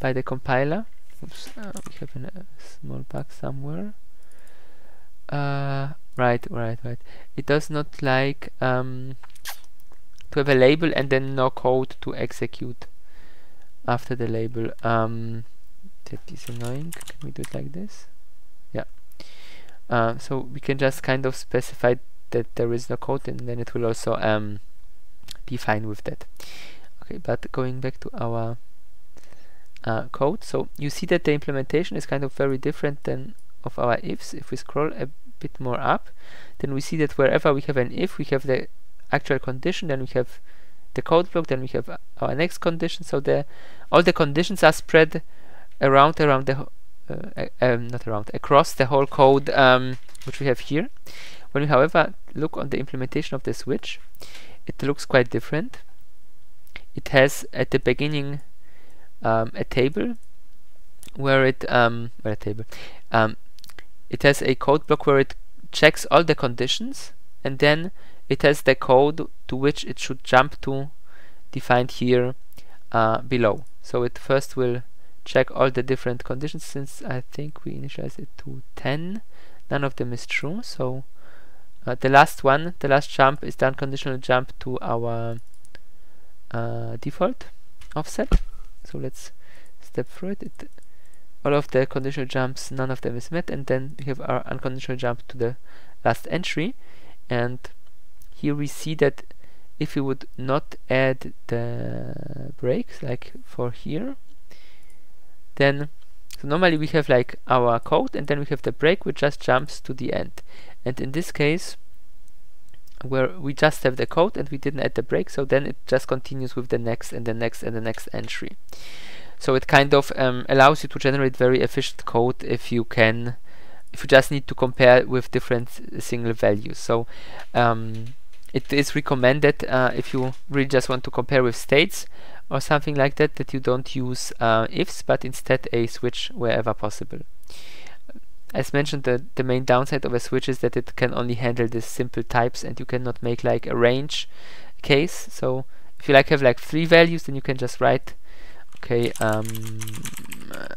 by the compiler. Oops, uh, we have a small bug somewhere. Uh, right, right, right. It does not like um, to have a label and then no code to execute after the label. Um, that is annoying. Can we do it like this? Yeah. Uh, so we can just kind of specify that there is no code and then it will also um, be fine with that. Okay, but going back to our uh, code, so you see that the implementation is kind of very different than of our ifs. If we scroll a bit more up, then we see that wherever we have an if, we have the actual condition, then we have the code block, then we have our next condition. So the all the conditions are spread around around the uh, um, not around across the whole code um, which we have here. When we, however, look on the implementation of the switch, it looks quite different. It has at the beginning um, a table where it um, where a table um, it has a code block where it checks all the conditions and then it has the code to which it should jump to defined here uh, below. So it first will check all the different conditions since I think we initialized it to 10 none of them is true so uh, the last one the last jump is done unconditional jump to our uh, default offset so let's step through it. it all of the conditional jumps none of them is met and then we have our unconditional jump to the last entry and here we see that if we would not add the breaks like for here then so normally we have like our code and then we have the break which just jumps to the end. And in this case where we just have the code and we didn't add the break so then it just continues with the next and the next and the next entry. So it kind of um, allows you to generate very efficient code if you can if you just need to compare with different single values. So um, it is recommended uh, if you really just want to compare with states or something like that that you don't use uh, ifs but instead a switch wherever possible. As mentioned the, the main downside of a switch is that it can only handle these simple types and you cannot make like a range case so if you like have like three values then you can just write okay um uh,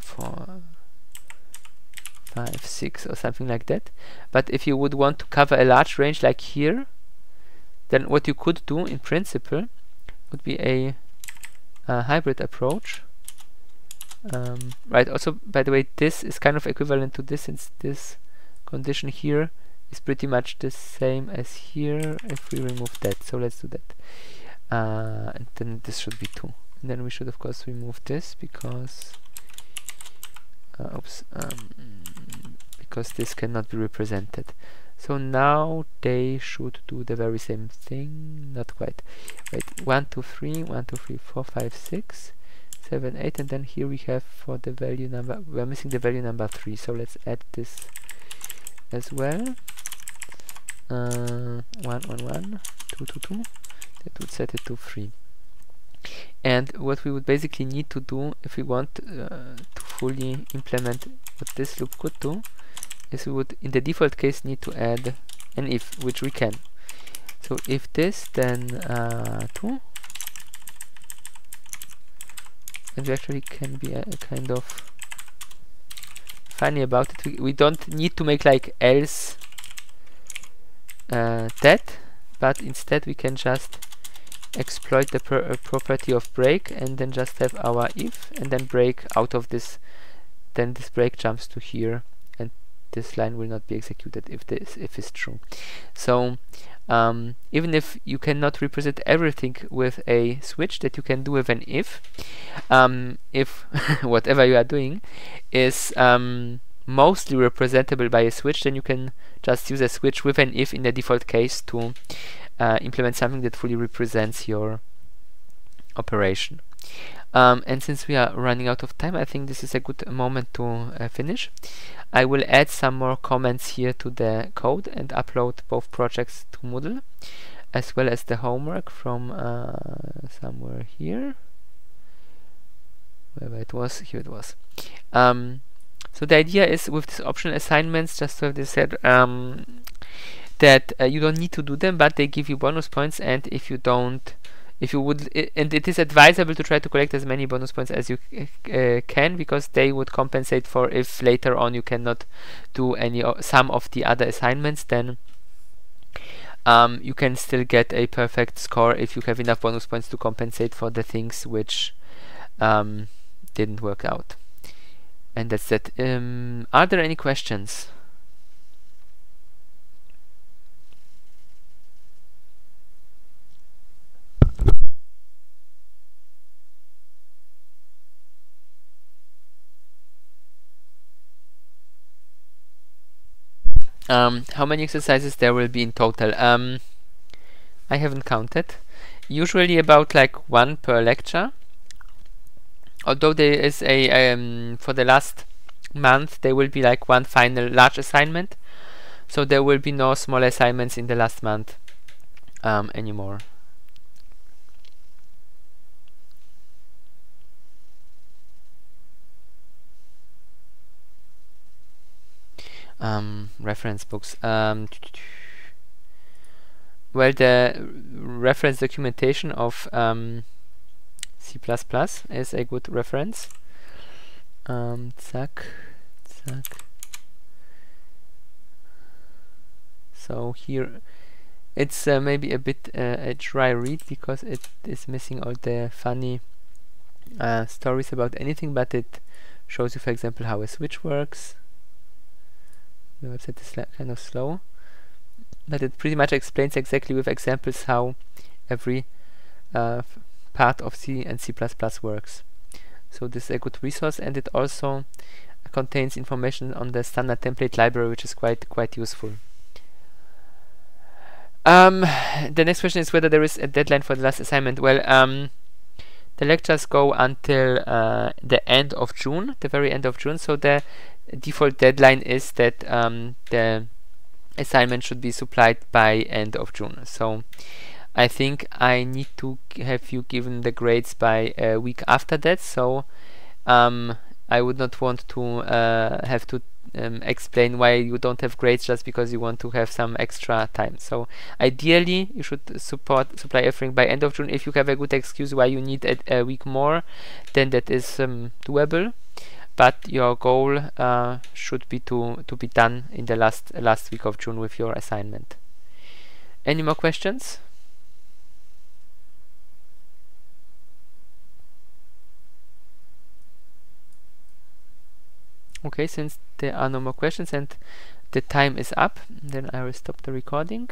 for five six or something like that. But if you would want to cover a large range like here then what you could do in principle would be a, a hybrid approach. Um, right, also, by the way, this is kind of equivalent to this since this condition here is pretty much the same as here if we remove that. So let's do that. Uh, and then this should be 2 and then we should of course remove this because uh, oops um, because this cannot be represented. So now they should do the very same thing. Not quite. Wait 1 2 3 1 2 3 4 5 6 7 8 and then here we have for the value number we're missing the value number 3 so let's add this as well. Uh, 1 1 1 2 2 2 that would set it to 3 and what we would basically need to do if we want uh, fully implement what this loop could do is we would in the default case need to add an if which we can. So if this then uh, 2 and we actually can be a, a kind of funny about it. We, we don't need to make like else uh, that but instead we can just exploit the uh, property of break and then just have our if and then break out of this then this break jumps to here and this line will not be executed if this if is true so um, even if you cannot represent everything with a switch that you can do with an if um, if whatever you are doing is um, mostly representable by a switch then you can just use a switch with an if in the default case to uh, implement something that fully represents your operation. Um, and since we are running out of time, I think this is a good moment to uh, finish. I will add some more comments here to the code and upload both projects to Moodle, as well as the homework from uh, somewhere here. Wherever it was, here it was. Um, so the idea is with these optional assignments, just have this said, um, that uh, you don't need to do them, but they give you bonus points, and if you don't, if you would, and it is advisable to try to collect as many bonus points as you uh, can, because they would compensate for if later on you cannot do any some of the other assignments, then um, you can still get a perfect score if you have enough bonus points to compensate for the things which um, didn't work out. And that's it. Um, are there any questions? Um, how many exercises there will be in total? Um, I haven't counted. Usually about like one per lecture. Although there is a um, for the last month there will be like one final large assignment, so there will be no small assignments in the last month um, anymore. Um, reference books. Um, well, the reference documentation of um, C++ is a good reference. Um, zack, zack. So here it's uh, maybe a bit uh, a dry read because it is missing all the funny uh, stories about anything, but it shows you, for example, how a switch works, the website is kind of slow but it pretty much explains exactly with examples how every uh, part of C and C++ works. So this is a good resource and it also contains information on the standard template library which is quite quite useful. Um, the next question is whether there is a deadline for the last assignment. Well, um, the lectures go until uh, the end of June, the very end of June, so the default deadline is that um, the assignment should be supplied by end of June. So I think I need to have you given the grades by a week after that. So um, I would not want to uh, have to um, explain why you don't have grades just because you want to have some extra time. So ideally, you should support supply everything by end of June. If you have a good excuse why you need a, a week more, then that is um, doable but your goal uh, should be to to be done in the last last week of June with your assignment. Any more questions? Okay, since there are no more questions and the time is up then I will stop the recording